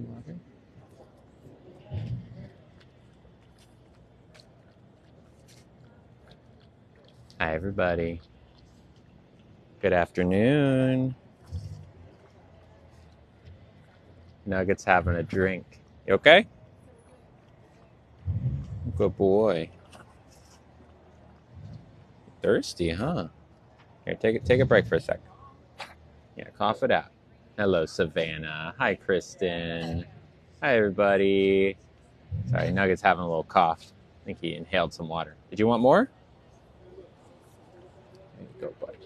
water. Hi, everybody. Good afternoon. Nuggets having a drink. You okay? Good boy. Thirsty, huh? Here, take it. Take a break for a sec. Yeah, cough it out. Hello, Savannah. Hi, Kristen. Hi, everybody. Sorry, Nuggets having a little cough. I think he inhaled some water. Did you want more? Go, buddy.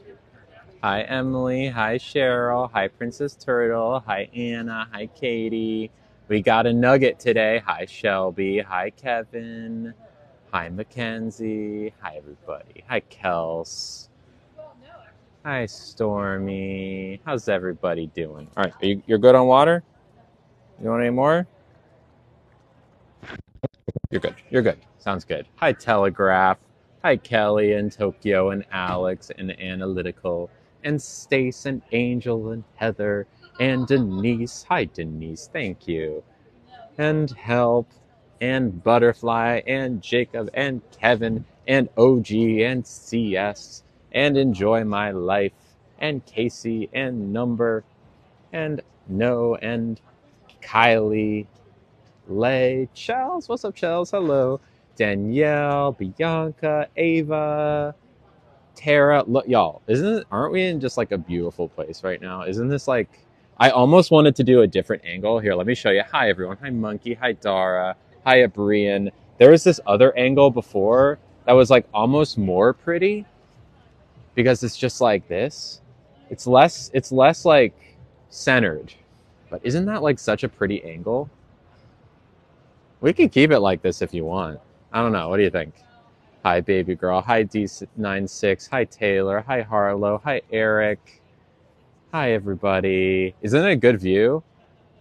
Hi, Emily. Hi, Cheryl. Hi, Princess Turtle. Hi, Anna. Hi, Katie. We got a nugget today. Hi, Shelby. Hi, Kevin. Hi, Mackenzie. Hi, everybody. Hi, Kels. Hi, Stormy. How's everybody doing? All right, are you, you're good on water? You want any more? You're good. You're good. Sounds good. Hi, Telegraph. Hi, Kelly and Tokyo and Alex and Analytical and Stace and Angel and Heather and Denise. Hi, Denise. Thank you. And Help and Butterfly and Jacob and Kevin and OG and CS and Enjoy My Life and Casey and Number and No and Kylie, Lay, Chels. What's up, Chels? Hello. Danielle, Bianca, Ava, Tara. Look, y'all, isn't it, aren't we in just like a beautiful place right now? Isn't this like I almost wanted to do a different angle. Here, let me show you. Hi everyone. Hi Monkey. Hi Dara. Hi Brian. There was this other angle before that was like almost more pretty because it's just like this. It's less it's less like centered. But isn't that like such a pretty angle? We can keep it like this if you want. I don't know. What do you think? Hi, baby girl. Hi, D96. Hi, Taylor. Hi, Harlow. Hi, Eric. Hi, everybody. Isn't it a good view?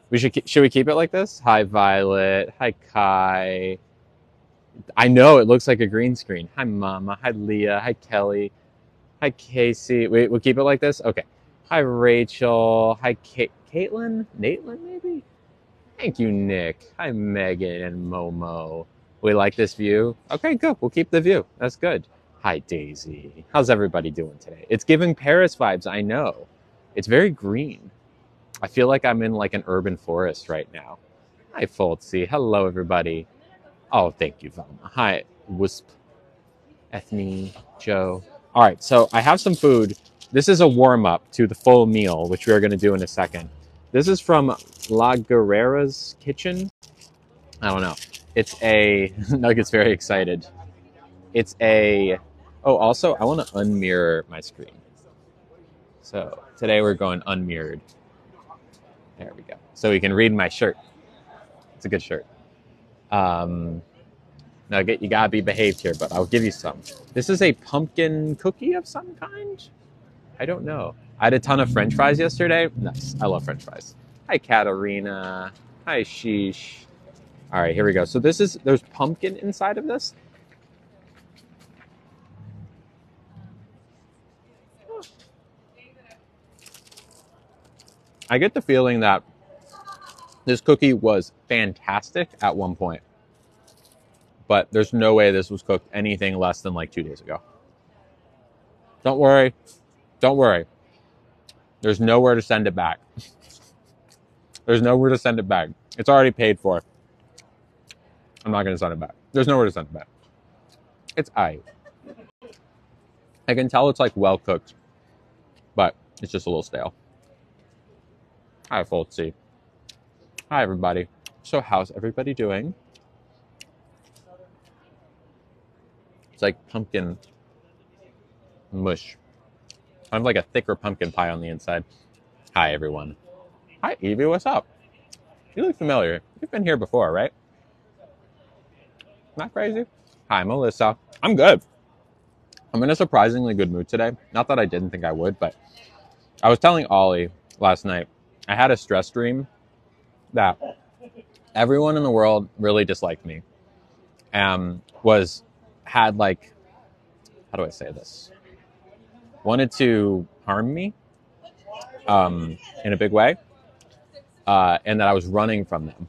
We should should we keep it like this? Hi, Violet. Hi, Kai. I know it looks like a green screen. Hi, Mama. Hi, Leah. Hi, Kelly. Hi, Casey. Wait, we'll keep it like this. Okay. Hi, Rachel. Hi. Caitlin? Natelin, maybe? Thank you, Nick. Hi, Megan and Momo. We like this view? Okay, good. We'll keep the view. That's good. Hi, Daisy. How's everybody doing today? It's giving Paris vibes, I know. It's very green. I feel like I'm in like an urban forest right now. Hi, Foltzy. Hello, everybody. Oh, thank you, Velma. Hi, Wisp, Ethne, Joe. All right, so I have some food. This is a warm up to the full meal, which we are going to do in a second. This is from La Guerrera's Kitchen. I don't know. It's a Nugget's very excited. It's a oh, also I want to unmirror my screen. So today we're going unmirrored. There we go. So we can read my shirt. It's a good shirt. Um, Nugget, you gotta be behaved here, but I'll give you some. This is a pumpkin cookie of some kind. I don't know. I had a ton of French fries yesterday. Nice. I love French fries. Hi, Katarina. Hi, Sheesh. All right, here we go. So this is there's pumpkin inside of this. I get the feeling that this cookie was fantastic at one point, but there's no way this was cooked anything less than like two days ago. Don't worry. Don't worry. There's nowhere to send it back. There's nowhere to send it back. It's already paid for. I'm not going to send it back. There's nowhere to send it back. It's I. I can tell it's like well cooked, but it's just a little stale. Hi, Foltzy. Hi, everybody. So, how's everybody doing? It's like pumpkin mush. Of like a thicker pumpkin pie on the inside. Hi, everyone. Hi, Evie. What's up? You look familiar. You've been here before, right? Not crazy. Hi, Melissa. I'm good. I'm in a surprisingly good mood today. Not that I didn't think I would, but I was telling Ollie last night, I had a stress dream that everyone in the world really disliked me. Um, was had like, how do I say this? Wanted to harm me um, in a big way. uh, and that I was running from them.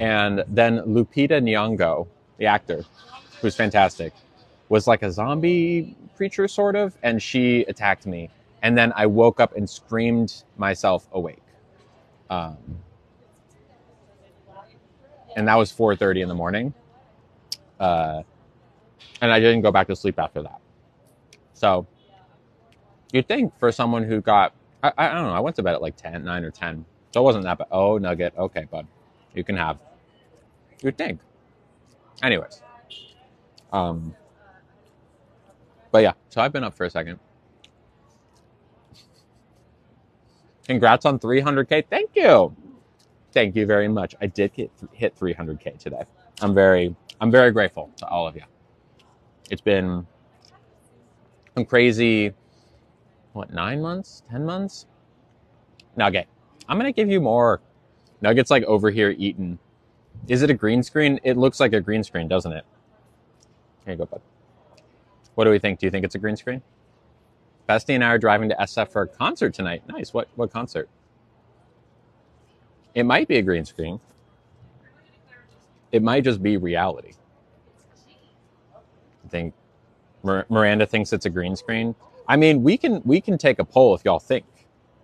And then Lupita Nyong'o, the actor, who's fantastic, was like a zombie creature sort of, and she attacked me. And then I woke up and screamed myself awake. Um, and that was 4:30 in the morning. Uh, and I didn't go back to sleep after that. So you'd think for someone who got, I, I don't know, I went to bed at like 10, 9 or 10. So it wasn't that bad. Oh, Nugget. Okay, bud. You can have. You'd think. Anyways. Um, but yeah, so I've been up for a second. Congrats on 300K. Thank you. Thank you very much. I did hit, hit 300K today. I'm very, I'm very grateful to all of you. It's been some crazy, what, nine months, 10 months? Nugget. I'm going to give you more. Nugget's like over here eating. Is it a green screen? It looks like a green screen, doesn't it? Here you go, bud. What do we think? Do you think it's a green screen? Bestie and I are driving to SF for a concert tonight. Nice. What what concert? It might be a green screen. It might just be reality. I think Miranda thinks it's a green screen. I mean, we can we can take a poll if y'all think,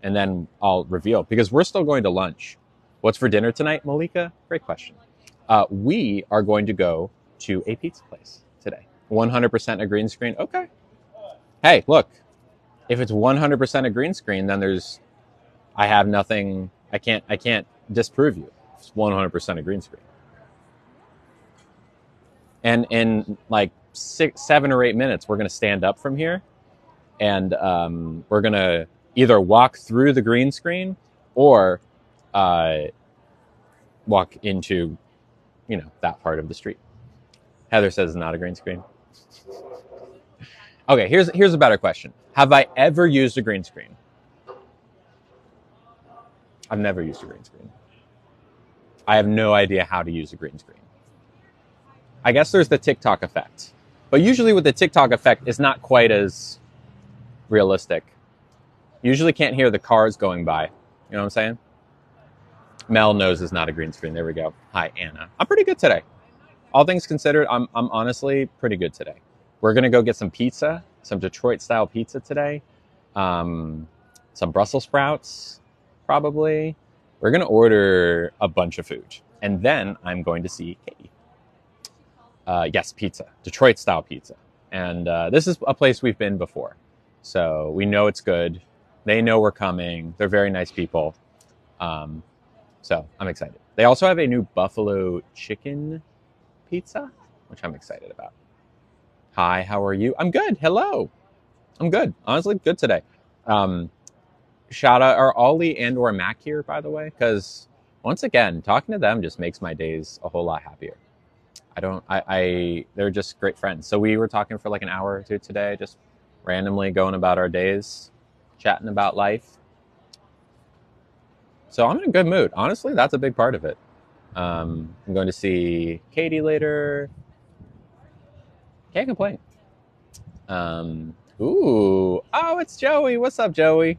and then I'll reveal because we're still going to lunch. What's for dinner tonight, Malika? Great question. Uh, we are going to go to a pizza place today. 100% a green screen. Okay. Hey, look, if it's 100% a green screen, then there's, I have nothing, I can't, I can't disprove you. It's 100% a green screen. And in like six, seven or eight minutes, we're going to stand up from here and um, we're going to either walk through the green screen or uh, walk into, you know, that part of the street. Heather says it's not a green screen. Okay, here's here's a better question. Have I ever used a green screen? I've never used a green screen. I have no idea how to use a green screen. I guess there's the TikTok effect. But usually with the TikTok effect, it's not quite as realistic. Usually can't hear the cars going by. You know what I'm saying? Mel knows it's not a green screen. There we go. Hi, Anna. I'm pretty good today. All things considered, I'm, I'm honestly pretty good today. We're going to go get some pizza, some Detroit style pizza today, um, some Brussels sprouts, probably. We're going to order a bunch of food. And then I'm going to see Katie. Uh, yes, pizza, Detroit style pizza. And uh, this is a place we've been before. So we know it's good. They know we're coming. They're very nice people. Um, so I'm excited. They also have a new buffalo chicken pizza, which I'm excited about. Hi, how are you? I'm good. Hello. I'm good. Honestly, good today. Um, shout out are Ollie and or Mac here, by the way, because once again, talking to them just makes my days a whole lot happier. I don't, I, I, they're just great friends. So we were talking for like an hour or two today, just randomly going about our days, chatting about life. So I'm in a good mood. Honestly, that's a big part of it. Um, I'm going to see Katie later. Can't complain. Um, ooh, oh, it's Joey. What's up, Joey?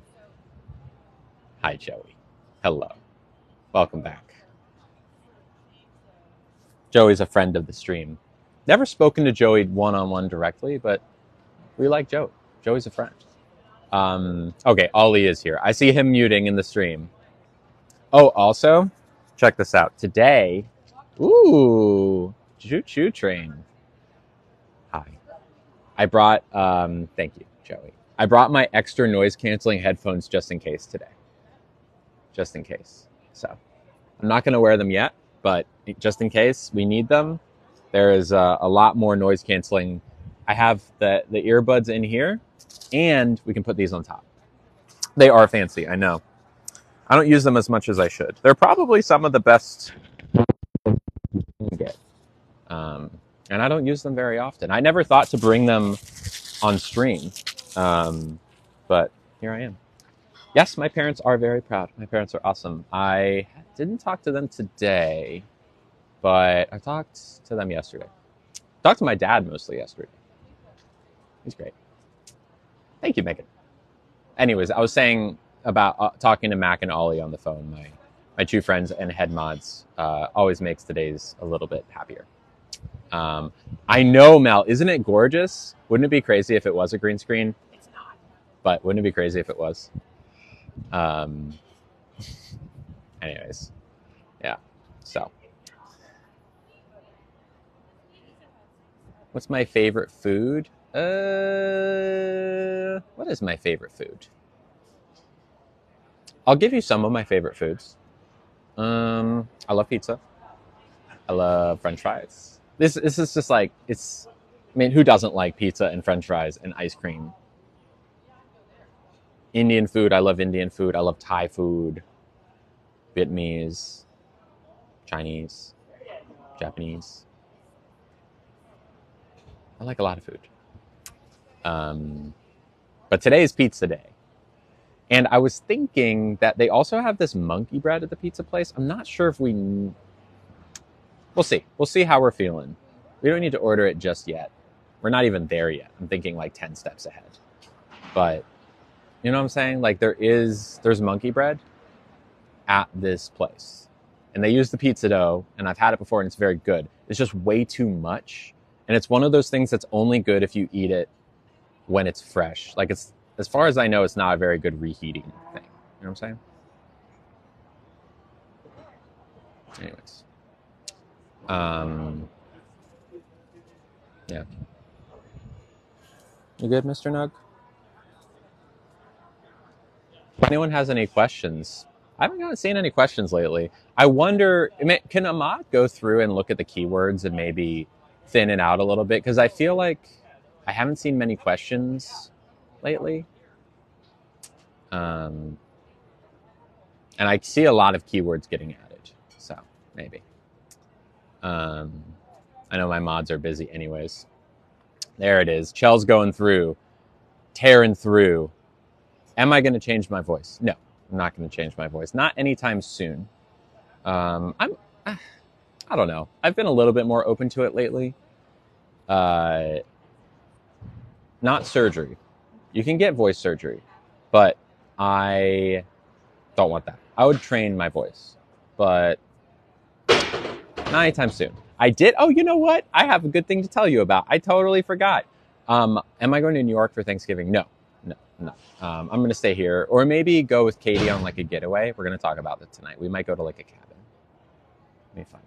Hi, Joey. Hello. Welcome back. Joey's a friend of the stream. Never spoken to Joey one on one directly, but we like Joey. Joey's a friend. Um, okay, Ollie is here. I see him muting in the stream. Oh, also, check this out. Today, ooh, choo choo train. Hi. I brought, um, thank you, Joey. I brought my extra noise canceling headphones just in case today. Just in case. So I'm not going to wear them yet, but just in case we need them, there is a, a lot more noise canceling. I have the, the earbuds in here and we can put these on top. They are fancy, I know. I don't use them as much as I should. They're probably some of the best get. Um, and I don't use them very often. I never thought to bring them on stream, um, but here I am. Yes, my parents are very proud. My parents are awesome. I didn't talk to them today, but I talked to them yesterday. Talked to my dad mostly yesterday. He's great. Thank you, Megan. Anyways, I was saying about uh, talking to Mac and Ollie on the phone, my my two friends and head mods, uh, always makes the days a little bit happier. Um, I know, Mel, isn't it gorgeous? Wouldn't it be crazy if it was a green screen? It's not, but wouldn't it be crazy if it was? Um, anyways, yeah. So, what's my favorite food? Uh, what is my favorite food? I'll give you some of my favorite foods. Um, I love pizza. I love French fries. This this is just like it's. I mean, who doesn't like pizza and French fries and ice cream? Indian food. I love Indian food. I love Thai food, Vietnamese, Chinese, Japanese. I like a lot of food. Um, but today is pizza day. And I was thinking that they also have this monkey bread at the pizza place. I'm not sure if we. We'll see. We'll see how we're feeling. We don't need to order it just yet. We're not even there yet. I'm thinking like 10 steps ahead. But you know what I'm saying? Like there is there's monkey bread at this place. And they use the pizza dough, and I've had it before and it's very good. It's just way too much. And it's one of those things that's only good if you eat it when it's fresh. Like it's as far as I know, it's not a very good reheating thing. You know what I'm saying? Anyways. Um, yeah. You good, Mr. Nug? If anyone has any questions, I haven't seen any questions lately. I wonder, can a mod go through and look at the keywords and maybe thin it out a little bit? Because I feel like I haven't seen many questions lately. Um, and I see a lot of keywords getting added, so maybe. Um, I know my mods are busy anyways. There it is. Chell's going through, tearing through. Am I going to change my voice? No, I'm not going to change my voice. Not anytime soon. Um, I'm, I don't know. I've been a little bit more open to it lately. Uh, not surgery. You can get voice surgery, but I don't want that. I would train my voice, but not anytime soon. I did. Oh, you know what? I have a good thing to tell you about. I totally forgot. Um, am I going to New York for Thanksgiving? No, no, no. Um, I'm going to stay here, or maybe go with Katie on like a getaway. We're going to talk about that tonight. We might go to like a cabin. Be fun.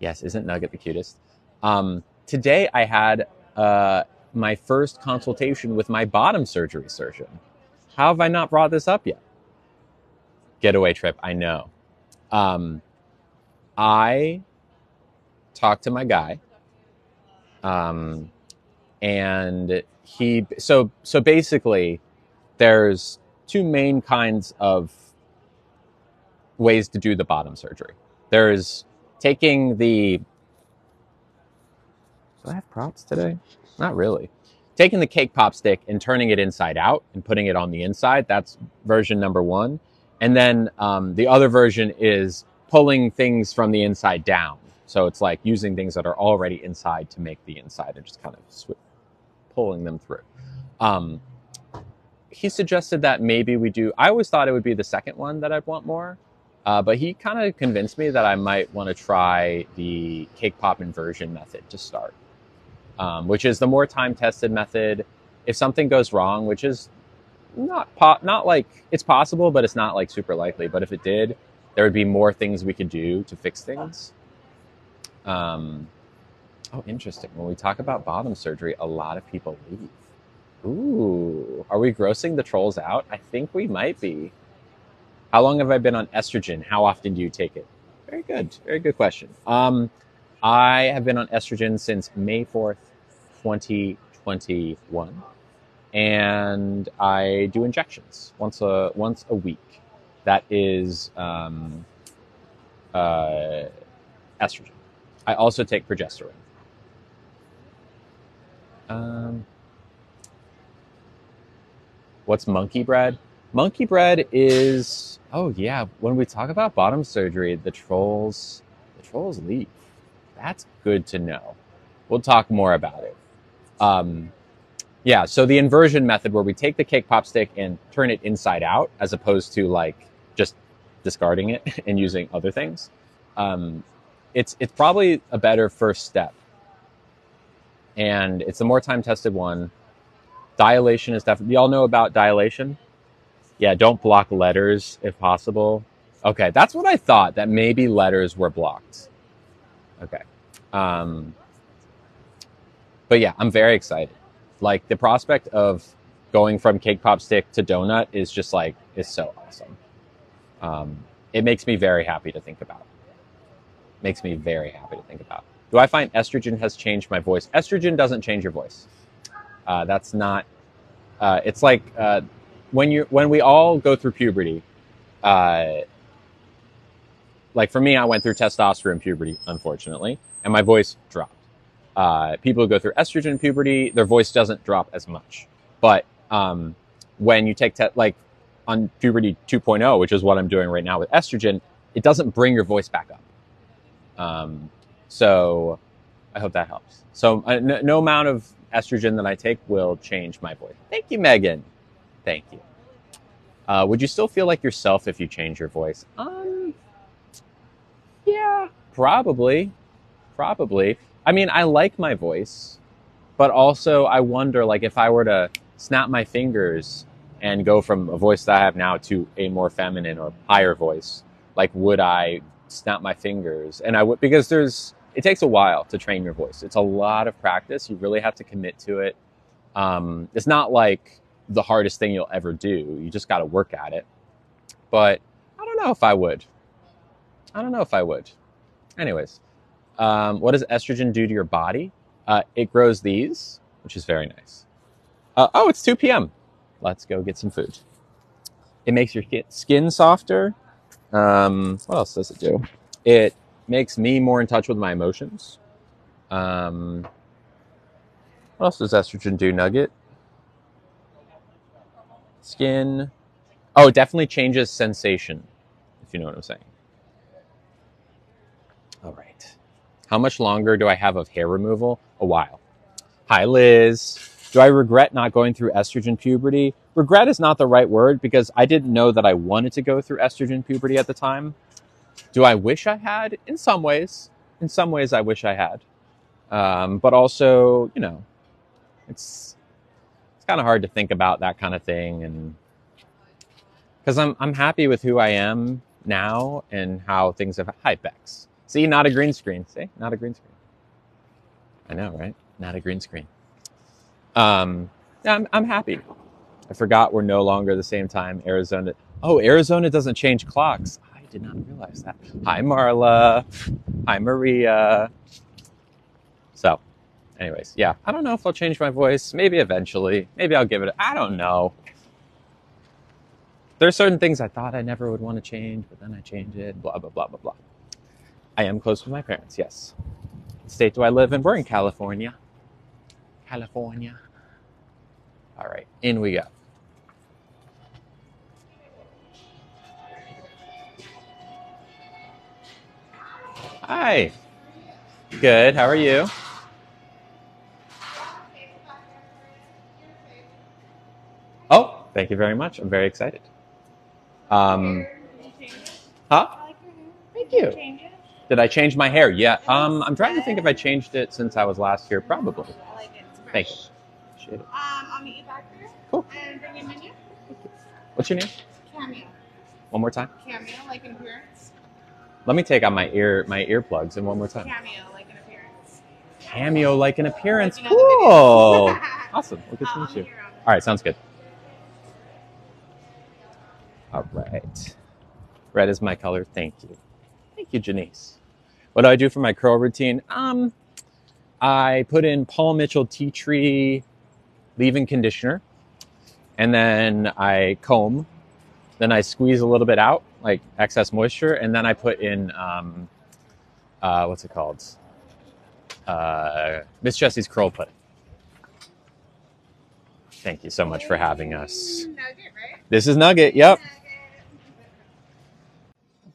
Yes, isn't Nugget the cutest? Um, today I had uh, my first consultation with my bottom surgery surgeon. How have I not brought this up yet? Getaway trip, I know. Um, I talked to my guy, um, and he so so basically, there's two main kinds of ways to do the bottom surgery. There's taking the. Do I have props today? Not really taking the cake pop stick and turning it inside out and putting it on the inside. That's version number one. And then um, the other version is pulling things from the inside down. So it's like using things that are already inside to make the inside and just kind of sw- pulling them through. Um, he suggested that maybe we do. I always thought it would be the second one that I'd want more, uh, but he kind of convinced me that I might want to try the cake pop inversion method to start um, which is the more time tested method. If something goes wrong, which is not po- not like it's possible, but it's not like super likely. But if it did, there would be more things we could do to fix things. Um, oh, interesting. When we talk about bottom surgery, a lot of people leave. Ooh, are we grossing the trolls out? I think we might be. How long have I been on estrogen? How often do you take it? Very good. Very good question. Um, I have been on estrogen since May 4th, 2021. And I do injections once a once a week. That is um, uh, estrogen. I also take progesterone. Um, what's monkey bread? Monkey bread is oh yeah. When we talk about bottom surgery, the trolls the trolls leave. That's good to know. We'll talk more about it. Um, Yeah, so the inversion method where we take the cake pop stick and turn it inside out as opposed to like just discarding it and using other things. Um, it's it's probably a better first step. And it's a more time tested one. Dilation is definitely y'all know about dilation? Yeah, don't block letters if possible. Okay, that's what I thought, that maybe letters were blocked. Okay. Um, but yeah, I'm very excited. Like the prospect of going from cake pop stick to donut is just like is so awesome. Um, it makes me very happy to think about. Makes me very happy to think about. Do I find estrogen has changed my voice? Estrogen doesn't change your voice. Uh, that's not. Uh, it's like uh, when you when we all go through puberty. Uh, like for me, I went through testosterone puberty, unfortunately, and my voice dropped. Uh, people who go through estrogen puberty, their voice doesn't drop as much. But um, when you take te- like on puberty 2.0, which is what I'm doing right now with estrogen, it doesn't bring your voice back up. Um, so I hope that helps. So uh, no, no amount of estrogen that I take will change my voice. Thank you, Megan. Thank you. Uh, would you still feel like yourself if you change your voice? Um, yeah, probably, probably. I mean, I like my voice, but also I wonder, like, if I were to snap my fingers and go from a voice that I have now to a more feminine or higher voice, like, would I snap my fingers? And I would, because there's, it takes a while to train your voice. It's a lot of practice. You really have to commit to it. Um, it's not like the hardest thing you'll ever do. You just got to work at it. But I don't know if I would. I don't know if I would. Anyways, um, what does estrogen do to your body? Uh, it grows these, which is very nice. Uh, oh, it's 2 p.m. Let's go get some food. It makes your skin softer. Um, what else does it do? It makes me more in touch with my emotions. Um, what else does estrogen do, Nugget? Skin. Oh, it definitely changes sensation, if you know what I'm saying. All right. How much longer do I have of hair removal? A while. Hi, Liz. Do I regret not going through estrogen puberty? Regret is not the right word because I didn't know that I wanted to go through estrogen puberty at the time. Do I wish I had? In some ways. In some ways, I wish I had. Um, but also, you know, it's it's kind of hard to think about that kind of thing, and because I'm I'm happy with who I am now and how things have. Hi, Bex. See, not a green screen. See, not a green screen. I know, right? Not a green screen. Um, I'm, I'm happy. I forgot we're no longer the same time. Arizona. Oh, Arizona doesn't change clocks. I did not realize that. Hi, Marla. Hi, Maria. So, anyways, yeah, I don't know if I'll change my voice. Maybe eventually. Maybe I'll give it. I don't know. There's certain things I thought I never would want to change, but then I change it. Blah blah blah blah blah. I am close with my parents. Yes. What state do I live in? We're in California. California. All right, in we go. Hi. Good. How are you? Oh, thank you very much. I'm very excited. Um, huh? Thank you. Did I change my hair? Yeah. Um, I'm trying to think if I changed it since I was last here. Probably. I like it. Thank you. Appreciate it. Um, I'll meet you back there. Cool. And bring your menu. What's your name? Cameo. One more time. Cameo, like an appearance. Let me take out my ear my earplugs and one more time. Cameo, like an appearance. Cameo like an appearance. Cool. awesome. Well, good to meet you. around. All right, sounds good. All right. Red is my color. Thank you. Thank you, Janice. What do I do for my curl routine? Um, I put in Paul Mitchell tea tree leave-in conditioner, and then I comb. Then I squeeze a little bit out, like excess moisture, and then I put in um, uh, what's it called? Uh, Miss Jessie's curl pudding. Thank you so much for having us. Nugget, right? This is Nugget. Yep. Nugget.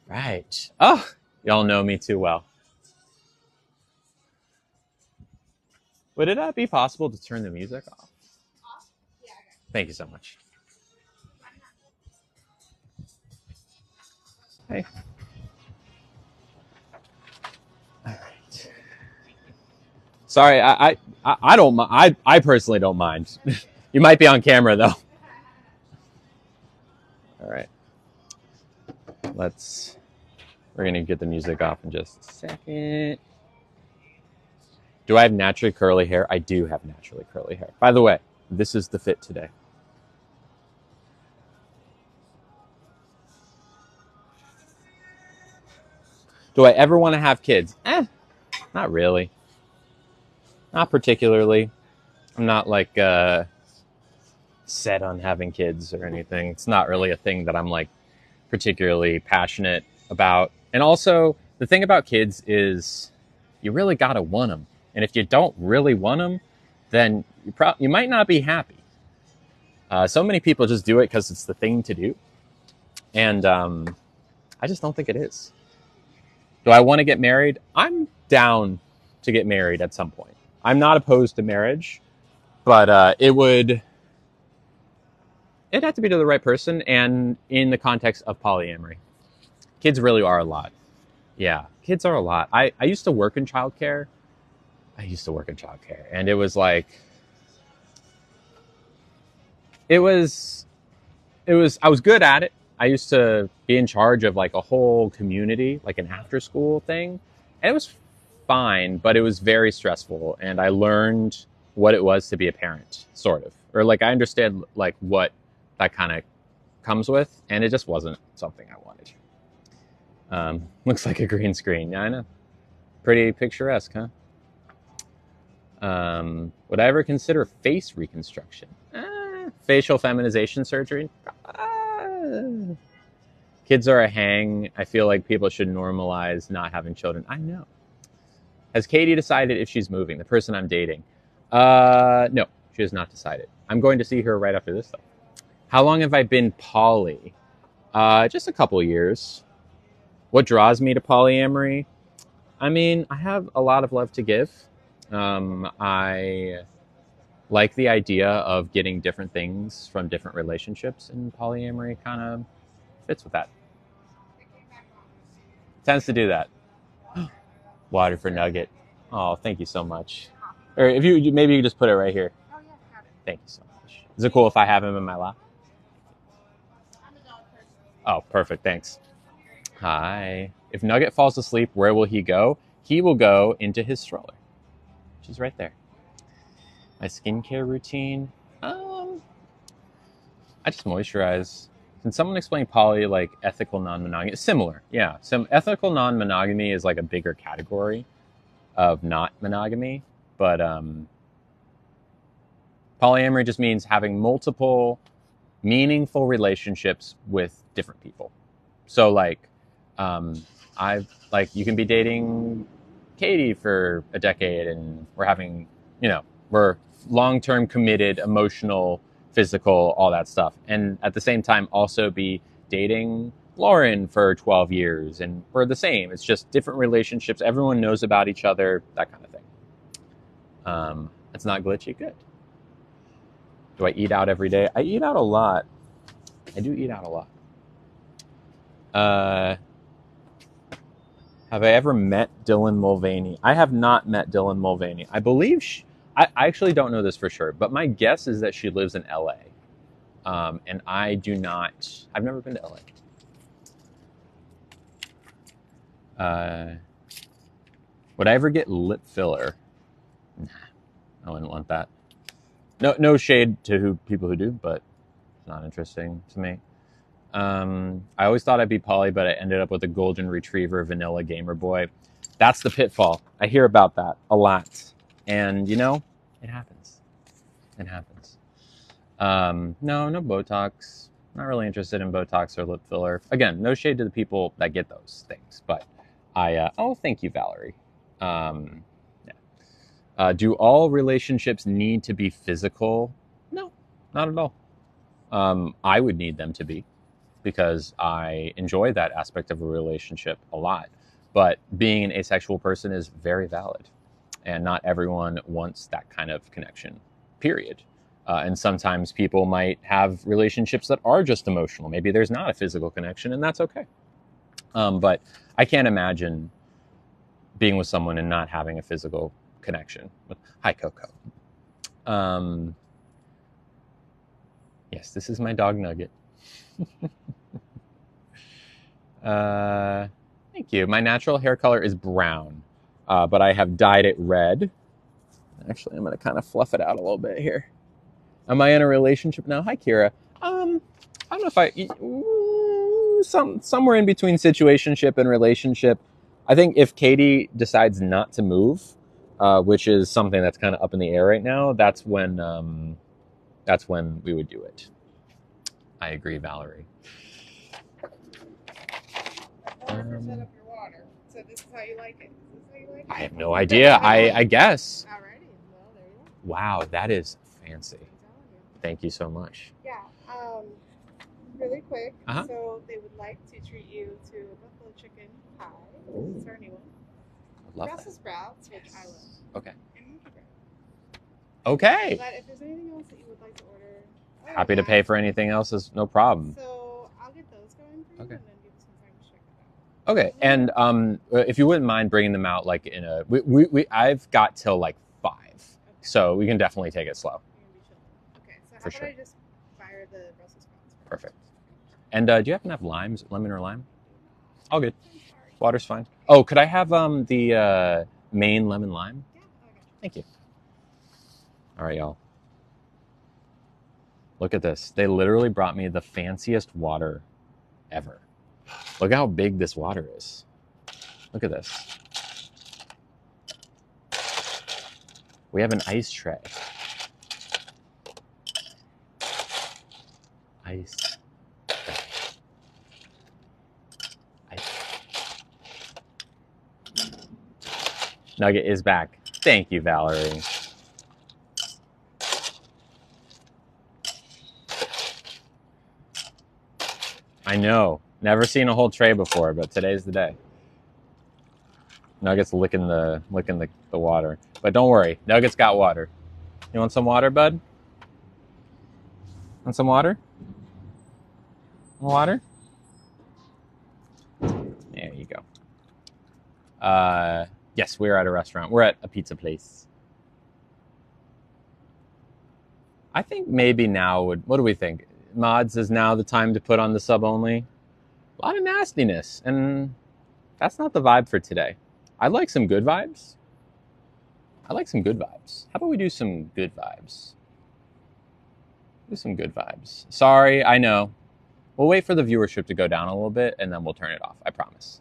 Right. Oh, y'all know me too well. Would it not be possible to turn the music off? Thank you so much. Hey. All right. Sorry, I I, I don't I I personally don't mind. you might be on camera though. All right. Let's. We're gonna get the music off in just a second. Do I have naturally curly hair? I do have naturally curly hair. By the way, this is the fit today. Do I ever want to have kids? Eh, not really. Not particularly. I'm not like uh, set on having kids or anything. It's not really a thing that I'm like particularly passionate about. And also, the thing about kids is you really got to want them. And if you don't really want them, then you, pro- you might not be happy. Uh, so many people just do it because it's the thing to do. And um, I just don't think it is. Do I want to get married? I'm down to get married at some point. I'm not opposed to marriage, but uh, it would it'd have to be to the right person and in the context of polyamory. Kids really are a lot. Yeah, kids are a lot. I, I used to work in childcare. I used to work in childcare, and it was like it was it was I was good at it. I used to be in charge of like a whole community, like an after school thing. And it was fine, but it was very stressful and I learned what it was to be a parent, sort of. Or like I understand like what that kind of comes with, and it just wasn't something I wanted. Um, looks like a green screen. Yeah, I know. Pretty picturesque, huh? Um, would I ever consider face reconstruction? Eh, facial feminization surgery? Uh, kids are a hang. I feel like people should normalize not having children. I know. Has Katie decided if she's moving? The person I'm dating? Uh, no, she has not decided. I'm going to see her right after this, though. How long have I been poly? Uh, just a couple years. What draws me to polyamory? I mean, I have a lot of love to give. Um, I like the idea of getting different things from different relationships, and polyamory kind of fits with that. Tends to do that. Water for Nugget. Oh, thank you so much. Or if you maybe you just put it right here. Thank you so much. Is it cool if I have him in my lap? Oh, perfect. Thanks. Hi. If Nugget falls asleep, where will he go? He will go into his stroller, which is right there. My skincare routine. Um, I just moisturize. Can someone explain poly like ethical non-monogamy? Similar, yeah. Some ethical non-monogamy is like a bigger category of not monogamy, but um, polyamory just means having multiple meaningful relationships with different people. So like, um, I've like you can be dating Katie for a decade, and we're having, you know, we're long-term committed, emotional, physical, all that stuff, and at the same time also be dating Lauren for 12 years, and we're the same. It's just different relationships. Everyone knows about each other, that kind of thing. Um, it's not glitchy. Good. Do I eat out every day? I eat out a lot. I do eat out a lot. Uh, have I ever met Dylan Mulvaney? I have not met Dylan Mulvaney. I believe she, I, I actually don't know this for sure, but my guess is that she lives in LA. Um, and I do not, I've never been to LA. Uh, would I ever get lip filler? Nah, I wouldn't want that. No, no shade to who people who do, but it's not interesting to me. Um, I always thought I'd be poly, but I ended up with a golden retriever vanilla gamer boy. That's the pitfall. I hear about that a lot, and you know, it happens. It happens. Um, no, no Botox. Not really interested in Botox or lip filler. Again, no shade to the people that get those things, but I. Uh, oh, thank you, Valerie. Um, yeah. Uh, do all relationships need to be physical? No, not at all. Um, I would need them to be because I enjoy that aspect of a relationship a lot. But being an asexual person is very valid, and not everyone wants that kind of connection. Period. Uh, and sometimes people might have relationships that are just emotional. Maybe there's not a physical connection, and that's okay. Um, but I can't imagine being with someone and not having a physical connection. Hi, Coco. Um, yes, this is my dog Nugget. uh, thank you. My natural hair color is brown, uh, but I have dyed it red. Actually, I'm going to kind of fluff it out a little bit here. Am I in a relationship now? Hi, Kira. Um, I don't know if I mm, some somewhere in between situationship and relationship. I think if Katie decides not to move, uh, which is something that's kind of up in the air right now, that's when um, that's when we would do it. I agree, Valerie. Um, set up your water. So this is how you like it. I have no idea. I, I guess. Alrighty. Well, there you go. Wow, that is fancy. I'm telling you. Thank you so much. Yeah. Um, really quick. Uh-huh. So they would like to treat you to a buffalo chicken pie. Ooh. This is our new one. I love Brussels that. sprouts, which I love. Okay. And monkey bread. Okay. But if there's anything else that you would like to order, oh, Happy to pay for anything else is no problem. So I'll get those going for you, Okay. and then give you some time to check it out. Okay, and um, uh, if you wouldn't mind bringing them out like in a, we, we, we I've got till like five, so we can definitely take it slow. You're gonna be chilling. Okay. So how For about sure. I just fire the Brussels sprouts? first? Perfect. And uh, do you happen to have limes, lemon or lime? All good. Water's fine. Oh, could I have um the uh, Maine lemon lime? Yeah. Okay. Thank you. All right, y'all. Look at this. They literally brought me the fanciest water ever. Look how big this water is. Look at this. We have an ice tray. Ice. Ice. Nugget is back. Thank you, Valerie. I know. Never seen a whole tray before, but today's the day. Nugget's licking the licking the, the water. But don't worry, Nugget's got water. You want some water, bud? Want some water? Water? There you go. Uh, yes, we're at a restaurant. We're at a pizza place. I think maybe now would. What do we think? Mods is now the time to put on the sub only. A lot of nastiness, and that's not the vibe for today. I like some good vibes. I like some good vibes. How about we do some good vibes? Do some good vibes. Sorry, I know. We'll wait for the viewership to go down a little bit, and then we'll turn it off. I promise.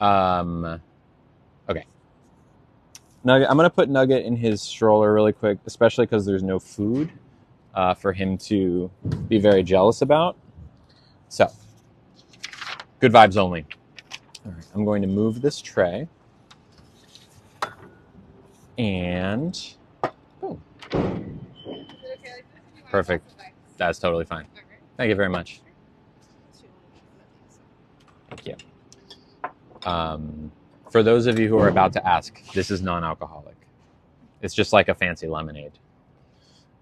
Um, okay. Nugget, I'm gonna put Nugget in his stroller really quick, especially because there's no food uh, for him to be very jealous about. So, good vibes only. All right, I'm going to move this tray, and want Perfect. That's totally fine. Thank you very much. Thank you. Um, for those of you who are about to ask, this is non-alcoholic. It's just like a fancy lemonade.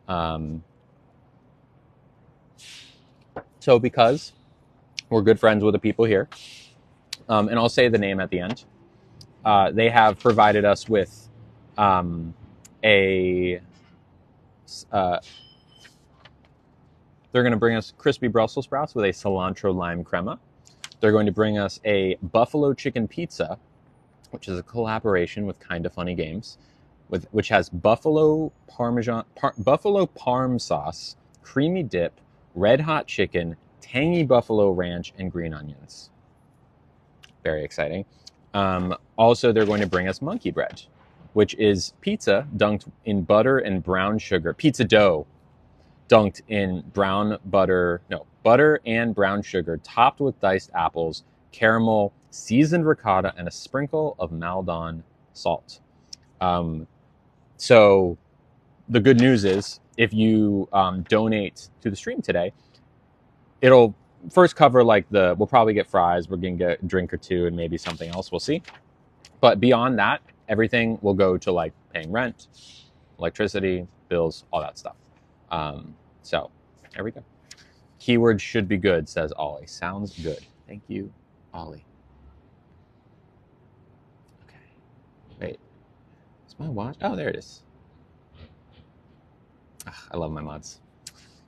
Um, so because we're good friends with the people here, um, and I'll say the name at the end, uh, they have provided us with um, a. Uh, they're going to bring us crispy Brussels sprouts with a cilantro lime crema. They're going to bring us a buffalo chicken pizza, which is a collaboration with Kinda Funny Games, with which has buffalo parmesan, par, buffalo parm sauce, creamy dip, red hot chicken, tangy buffalo ranch, and green onions. Very exciting. Um, also, they're going to bring us monkey bread, which is pizza dunked in butter and brown sugar, pizza dough dunked in brown butter, no, butter and brown sugar, topped with diced apples, caramel, seasoned ricotta, and a sprinkle of Maldon salt. Um, so, the good news is if you um, donate to the stream today, it'll first cover like the, we'll probably get fries, we're to get a drink or two, and maybe something else, we'll see. But beyond that, everything will go to like paying rent, electricity, bills, all that stuff. Um, so there we go. Keyword should be good, says Ollie. Sounds good. Thank you, Ollie. Okay. Wait. Is my watch? Oh, there it is. Ah, I love my mods.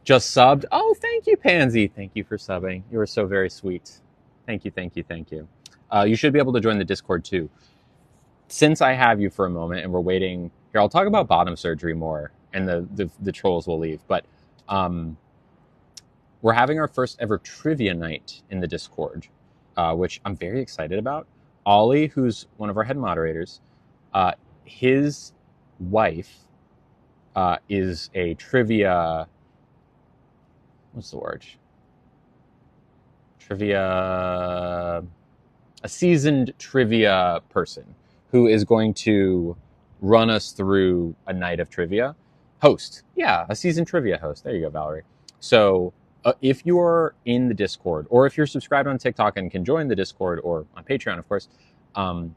Just subbed. Oh, thank you, Pansy. Thank you for subbing. You are so very sweet. Thank you, thank you, thank you. Uh, you should be able to join the Discord too. Since I have you for a moment and we're waiting, here, I'll talk about bottom surgery more and the, the, the trolls will leave. But um, we're having our first ever trivia night in the Discord, uh, which I'm very excited about. Ollie, who's one of our head moderators, uh, his wife uh, is a trivia. What's the word? Trivia. A seasoned trivia person who is going to run us through a night of trivia. Host. Yeah, a seasoned trivia host. There you go, Valerie. So uh, if you're in the Discord, or if you're subscribed on TikTok and can join the Discord, or on Patreon, of course, um,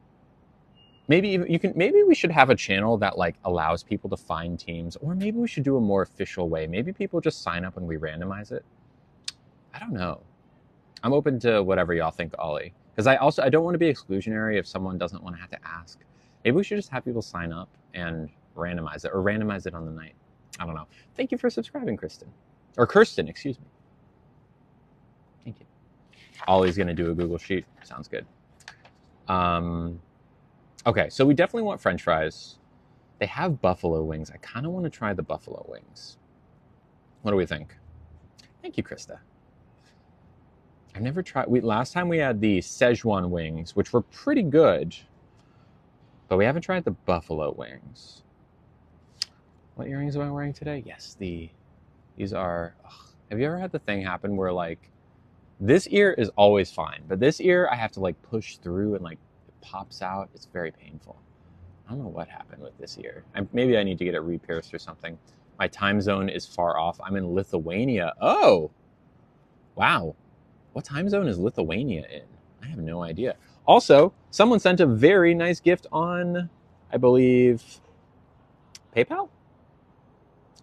maybe you can. Maybe we should have a channel that like allows people to find teams, or maybe we should do a more official way. Maybe people just sign up and we randomize it. I don't know. I'm open to whatever y'all think, Ollie. Because I also I don't want to be exclusionary if someone doesn't want to have to ask. Maybe we should just have people sign up and randomize it, or randomize it on the night. I don't know. Thank you for subscribing, Kristen. Or Kirsten, excuse me. Thank you. Ollie's going to do a Google Sheet. Sounds good. Um, okay, so we definitely want French fries. They have buffalo wings. I kind of want to try the buffalo wings. What do we think? Thank you, Krista. I've never tried. We last time we had the Szechuan wings, which were pretty good, but we haven't tried the buffalo wings. What earrings am I wearing today? Yes, the these are. Ugh. Have you ever had the thing happen where like this ear is always fine, but this ear I have to like push through and like pops out. It's very painful. I don't know what happened with this ear. I, maybe I need to get it re-pierced or something. My time zone is far off. I'm in Lithuania. Oh, wow. What time zone is Lithuania in? I have no idea. Also, someone sent a very nice gift on, I believe, PayPal.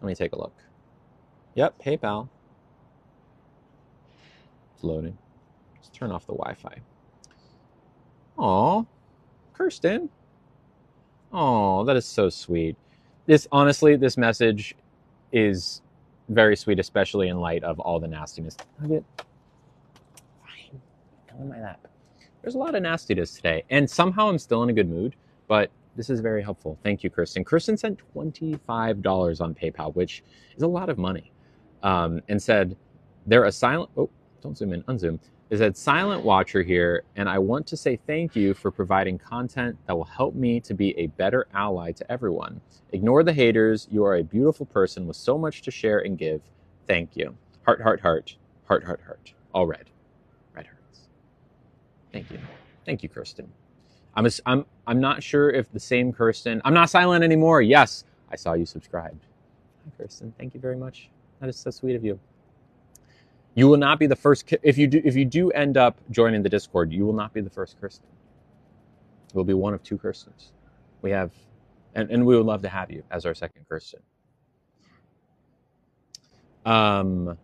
Let me take a look. Yep, PayPal. It's loading. Let's turn off the Wi-Fi. Aw, Kirsten. Oh, that is so sweet. This honestly, this message is very sweet, especially in light of all the nastiness. Nugget. Fine. Come in my lap. There's a lot of nastiness today, and somehow I'm still in a good mood. But this is very helpful. Thank you, Kirsten. Kirsten sent twenty-five dollars on PayPal, which is a lot of money, um, and said, "They're a silent." Oh, don't zoom in. Unzoom. It said, "Silent watcher here, and I want to say thank you for providing content that will help me to be a better ally to everyone. Ignore the haters. You are a beautiful person with so much to share and give. Thank you. Heart, heart, heart, heart, heart, heart. All red, red hearts. Thank you, thank you, Kirsten. I'm a, I'm I'm not sure if the same Kirsten. I'm not silent anymore. Yes, I saw you subscribed. Hi, Kirsten. Thank you very much. That is so sweet of you. You will not be the first if you do if you do end up joining the Discord. You will not be the first Kirsten. It will be one of two Kirstens. We have, and, and we would love to have you as our second Kirsten. Um,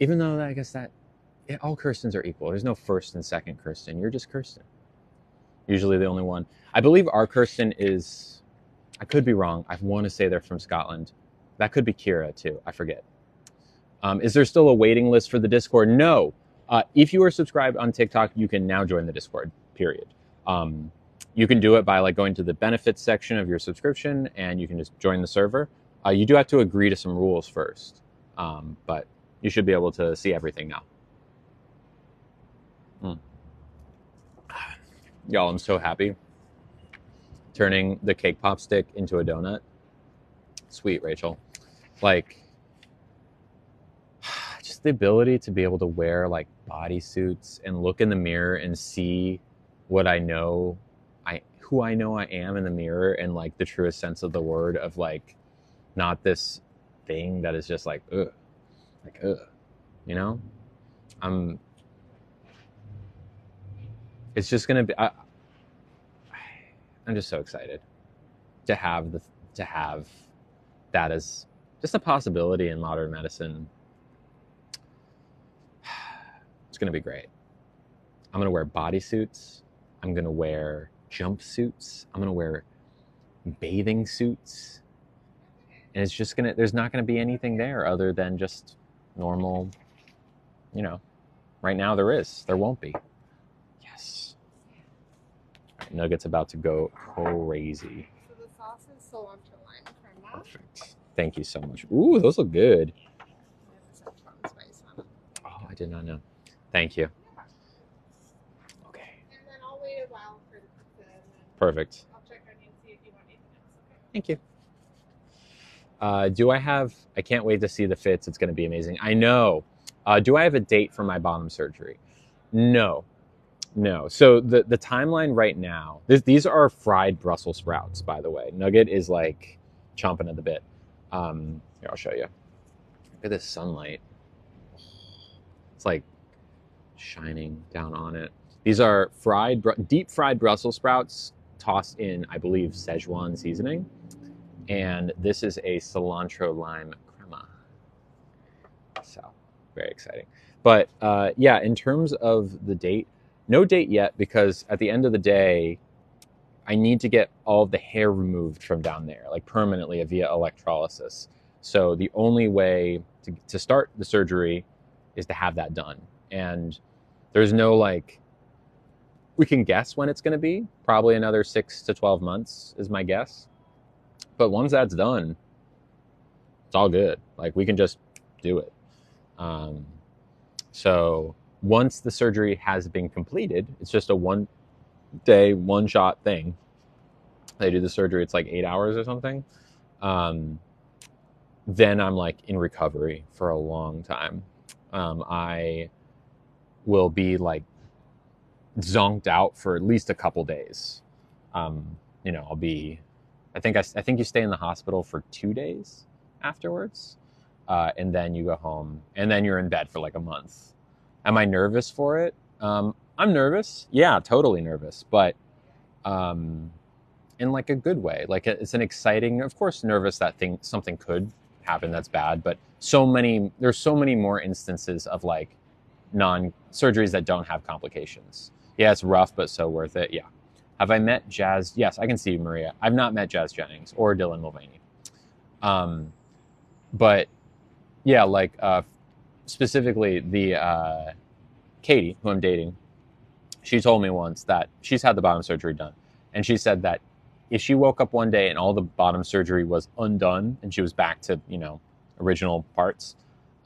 even though I guess that yeah, all Kirstens are equal. There's no first and second Kirsten. You're just Kirsten. Usually the only one. I believe our Kirsten is. I could be wrong. I want to say they're from Scotland. That could be Kira too. I forget. Um, is there still a waiting list for the Discord? No. Uh, if you are subscribed on TikTok, you can now join the Discord. Period. Um, you can do it by like going to the benefits section of your subscription, and you can just join the server. Uh, you do have to agree to some rules first, um, but you should be able to see everything now. Mm. Y'all, I'm so happy. Turning the cake pop stick into a donut. Sweet, Rachel. Like, just the ability to be able to wear like bodysuits and look in the mirror and see what I know, I who I know I am in the mirror and like the truest sense of the word of like not this thing that is just like ugh, like ugh, you know. I'm. It's just gonna be. I, I'm just so excited to have the to have that as just a possibility in modern medicine. It's going to be great. I'm going to wear bodysuits. I'm going to wear jumpsuits. I'm going to wear bathing suits. And it's just going to, there's not going to be anything there other than just normal, you know, right now there is. There won't be. Yes. Right, Nugget's about to go crazy. So the sauce is cilantro lime crema. Perfect. Thank you so much. Ooh, those look good. And Szechuan spice on it. Oh, I did not know. Thank you. Okay. And then I'll wait a while for the pizza and then Perfect. I'll check on you and see if you want anything else. Okay. Thank you. Uh, do I have? I can't wait to see the fits. It's going to be amazing. I know. Uh, do I have a date for my bottom surgery? No, no. So the the timeline right now. This, these are fried Brussels sprouts, by the way. Nugget is like chomping at the bit. Um, here, I'll show you. Look at this sunlight. It's like shining down on it. These are fried, deep fried Brussels sprouts tossed in, I believe, Szechuan seasoning and this is a cilantro lime crema. So, very exciting. But uh, yeah, in terms of the date, no date yet because at the end of the day, I need to get all the hair removed from down there, like permanently via electrolysis. So the only way to, to start the surgery is to have that done. And there's no like, we can guess when it's going to be. Probably another six to 12 months is my guess. But once that's done, it's all good. Like we can just do it. Um, so once the surgery has been completed, it's just a one day, one shot thing. They do the surgery, it's like eight hours or something. Um, then I'm like in recovery for a long time. Um, I will be like zonked out for at least a couple days. Um, you know, I'll be I think I, I think you stay in the hospital for two days afterwards, uh, and then you go home, and then you're in bed for like a month. Am I nervous for it? Um, I'm nervous. Yeah, totally nervous, but um, in like a good way. Like it's an exciting. Of course, nervous that thing something could happen that's bad, but so many there's so many more instances of like non surgeries that don't have complications. Yeah, it's rough, but so worth it. Yeah. Have I met Jazz? Yes, I can see you, Maria. I've not met Jazz Jennings or Dylan Mulvaney. Um, but yeah, like uh, specifically the uh, Katie, who I'm dating, she told me once that she's had the bottom surgery done, and she said that if she woke up one day and all the bottom surgery was undone and she was back to you know original parts,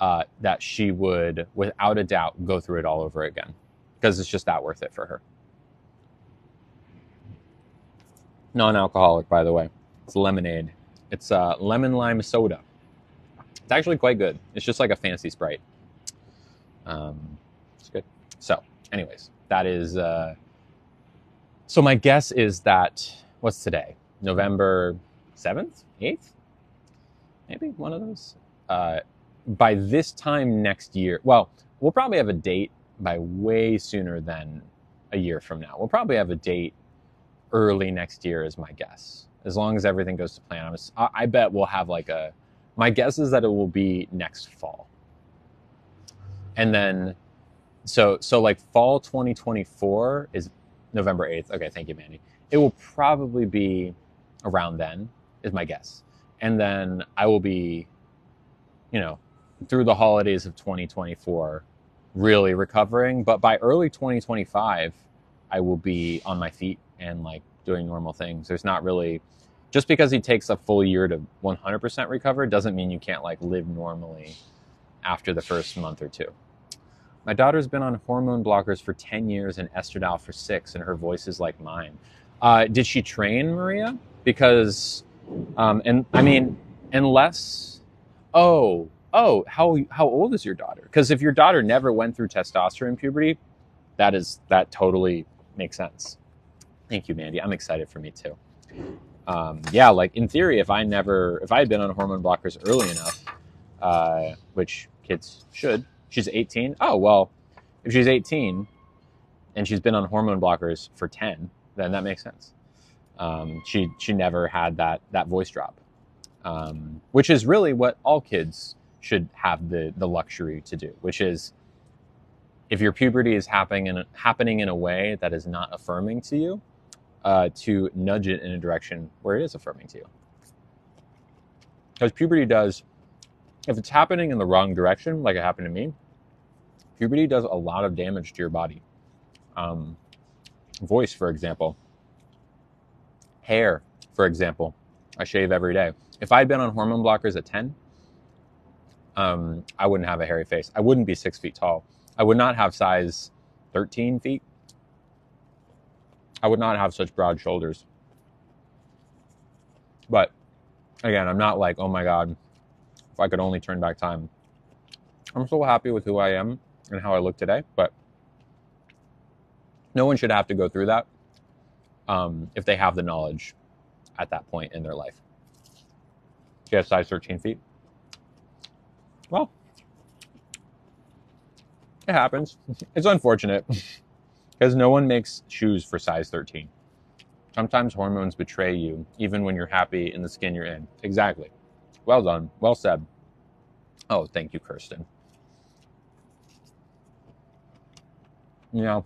uh, that she would, without a doubt, go through it all over again because it's just that worth it for her. non-alcoholic, by the way. It's lemonade. It's uh, lemon lime soda. It's actually quite good. It's just like a fancy Sprite. Um, it's good. So, anyways, that is. Uh, so my guess is that what's today? November seventh, eighth, maybe one of those. Uh, by this time next year, well, we'll probably have a date by way sooner than a year from now. We'll probably have a date early next year is my guess. As long as everything goes to plan, I I bet we'll have like a. My guess is that it will be next fall. And then, so so like fall 2024 is November 8th. Okay, thank you, Mandy. It will probably be around then, is my guess. And then I will be, you know, through the holidays of 2024, really recovering. But by early 2025, I will be on my feet and like doing normal things. There's not really just because he takes a full year to 100% recover doesn't mean you can't like live normally after the first month or two. My daughter's been on hormone blockers for 10 years and estradiol for six, and her voice is like mine. Uh, did she train Maria? Because, um, and I mean, unless, oh, oh, how how old is your daughter? Because if your daughter never went through testosterone puberty, that is that totally makes sense. Thank you, Mandy. I'm excited for me too. Um, yeah, like in theory, if I never, if I had been on hormone blockers early enough, uh, which kids should, she's 18. Oh well, if she's 18 and she's been on hormone blockers for 10, then that makes sense. Um, she she never had that that voice drop. um, which is really what all kids should have the the luxury to do, which is if your puberty is happening in, happening in a way that is not affirming to you, uh, to nudge it in a direction where it is affirming to you. Because puberty does, if it's happening in the wrong direction, like it happened to me, puberty does a lot of damage to your body. Um, voice, for example, hair, for example. I shave every day. If I'd been on hormone blockers at 10, um, I wouldn't have a hairy face. I wouldn't be six feet tall. I would not have size 13 feet. I would not have such broad shoulders. But again, I'm not like, oh my God, if I could only turn back time. I'm so happy with who I am and how I look today, but no one should have to go through that um, if they have the knowledge at that point in their life. She has size 13 feet. Well, it happens. It's unfortunate because no one makes shoes for size 13. Sometimes hormones betray you, even when you're happy in the skin you're in. Exactly. Well done. Well said. Oh, thank you, Kirsten. Yeah.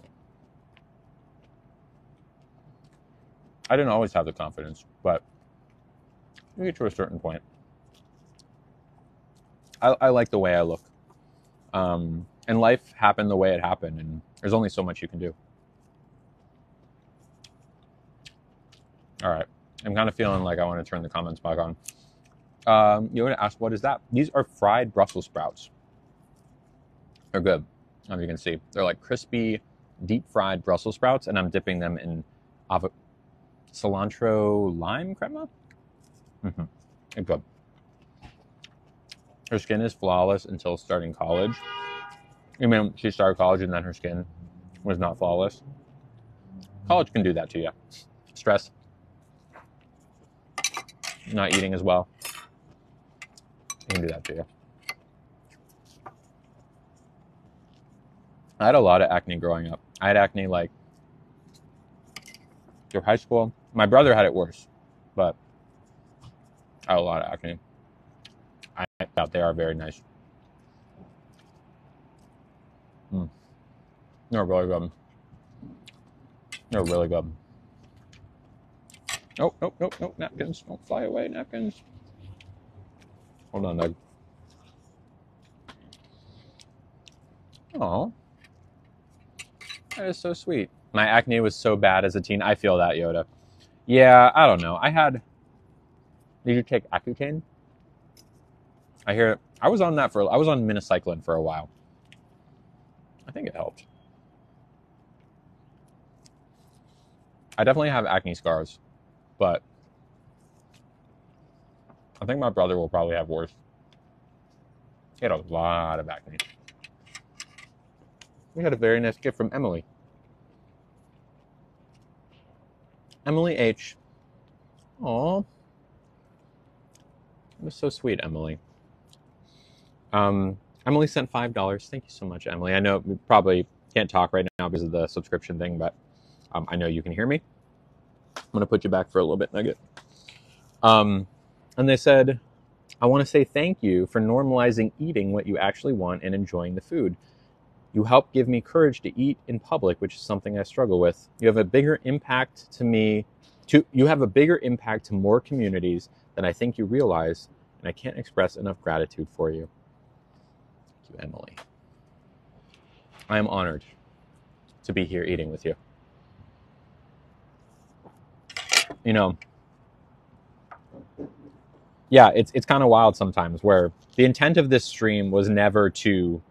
I didn't always have the confidence, but you get to a certain point. I, I like the way I look. Um, and life happened the way it happened, and there's only so much you can do. All right. I'm kind of feeling like I want to turn the comments back on. Um, you want to ask, what is that? These are fried Brussels sprouts. They're good, as you can see. They're like crispy, deep fried Brussels sprouts, and I'm dipping them in av- cilantro lime crema. Mm-hmm. Good. Her skin is flawless until starting college. I mean, she started college and then her skin was not flawless. College can do that to you. Stress. Not eating as well. Can do that to you. I had a lot of acne growing up. I had acne like through high school. My brother had it worse, but I had a lot of acne. Thought they are very nice. Mm. They're really good. They're really good. Nope, nope, nope, nope. Napkins. Don't fly away, napkins. Hold on, Doug. Oh, that is so sweet. My acne was so bad as a teen. I feel that, Yoda. Yeah, I don't know. I had. Did you take Accutane? I hear. it. I was on that for. I was on minocycline for a while. I think it helped. I definitely have acne scars, but I think my brother will probably have worse. He had a lot of acne. We had a very nice gift from Emily. Emily H. Aw. It was so sweet, Emily. Um, Emily sent five dollars. Thank you so much, Emily. I know we probably can't talk right now because of the subscription thing, but um, I know you can hear me. I'm gonna put you back for a little bit, Nugget. Um, and they said, "I want to say thank you for normalizing eating what you actually want and enjoying the food. You help give me courage to eat in public, which is something I struggle with. You have a bigger impact to me. To you have a bigger impact to more communities than I think you realize, and I can't express enough gratitude for you." Emily. I am honored to be here eating with you. You know, yeah, it's it's kind of wild sometimes where the intent of this stream was never to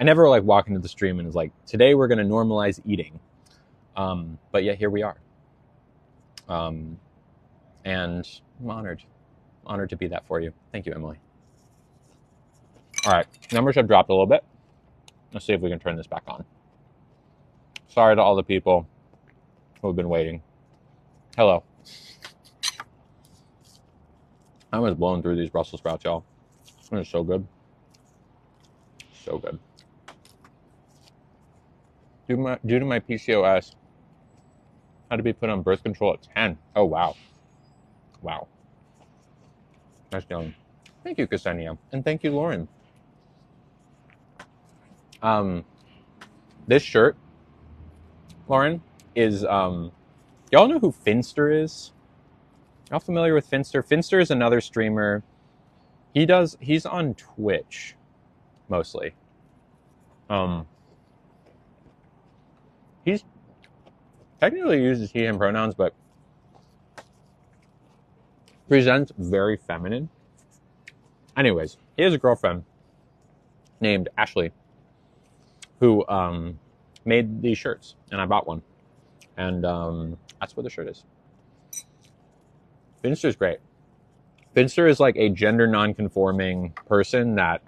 I never like walk into the stream and it's like, today we're gonna normalize eating. Um, but yet here we are. Um, and I'm honored. Honored to be that for you. Thank you, Emily. All right, numbers have dropped a little bit. Let's see if we can turn this back on. Sorry to all the people who have been waiting. Hello. I was blowing through these Brussels sprouts, y'all. They're so good. So good. Due, my, due to my PCOS, had to be put on birth control at 10. Oh, wow. Wow. Nice going. Thank you, Ksenia. And thank you, Lauren. Um, this shirt, Lauren, is um, y'all know who Finnster is? Y'all familiar with Finnster? Finnster is another streamer. He does. He's on Twitch, mostly. Um, he's technically uses he him pronouns, but presents very feminine. Anyways, he has a girlfriend named Ashley who um, made these shirts, and I bought one, and um, that's what the shirt is. Finnster's great. Finnster is like a gender non-conforming person that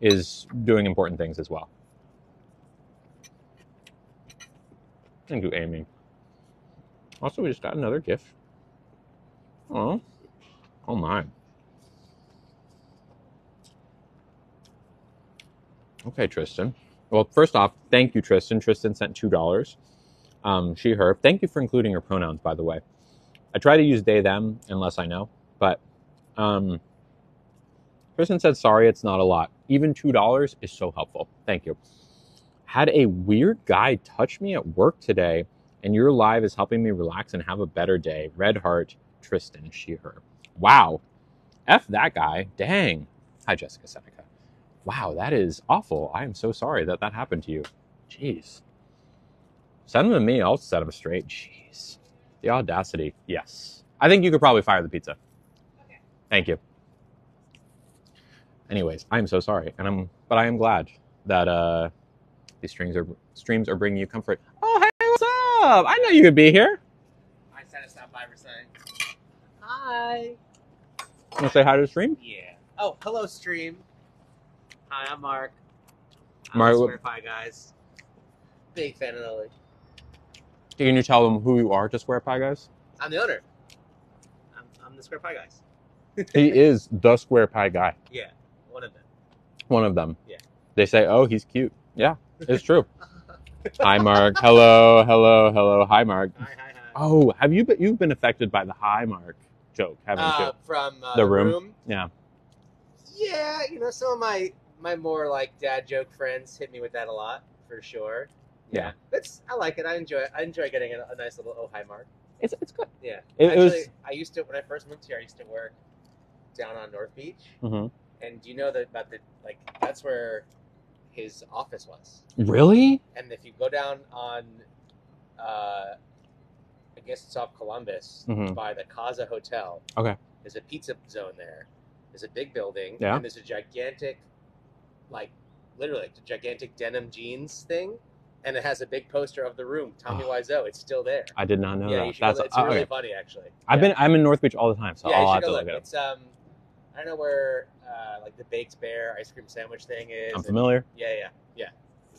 is doing important things as well. Thank you, Amy. Also, we just got another gift. Oh, oh my. Okay, Tristan. Well, first off, thank you, Tristan. Tristan sent two dollars. Um, she, her. Thank you for including her pronouns, by the way. I try to use they, them, unless I know. But um, Tristan said, sorry, it's not a lot. Even two dollars is so helpful. Thank you. Had a weird guy touch me at work today, and your live is helping me relax and have a better day. Red heart, Tristan, she, her. Wow. F that guy. Dang. Hi, Jessica Seneca. Wow, that is awful. I am so sorry that that happened to you. Jeez. Send them to me. I'll set them straight. Jeez. The audacity. Yes. I think you could probably fire the pizza. Okay. Thank you. Anyways, I'm so sorry, and I'm, but I am glad that uh, these streams are streams are bringing you comfort. Oh, hey, what's up? I know you could be here. I said to stop by for saying. Hi. Want to say hi to the stream? Yeah. Oh, hello, stream. Hi, I'm Mark. I'm Mark, the what- Square Pie guys. Big fan of the league. Can you tell them who you are to Square Pie Guys? I'm the owner. I'm, I'm the Square Pie guys. he is the Square Pie guy. Yeah, one of them. One of them. Yeah. They say, "Oh, he's cute." Yeah, it's true. hi, Mark. Hello, hello, hello. Hi, Mark. Hi, hi, hi. Oh, have you been? You've been affected by the hi, Mark joke, haven't Uh, from uh, The Room? you? Yeah. Yeah, you know, some of my my more like dad joke friends hit me with that a lot for sure. Yeah. It's I like it. I enjoy it. I enjoy getting a, a nice little oh hi mark. It's it's good. Yeah. It, it was. I used to when I first moved here. I used to work down on North Beach, Mhm. and do you know that about the like that's where his office was. Really? And if you go down on, uh, I guess it's off Columbus Mhm. by the Casa Hotel. Okay. There's a pizza zone there. There's a big building. Yeah. And there's a gigantic, like, literally, like, a gigantic denim jeans thing. And it has a big poster of the room, Tommy Oh. Wiseau. It's still there. I did not know yeah, that. you should That's go. It's oh, really okay. funny, actually. I've Yeah. been. I'm in North Beach all the time, so yeah, I'll you have to look look. at it. It's um, I don't know where uh, like the Baked Bear ice cream sandwich thing is. I'm and- familiar. yeah, yeah, yeah.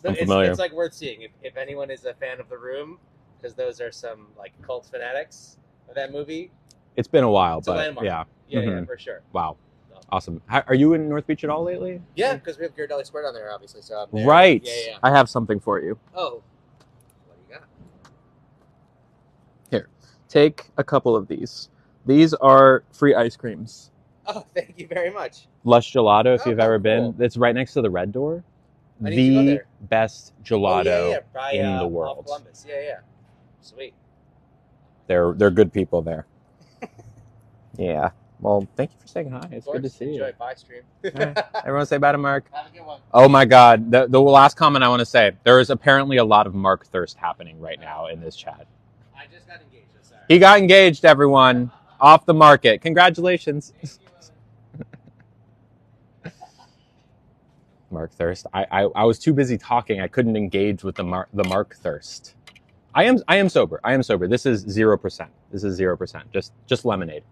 I'm it's, familiar. It's like worth seeing if, if anyone is a fan of The Room, because those are some like cult fanatics of that movie. It's been a while, It's a but landmark. yeah. Yeah, yeah, Mhm. for sure. Wow. Awesome. How, are you in North Beach at all lately? Yeah, because we have Ghirardelli Square down there, obviously. So I'm there. Right. Yeah, yeah. I have something for you. Oh, what do you got? Here, take a couple of these. These are free ice creams. Oh, thank you very much. Lush Gelato, if Oh, you've ever been. cool. It's right next to the Red Door. I need to go The there. best gelato. Oh, yeah, yeah, by, in uh, the off world. Columbus. Yeah, yeah. Sweet. They're they're good people there. yeah. Well, thank you for saying hi. It's good to see Enjoy you. bye stream. Alright. Everyone say bye to Mark. Have a good one. Oh my God. The, the last comment I want to say there is apparently a lot of Mark thirst happening right now in this chat. I just got engaged. I'm sorry. He got engaged, everyone. Off the market. Congratulations. Mark Thirst. I, I, I was too busy talking. I couldn't engage with the Mark the Mark Thirst. I am I am sober. I am sober. This is zero percent. This is zero percent. Just just lemonade.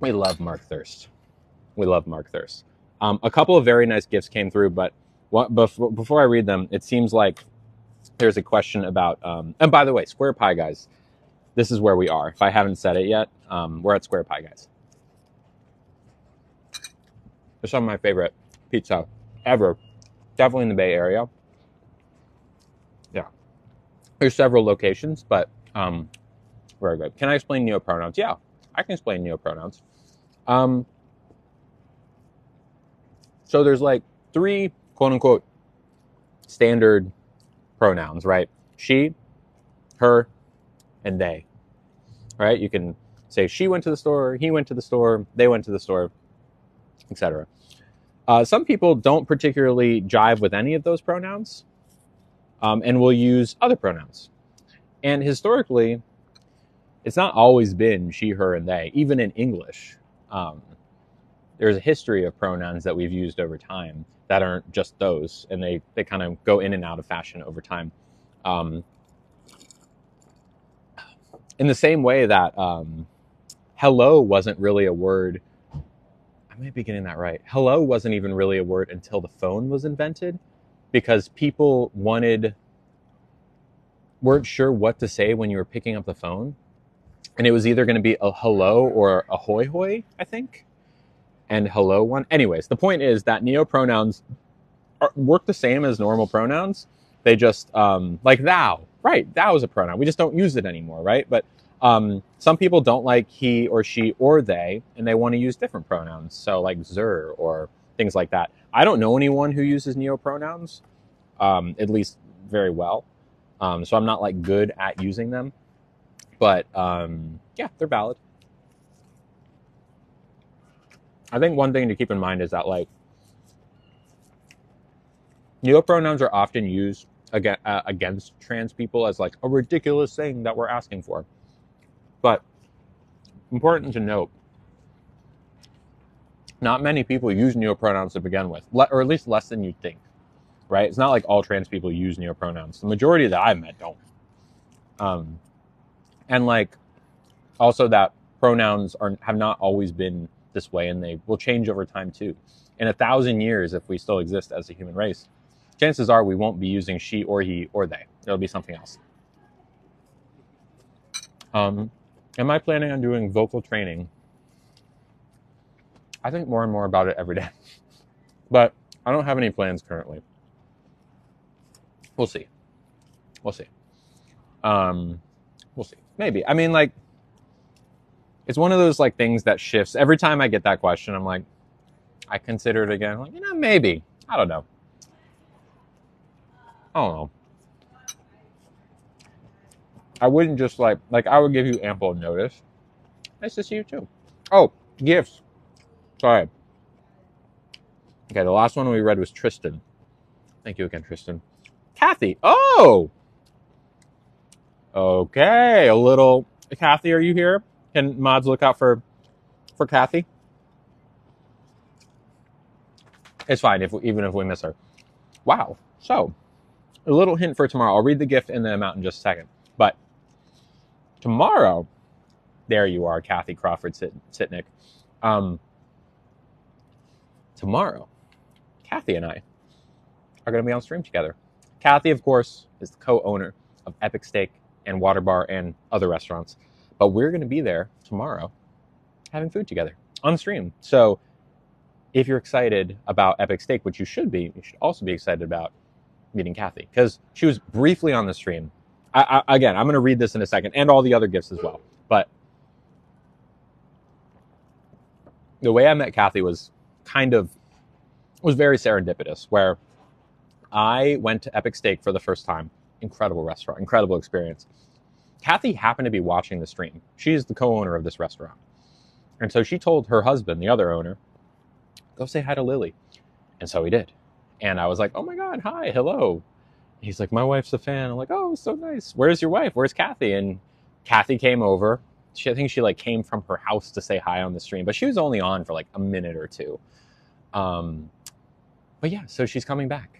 We love Mark Thirst. We love Mark Thirst. Um, a couple of very nice gifts came through, but what, before, before I read them, it seems like there's a question about. Um, and by the way, Square Pie guys, this is where we are. If I haven't said it yet, um, we're at Square Pie guys. They're some of my favorite pizza ever. Definitely in the Bay Area. Yeah. There's several locations, but um, very good. Can I explain neopronouns? Yeah. I can explain neopronouns. Um, so there's like three quote unquote standard pronouns, right? She, her, and they. Right? You can say she went to the store, he went to the store, they went to the store, etc. Uh, some people don't particularly jive with any of those pronouns um, and will use other pronouns. And historically, it's not always been she, her, and they, even in English. Um, there's a history of pronouns that we've used over time that aren't just those, and they, they kind of go in and out of fashion over time. Um, in the same way that um, hello wasn't really a word, I might be getting that right. Hello wasn't even really a word until the phone was invented because people wanted, weren't sure what to say when you were picking up the phone. And it was either going to be a hello or a hoy hoy, I think and hello one. Anyways, the point is that neopronouns are, work the same as normal pronouns. They just um, like thou, right? Thou is a pronoun. We just don't use it anymore, right? But um, some people don't like he or she or they, and they want to use different pronouns. So like zer or things like that. I don't know anyone who uses neopronouns, um, at least very well. Um, so I'm not like good at using them, but um, yeah, they're valid. I think one thing to keep in mind is that like neopronouns are often used against, uh, against trans people as like a ridiculous thing that we're asking for. But important to note, not many people use neopronouns to begin with, or at least less than you'd think, right? It's not like all trans people use neopronouns. The majority that I've met don't. Um, and like also that pronouns are have not always been this way and they will change over time too. In a thousand years, if we still exist as a human race, chances are we won't be using she or he or they. It'll be something else. Um, am I planning on doing vocal training? I think more and more about it every day. but I don't have any plans currently. We'll see. We'll see. Um, we'll see. Maybe. I mean, like, it's one of those like things that shifts every time I get that question. I'm like, I consider it again. I'm like, you know, maybe. I don't know. I don't know. I wouldn't just like like I would give you ample notice. Nice to see you too. Oh, gifts. Sorry. Okay, the last one we read was Tristan. Thank you again, Tristan. Kathy. Oh. Okay, a little. Kathy, are you here? Can mods look out for for Kathy? It's fine if even if we miss her. Wow. So, a little hint for tomorrow. I'll read the gift and the amount in just a second. But tomorrow, there you are, Kathy Crawford Sit- Sitnick. Um, tomorrow, Kathy and I are going to be on stream together. Kathy, of course, is the co-owner of Epic Steak and Water Bar and other restaurants. But we're going to be there tomorrow having food together on stream. So if you're excited about Epic Steak, which you should be, you should also be excited about meeting Kathy because she was briefly on the stream. I, I, again, I'm going to read this in a second and all the other gifts as well. But the way I met Kathy was kind of was very serendipitous. Where I went to Epic Steak for the first time, incredible restaurant, incredible experience. Kathy happened to be watching the stream. She's the co-owner of this restaurant. And so she told her husband, the other owner, go say hi to Lilly. And so he did. And I was like, oh my God, hi, hello. He's like, my wife's a fan. I'm like, oh, so nice. Where's your wife? Where's Kathy? And Kathy came over. She, I think she like came from her house to say hi on the stream, but she was only on for like a minute or two. Um, but yeah, so she's coming back.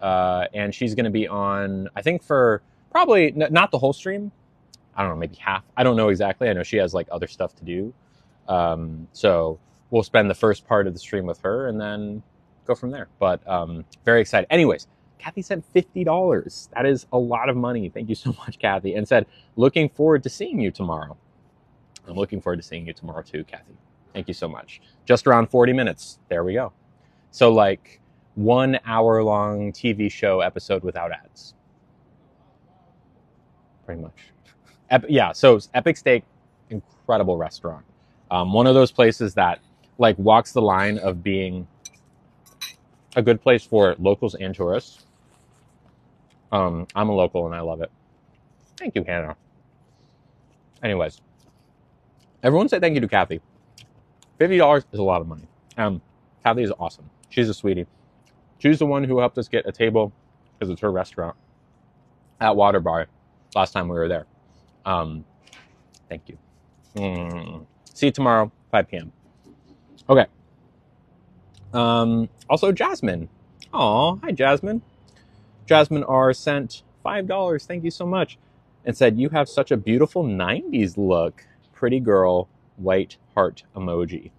Uh, and she's going to be on, I think for probably n- not the whole stream, I don't know, maybe half. I don't know exactly. I know she has like other stuff to do. Um, so we'll spend the first part of the stream with her and then go from there. But um, very excited. Anyways, Kathy said $50. That is a lot of money. Thank you so much, Kathy. And said, looking forward to seeing you tomorrow. I'm looking forward to seeing you tomorrow too, Kathy. Thank you so much. Just around 40 minutes. There we go. So, like one hour long TV show episode without ads. Pretty much. Ep- yeah, so Epic Steak incredible restaurant. Um, one of those places that like walks the line of being a good place for locals and tourists. Um, I'm a local and I love it. Thank you, Hannah. Anyways, everyone say thank you to Kathy. Fifty dollars is a lot of money. Um, Kathy is awesome. She's a sweetie. She's the one who helped us get a table because it's her restaurant at Waterbar last time we were there. Um, thank you. Mm. See you tomorrow, 5 p.m. Okay. Um, also, Jasmine. Oh, hi, Jasmine. Jasmine R sent $5. Thank you so much. And said, You have such a beautiful 90s look. Pretty girl, white heart emoji.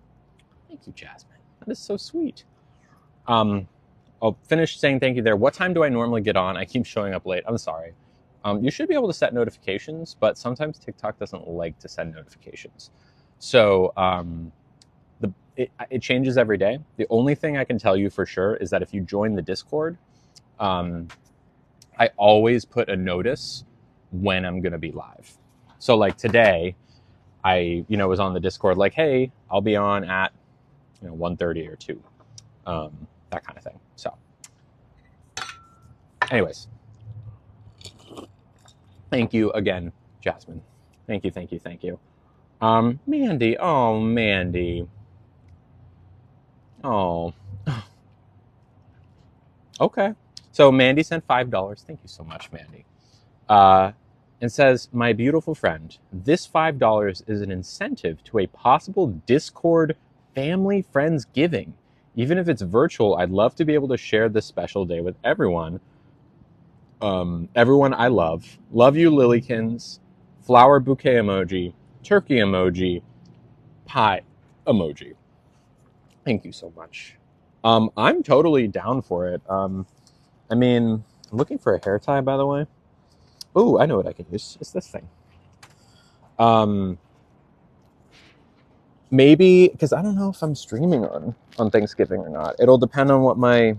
Thank you, Jasmine. That is so sweet. Um, I'll finish saying thank you there. What time do I normally get on? I keep showing up late. I'm sorry. Um, you should be able to set notifications, but sometimes TikTok doesn't like to send notifications. So um, the it, it, changes every day. The only thing I can tell you for sure is that if you join the Discord, um, I always put a notice when I'm going to be live. So like today, I you know was on the Discord like, hey, I'll be on at you know 1:30 or 2, um, that kind of thing. Anyways, thank you again, Jasmine. Thank you, thank you, thank you. Um, Mandy, oh Mandy, oh, okay. So Mandy sent five dollars. Thank you so much, Mandy. Uh, and says, My beautiful friend, this $5 is an incentive to a possible Discord family friends giving. Even if it's virtual, I'd love to be able to share this special day with everyone. Um, everyone I love. Love you, Lilykins. Flower bouquet emoji. Turkey emoji. Pie emoji. Thank you so much. Um, I'm totally down for it. Um, I mean, I'm looking for a hair tie, by the way. Oh, I know what I can use. It's this thing. Um, maybe because I don't know if I'm streaming on on Thanksgiving or not. It'll depend on what my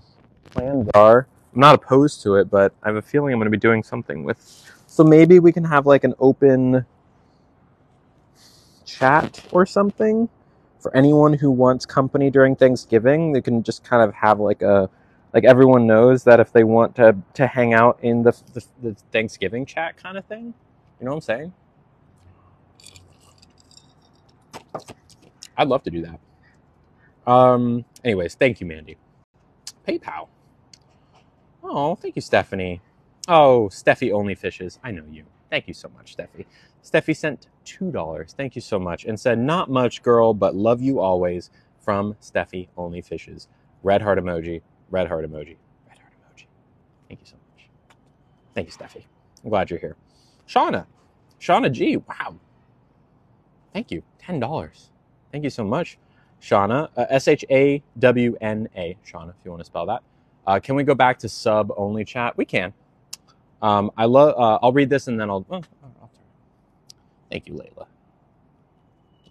plans are. I'm not opposed to it, but I have a feeling I'm going to be doing something with. So maybe we can have like an open chat or something for anyone who wants company during Thanksgiving. They can just kind of have like a like everyone knows that if they want to to hang out in the, the, the Thanksgiving chat kind of thing, you know what I'm saying? I'd love to do that. Um. Anyways, thank you, Mandy. PayPal. Oh, thank you, Stephanie. Oh, Steffi only fishes. I know you. Thank you so much, Steffi. Steffi sent two dollars. Thank you so much, and said, "Not much, girl, but love you always." From Steffi only fishes. Red heart emoji red heart emoji. Red heart emoji. Thank you so much. Thank you, Steffi. I'm glad you're here. Shauna. Shauna G. Wow. Thank you. $10. Thank you so much. Shauna. Uh, S H A W N A. Shauna, if you want to spell that. Uh, can we go back to sub only chat? We can. Um, I love. Uh, I'll read this and then I'll. Oh, I'll Thank you, Layla.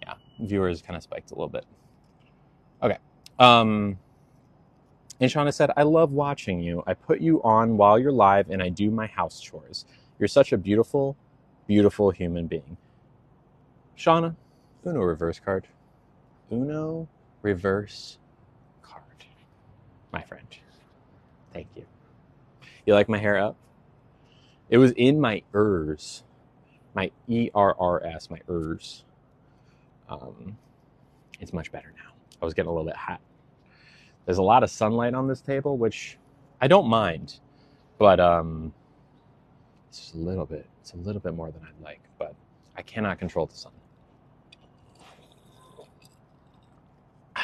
Yeah, viewers kind of spiked a little bit. Okay. Um, and Shauna said, I love watching you. I put you on while you're live and I do my house chores. You're such a beautiful, beautiful human being. Shauna, Uno reverse card. Uno reverse card. My friend. Thank you. You like my hair up? It was in my ERS. My E R R S, my ERS. Um, it's much better now. I was getting a little bit hot. There's a lot of sunlight on this table, which I don't mind, but um, it's just a little bit. It's a little bit more than I'd like, but I cannot control the sun.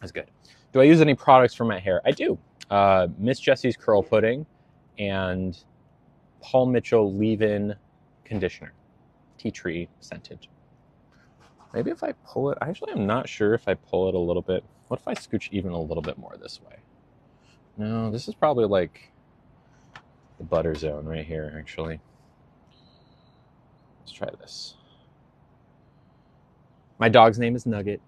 That's good. Do I use any products for my hair? I do. Uh, Miss Jessie's Curl Pudding and Paul Mitchell Leave-In Conditioner, tea tree scented. Maybe if I pull it, actually, I'm not sure if I pull it a little bit. What if I scooch even a little bit more this way? No, this is probably like the butter zone right here, actually. Let's try this. My dog's name is Nugget.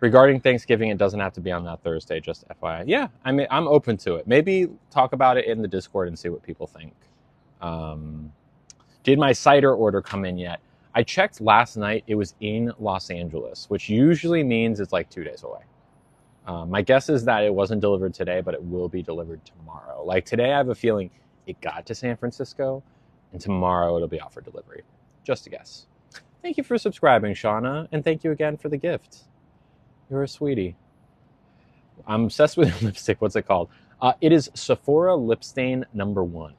Regarding Thanksgiving, it doesn't have to be on that Thursday, just FYI. Yeah, I mean, I'm open to it. Maybe talk about it in the Discord and see what people think. Um, Did my cider order come in yet? I checked last night. It was in Los Angeles, which usually means it's like two days away. Um, my guess is that it wasn't delivered today, but it will be delivered tomorrow. Like today, I have a feeling it got to San Francisco, and tomorrow it'll be out for delivery. Just a guess. Thank you for subscribing, Shauna, and thank you again for the gift. You're a sweetie. I'm obsessed with lipstick. What's it called? Uh, it is Sephora Lip Stain number one.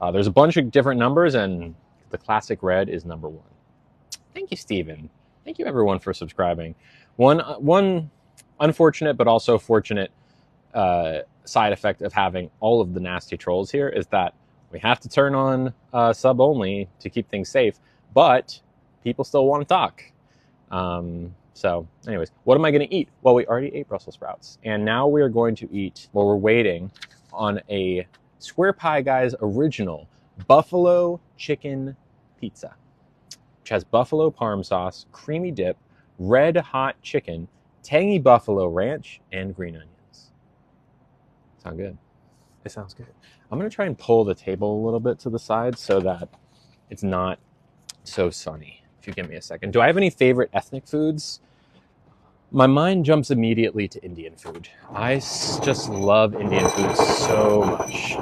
Uh, there's a bunch of different numbers, and the classic red is number one. Thank you, Steven. Thank you, everyone, for subscribing. One, uh, one unfortunate but also fortunate uh, side effect of having all of the nasty trolls here is that we have to turn on uh, sub only to keep things safe, but people still want to talk. Um, so, anyways, what am I going to eat? Well, we already ate Brussels sprouts, and now we are going to eat. Well, we're waiting on a Square Pie Guys original buffalo chicken pizza, which has buffalo parm sauce, creamy dip, red hot chicken, tangy buffalo ranch, and green onions. Sound good? It sounds good. I'm gonna try and pull the table a little bit to the side so that it's not so sunny. If you give me a second. Do I have any favorite ethnic foods? My mind jumps immediately to Indian food. I just love Indian food so much.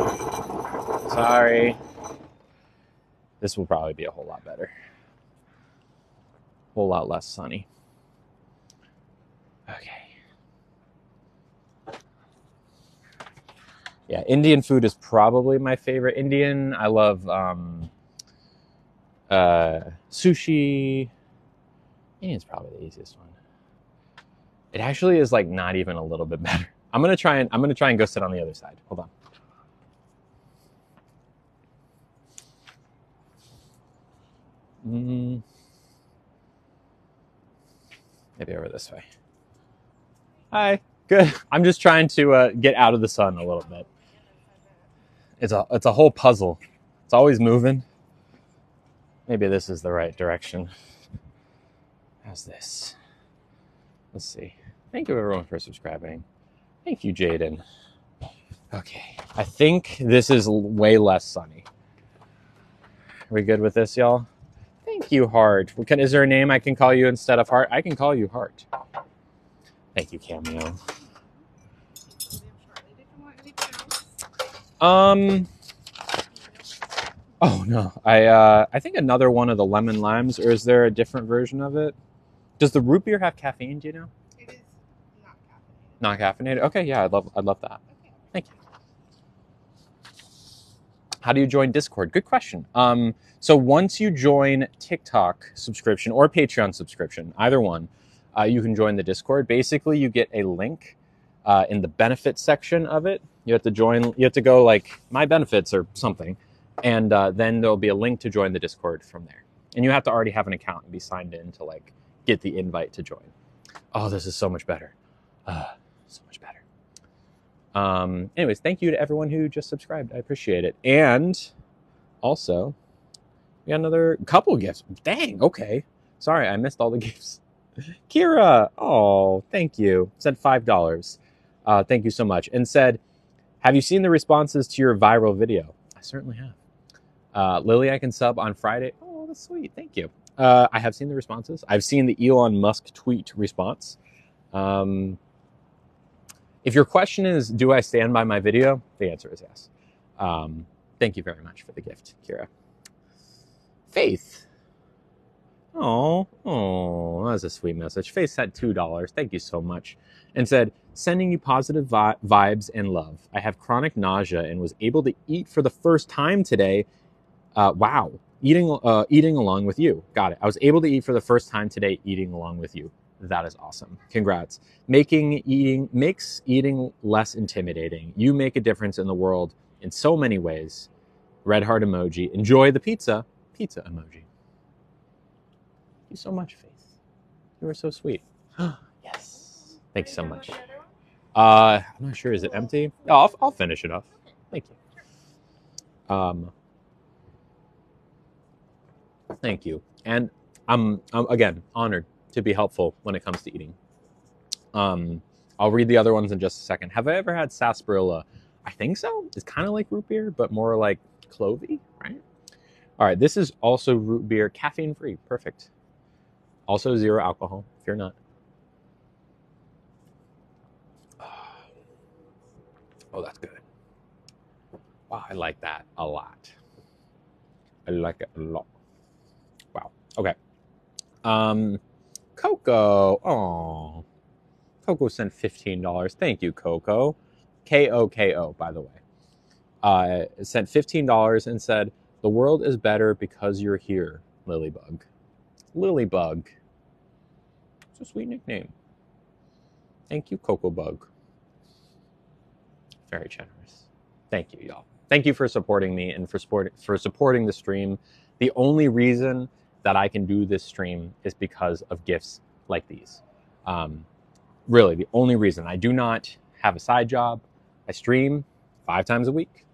Sorry. This will probably be a whole lot better. whole lot less sunny. Okay. Yeah, Indian food is probably my favorite. Indian, I love um, uh, sushi. Indian's probably the easiest one. It actually is like not even a little bit better. I'm gonna try and I'm gonna try and go sit on the other side. Hold on. Mm. Maybe over this way. Hi. Good. I'm just trying to uh, get out of the sun a little bit. It's a it's a whole puzzle. It's always moving. Maybe this is the right direction. How's this? Let's see. Thank you everyone for subscribing. Thank you, Jaden. Okay. I think this is way less sunny. Are we good with this, y'all? Thank you, Heart. Can, is there a name I can call you instead of Heart? I can call you Heart. Thank you, Cameo. Um. Oh no, I uh, I think another one of the lemon limes, or is there a different version of it? Does the root beer have caffeine? Do you know? It is not caffeinated. Not caffeinated. Okay, yeah, I'd love I'd love that. Okay. Thank you. How do you join Discord? Good question. Um, so once you join TikTok subscription or Patreon subscription, either one, uh, you can join the Discord. Basically, you get a link uh, in the benefits section of it. You have to join. You have to go like my benefits or something, and uh, then there'll be a link to join the Discord from there. And you have to already have an account and be signed in to like get the invite to join. Oh, this is so much better. Uh, so much better. Um, anyways, thank you to everyone who just subscribed. I appreciate it. And also, we got another couple gifts. Dang, okay. Sorry, I missed all the gifts. Kira, oh, thank you. Said $5. Uh, thank you so much. And said, Have you seen the responses to your viral video? I certainly have. Uh, Lilly, I can sub on Friday. Oh, that's sweet. Thank you. Uh, I have seen the responses. I've seen the Elon Musk tweet response. Um, if your question is, do I stand by my video? The answer is yes. Um, thank you very much for the gift, Kira. Faith. Oh, oh, that was a sweet message. Faith said $2. Thank you so much. And said, sending you positive vi- vibes and love. I have chronic nausea and was able to eat for the first time today. Uh, wow. Eating, uh, eating along with you. Got it. I was able to eat for the first time today, eating along with you. That is awesome. Congrats. Making eating makes eating less intimidating. You make a difference in the world in so many ways. Red heart emoji. Enjoy the pizza. Pizza emoji. Thank you so much, Faith. You are so sweet. yes. Thank you so much. Uh, I'm not sure. Is it empty? Oh, I'll, I'll finish it off. Thank you. Um, thank you. And I'm, I'm again honored to be helpful when it comes to eating. Um, I'll read the other ones in just a second. Have I ever had sarsaparilla? I think so. It's kind of like root beer, but more like clovey, right? All right, this is also root beer, caffeine free. Perfect. Also zero alcohol. If you're not. Oh, that's good. Wow, I like that a lot. I like it a lot. Okay. Um, Coco. Oh, Coco sent fifteen dollars. Thank you, Coco. K O K O. By the way, uh, sent fifteen dollars and said, "The world is better because you're here, Lilybug." Lilybug. It's a sweet nickname. Thank you, Coco Bug. Very generous. Thank you, y'all. Thank you for supporting me and for support, for supporting the stream. The only reason that I can do this stream is because of gifts like these. Um, really, the only reason. I do not have a side job. I stream five times a week.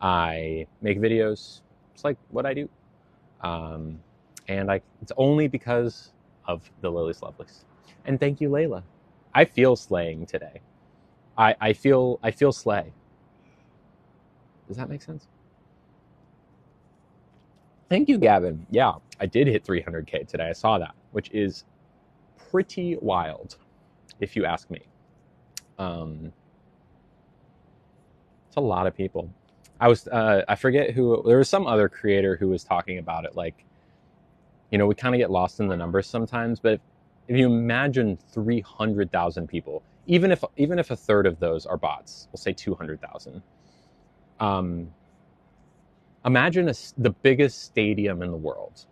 I make videos. It's like what I do. Um, and I, it's only because of the Lilly's Lovelies. And thank you, Layla. I feel slaying today. I, I feel I feel slay. Does that make sense? Thank you, Gavin. Yeah, I did hit 300k today. I saw that, which is pretty wild, if you ask me. Um, it's a lot of people. I was uh, I forget who there was some other creator who was talking about it. Like, you know, we kind of get lost in the numbers sometimes, but if, if you imagine 300,000 people, even if even if a third of those are bots, we'll say 200,000. Um, imagine a, the biggest stadium in the world,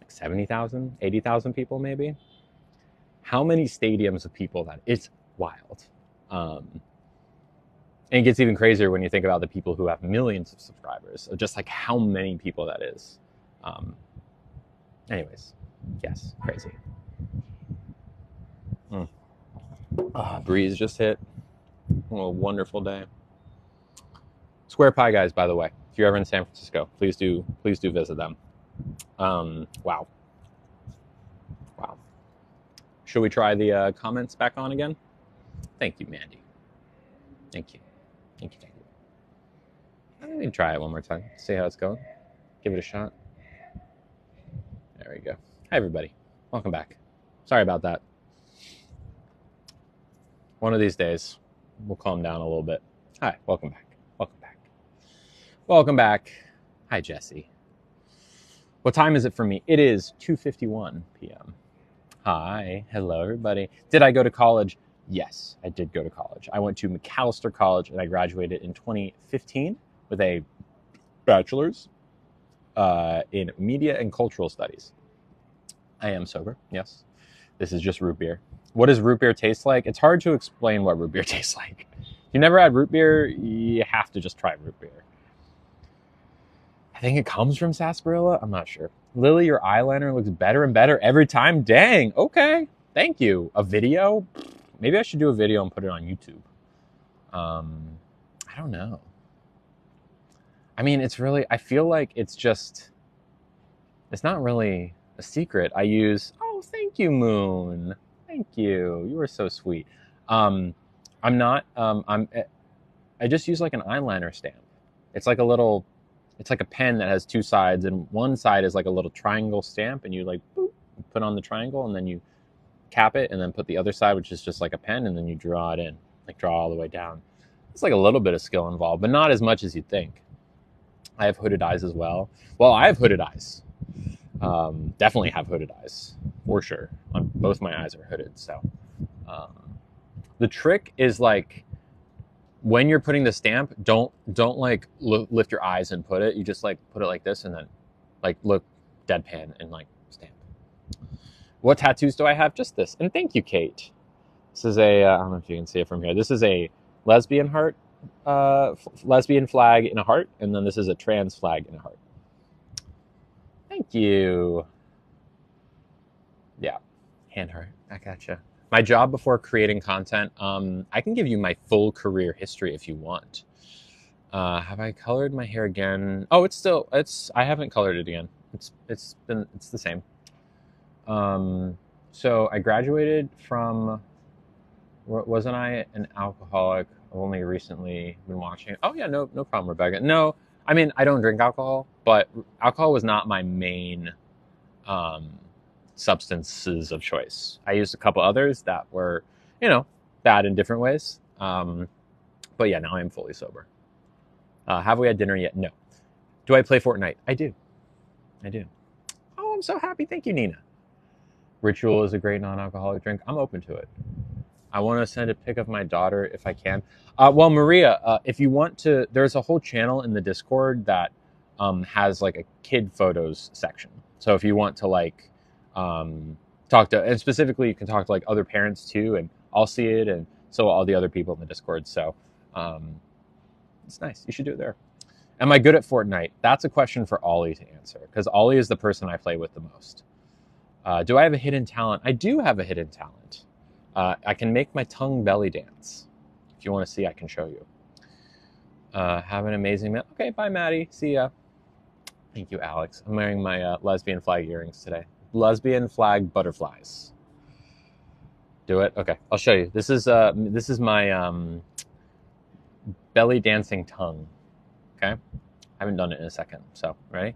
like 70,000, 80,000 people maybe. How many stadiums of people that it's wild. Um, and it gets even crazier when you think about the people who have millions of subscribers, just like how many people that is. Um, anyways, yes, crazy. Mm. Breeze just hit. What a wonderful day. Square Pie Guys, by the way, if you're ever in San Francisco, please do please do visit them. Um, wow, wow. Should we try the uh, comments back on again? Thank you, Mandy. Thank you, thank you, thank you. Let me try it one more time. See how it's going. Give it a shot. There we go. Hi, everybody. Welcome back. Sorry about that. One of these days, we'll calm down a little bit. Hi, welcome back. Welcome back. Hi, Jesse. What time is it for me? It is 2:51 p.m. Hi, hello everybody. Did I go to college? Yes, I did go to college. I went to Macalester College and I graduated in 2015 with a bachelor's uh, in media and cultural studies. I am sober. Yes, this is just root beer. What does root beer taste like? It's hard to explain what root beer tastes like. If you never had root beer, you have to just try root beer. I think it comes from sarsaparilla. I'm not sure. Lilly, your eyeliner looks better and better every time. Dang. Okay. Thank you. A video? Maybe I should do a video and put it on YouTube. Um, I don't know. I mean, it's really, I feel like it's just, it's not really a secret. I use, oh, thank you, Moon. Thank you. You are so sweet. Um, I'm not, um, I'm, I just use like an eyeliner stamp. It's like a little, it's like a pen that has two sides, and one side is like a little triangle stamp, and you like boop, put on the triangle, and then you cap it, and then put the other side, which is just like a pen, and then you draw it in, like draw all the way down. It's like a little bit of skill involved, but not as much as you'd think. I have hooded eyes as well. Well, I have hooded eyes. Um, definitely have hooded eyes for sure. On both my eyes are hooded. So um, the trick is like when you're putting the stamp, don't don't like lo- lift your eyes and put it. You just like put it like this and then like look deadpan and like stamp. What tattoos do I have? Just this. And thank you, Kate. This is a uh, I don't know if you can see it from here. This is a lesbian heart, uh, f- lesbian flag in a heart, and then this is a trans flag in a heart. Thank you. Yeah, hand heart. I gotcha. My job before creating content, um, I can give you my full career history if you want. Uh, have I colored my hair again? Oh, it's still it's. I haven't colored it again. It's it's been it's the same. Um, so I graduated from. Wasn't I an alcoholic? I've only recently been watching. Oh yeah, no no problem, Rebecca. No, I mean, I don't drink alcohol, but alcohol was not my main um, substances of choice. I used a couple others that were, you know, bad in different ways. Um, but yeah, now I'm fully sober. Uh, have we had dinner yet? No. Do I play Fortnite? I do. I do. Oh, I'm so happy. Thank you, Nina. Ritual is a great non alcoholic drink. I'm open to it. I want to send a pic of my daughter if I can. Uh, well, Maria, uh, if you want to, there's a whole channel in the Discord that um, has like a kid photos section. So if you want to like um, talk to, and specifically you can talk to like other parents too, and I'll see it, and so all the other people in the Discord. So um, it's nice. You should do it there. Am I good at Fortnite? That's a question for Ollie to answer because Ollie is the person I play with the most. Uh, do I have a hidden talent? I do have a hidden talent. Uh, I can make my tongue belly dance. If you want to see, I can show you. Uh, have an amazing meal. Okay, bye, Maddie. See ya. Thank you, Alex. I'm wearing my uh, lesbian flag earrings today. Lesbian flag butterflies. Do it. Okay, I'll show you. This is uh, this is my um, belly dancing tongue. Okay, I haven't done it in a second. So ready?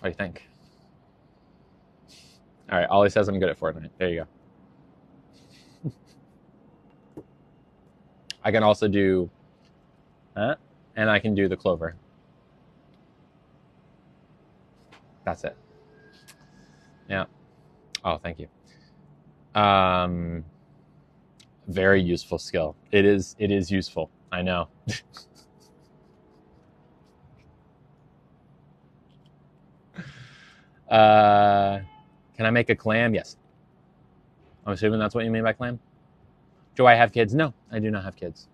What do you think? All right, Ollie says I'm good at Fortnite. There you go. I can also do that, and I can do the clover. That's it. Yeah. Oh, thank you. Um, very useful skill. It is. It is useful. I know. uh, can I make a clam? Yes. I'm assuming that's what you mean by clam. Do I have kids? No, I do not have kids.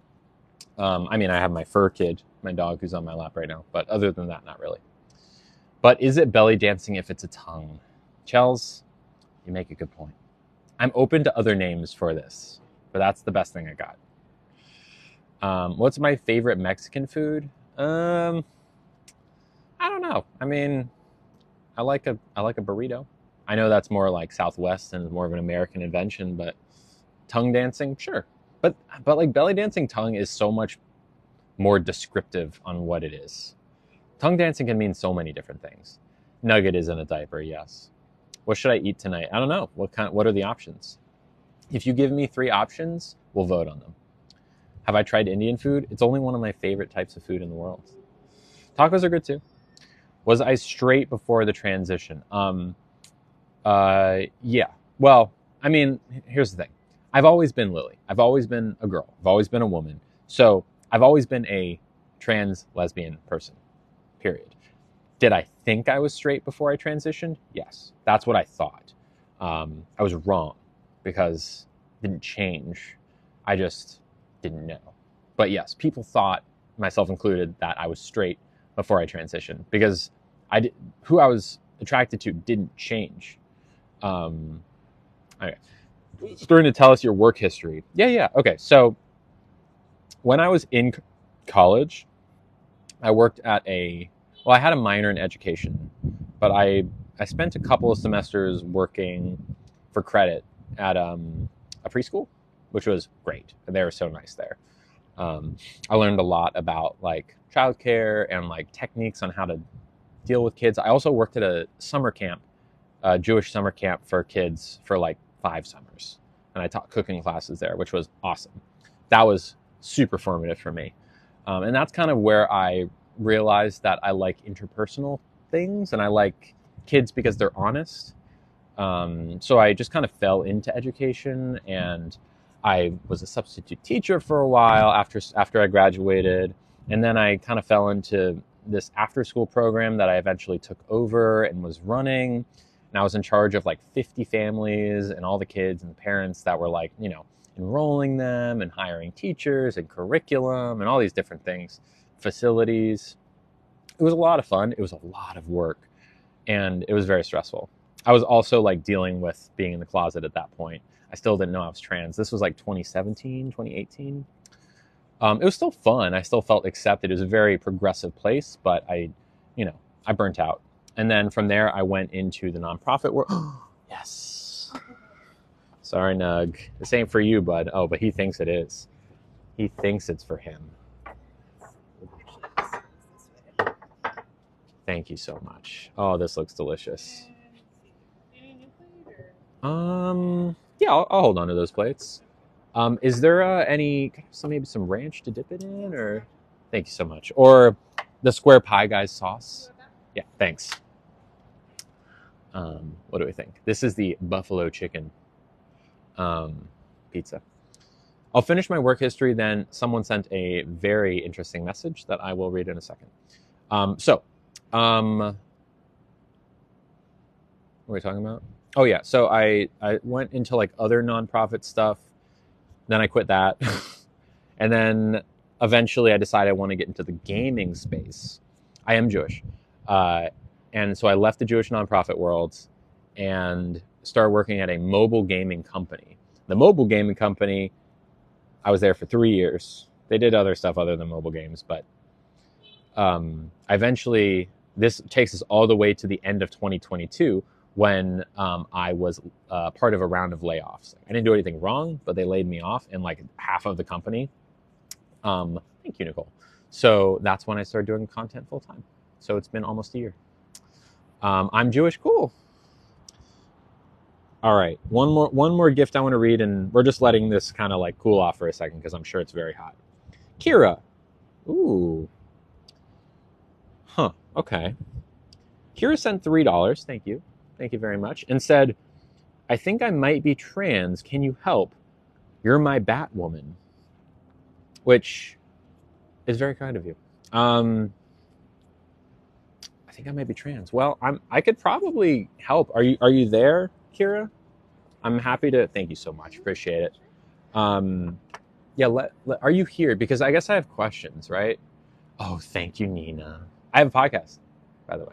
Um, I mean, I have my fur kid, my dog, who's on my lap right now. But other than that, not really. But is it belly dancing if it's a tongue? Chels, you make a good point. I'm open to other names for this, but that's the best thing I got. Um, what's my favorite Mexican food? Um, I don't know. I mean, I like a I like a burrito. I know that's more like Southwest and more of an American invention, but tongue dancing, sure. But but like belly dancing tongue is so much more descriptive on what it is. Tongue dancing can mean so many different things. Nugget is in a diaper, yes. What should I eat tonight? I don't know. What kind what are the options? If you give me three options, we'll vote on them. Have I tried Indian food? It's only one of my favorite types of food in the world. Tacos are good too. Was I straight before the transition? Um, uh, yeah. Well, I mean, here's the thing. I've always been Lilly. I've always been a girl. I've always been a woman. So I've always been a trans lesbian person. Period. Did I think I was straight before I transitioned? Yes. That's what I thought. Um, I was wrong because it didn't change. I just didn't know. But yes, people thought, myself included, that I was straight before I transitioned because I did, who I was attracted to didn't change. Um, okay. Starting to tell us your work history. Yeah, yeah. Okay. So when I was in college, I worked at a well, I had a minor in education, but I I spent a couple of semesters working for credit at um, a preschool, which was great. They were so nice there. Um, I learned a lot about like childcare and like techniques on how to deal with kids. I also worked at a summer camp, a Jewish summer camp for kids for like five summers, and I taught cooking classes there, which was awesome. That was super formative for me, um, and that's kind of where I realized that I like interpersonal things and I like kids because they're honest. Um, so I just kind of fell into education and I was a substitute teacher for a while after after I graduated, and then I kind of fell into this after school program that I eventually took over and was running. And I was in charge of like 50 families and all the kids and the parents that were like, you know, enrolling them and hiring teachers and curriculum and all these different things, facilities. It was a lot of fun. It was a lot of work and it was very stressful. I was also like dealing with being in the closet at that point. I still didn't know I was trans. This was like 2017, 2018. Um, it was still fun. I still felt accepted. It was a very progressive place, but I, you know, I burnt out. And then from there, I went into the nonprofit world. yes. Sorry, Nug. This ain't for you, bud. Oh, but he thinks it is. He thinks it's for him. Actually, this is this way. Thank you so much. Oh, this looks delicious. And let's see. Any new plate or? Um, yeah, I'll, I'll hold on to those plates. Um, is there uh, any some maybe some ranch to dip it in, or thank you so much, or the Square Pie Guys sauce? Yeah, thanks. Um, what do we think? This is the buffalo chicken um, pizza. I'll finish my work history. Then someone sent a very interesting message that I will read in a second. Um, so, um, what are we talking about? Oh yeah, so I I went into like other nonprofit stuff. Then I quit that, and then eventually I decided I want to get into the gaming space. I am Jewish, uh, and so I left the Jewish nonprofit world and started working at a mobile gaming company. The mobile gaming company, I was there for three years. They did other stuff other than mobile games, but um, eventually this takes us all the way to the end of 2022 when um, I was uh, part of a round of layoffs. I didn't do anything wrong, but they laid me off in like half of the company. Um, thank you, Nicole. So that's when I started doing content full time. So it's been almost a year. Um, I'm Jewish. Cool. All right, one more one more gift I want to read, and we're just letting this kind of like cool off for a second because I'm sure it's very hot. Kira, ooh, huh, okay. Kira sent three dollars. Thank you, thank you very much, and said, "I think I might be trans. Can you help? You're my Batwoman," which is very kind of you. Um, I think I might be trans. Well, I'm. I could probably help. Are you? Are you there, Kira? I'm happy to. Thank you so much. Appreciate it. Um, yeah. Let, let. Are you here? Because I guess I have questions, right? Oh, thank you, Nina. I have a podcast, by the way.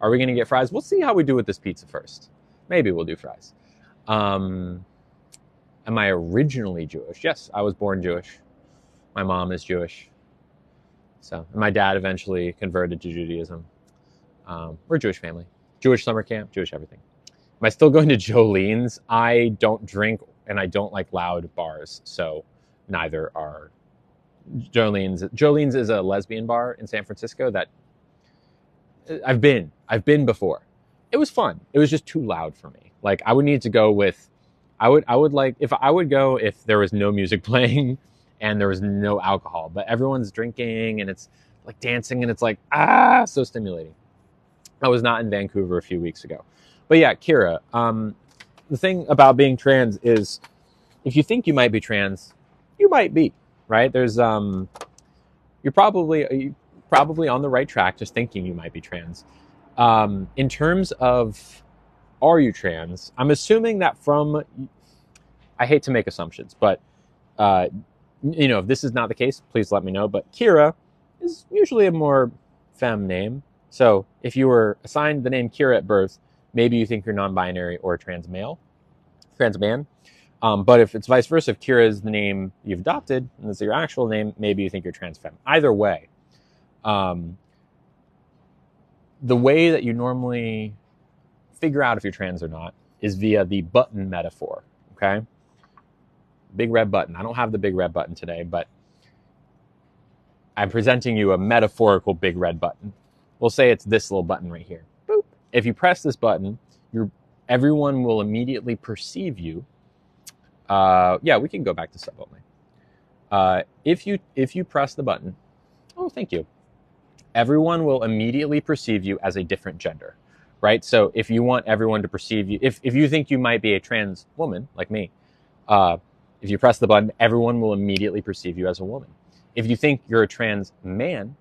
Are we going to get fries? We'll see how we do with this pizza first. Maybe we'll do fries. Um, am I originally Jewish? Yes, I was born Jewish. My mom is Jewish. So, my dad eventually converted to Judaism. Um, we're Jewish family. Jewish summer camp, Jewish everything. Am I still going to Jolene's? I don't drink and I don't like loud bars, so neither are Jolene's. Jolene's is a lesbian bar in San Francisco that I've been. I've been before. It was fun. It was just too loud for me. Like I would need to go with I would I would like if I would go if there was no music playing and there was no alcohol, but everyone's drinking and it's like dancing and it's like ah so stimulating. I was not in Vancouver a few weeks ago. But yeah, Kira, um, the thing about being trans is if you think you might be trans, you might be, right? There's um you're probably you probably on the right track just thinking you might be trans. Um, in terms of are you trans? I'm assuming that from I hate to make assumptions, but uh, you know, if this is not the case, please let me know. But Kira is usually a more femme name. So if you were assigned the name Kira at birth, maybe you think you're non-binary or trans male, trans man. Um, but if it's vice versa, if Kira is the name you've adopted and it's your actual name, maybe you think you're trans femme. Either way, um, the way that you normally figure out if you're trans or not is via the button metaphor. Okay, big red button. I don't have the big red button today, but I'm presenting you a metaphorical big red button. We'll say it's this little button right here. Boop. If you press this button, you everyone will immediately perceive you. Uh, yeah, we can go back to sub only. Uh, if you if you press the button, oh, thank you. Everyone will immediately perceive you as a different gender, right? So if you want everyone to perceive you, if if you think you might be a trans woman like me, uh, if you press the button, everyone will immediately perceive you as a woman. If you think you're a trans man,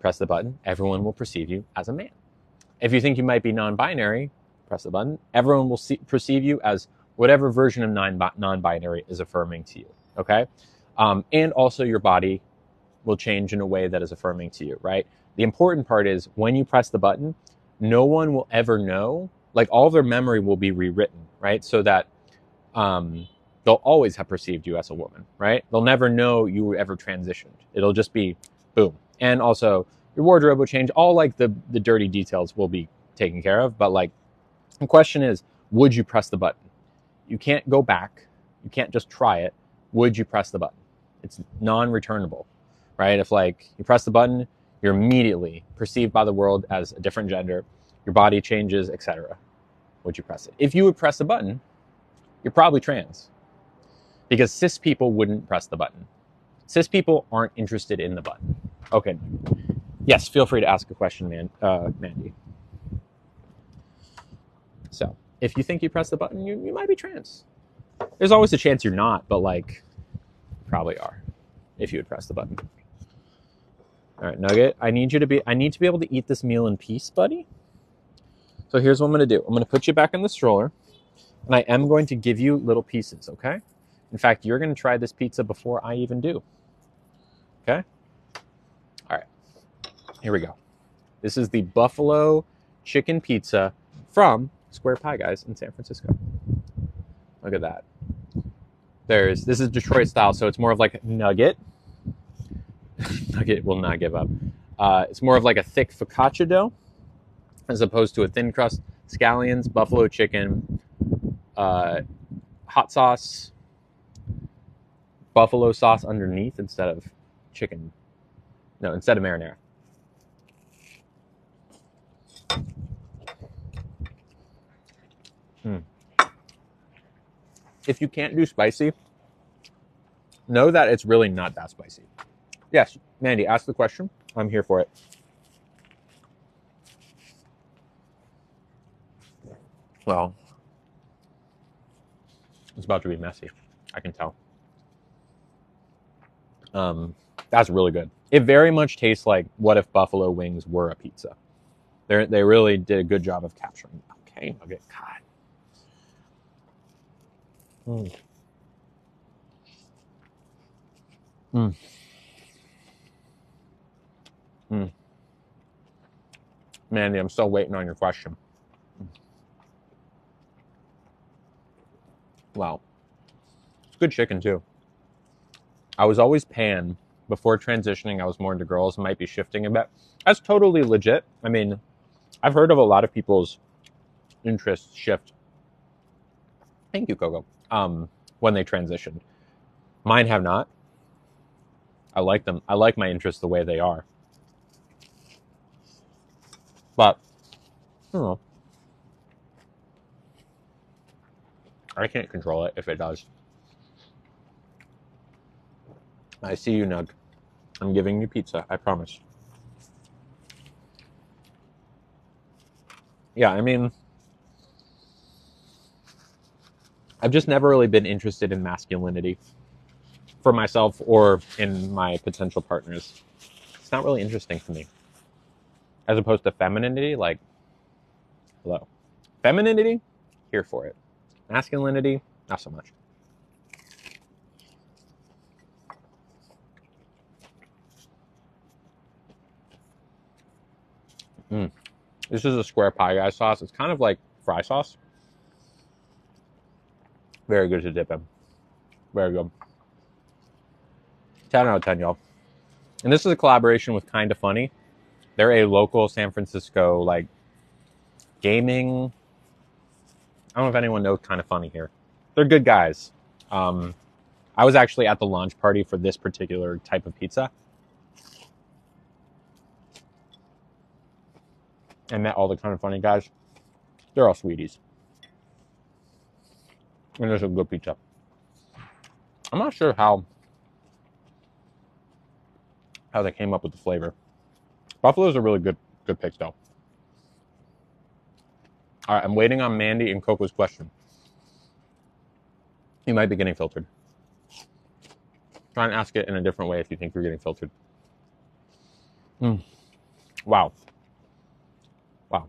press the button, everyone will perceive you as a man. If you think you might be non binary, press the button, everyone will see, perceive you as whatever version of non binary is affirming to you. Okay? Um, and also, your body will change in a way that is affirming to you, right? The important part is when you press the button, no one will ever know, like all their memory will be rewritten, right? So that um, they'll always have perceived you as a woman, right? They'll never know you were ever transitioned. It'll just be boom. And also your wardrobe will change. All like the the dirty details will be taken care of. But like the question is, would you press the button? you can't go back. You can't just try it. Would you press the button? It's non-returnable, right? If like you press the button, you're immediately perceived by the world as a different gender. Your body changes, etc. Would you press it? If you would press the button, you're probably trans. Because cis people wouldn't press the button. Cis people aren't interested in the button. Okay. Yes, feel free to ask a question, man, uh, Mandy. So, if you think you press the button, you, you might be trans. There's always a chance you're not, but like, probably are if you would press the button. All right, Nugget, I need you to be, I need to be able to eat this meal in peace, buddy. So here's what I'm going to do. I'm going to put you back in the stroller, and I am going to give you little pieces, okay? In fact, you're going to try this pizza before I even do. Okay? Here we go. This is the buffalo chicken pizza from Square Pie Guys in San Francisco. Look at that. There's this is Detroit style, so it's more of like a nugget. nugget will not give up. Uh, it's more of like a thick focaccia dough, as opposed to a thin crust scallions, buffalo chicken, uh, hot sauce, buffalo sauce underneath instead of chicken. No, instead of marinara. Mm. If you can't do spicy, know that it's really not that spicy. Yes, Mandy, ask the question. I'm here for it. Well, it's about to be messy. I can tell. Um, that's really good. It very much tastes like what if buffalo wings were a pizza. They they really did a good job of capturing. Okay, okay, God. Mm. Mm. Mm. Mandy, I'm still waiting on your question. Wow. It's good chicken too. I was always pan before transitioning. I was more into girls, might be shifting a bit. That's totally legit. I mean, I've heard of a lot of people's interests shift. Thank you, Coco. Um, when they transitioned, mine have not. I like them. I like my interests the way they are. But I don't know. I can't control it if it does. I see you, Nug. I'm giving you pizza, I promise. Yeah, I mean, I've just never really been interested in masculinity for myself or in my potential partners. It's not really interesting to me. As opposed to femininity, like, hello. Femininity, here for it. Masculinity, not so much. Mm. This is a square pie guy sauce. It's kind of like fry sauce. Very good to dip in. Very good. 10 out of 10, y'all. And this is a collaboration with Kinda Funny. They're a local San Francisco, like, gaming. I don't know if anyone knows Kinda Funny here. They're good guys. Um, I was actually at the launch party for this particular type of pizza. and met all the Kinda Funny guys. They're all sweeties. And there's a good pizza. I'm not sure how how they came up with the flavor. Buffalo's a really good good pick though. All right, I'm waiting on Mandy and Coco's question. You might be getting filtered. Try and ask it in a different way if you think you're getting filtered. Mm. Wow. Wow.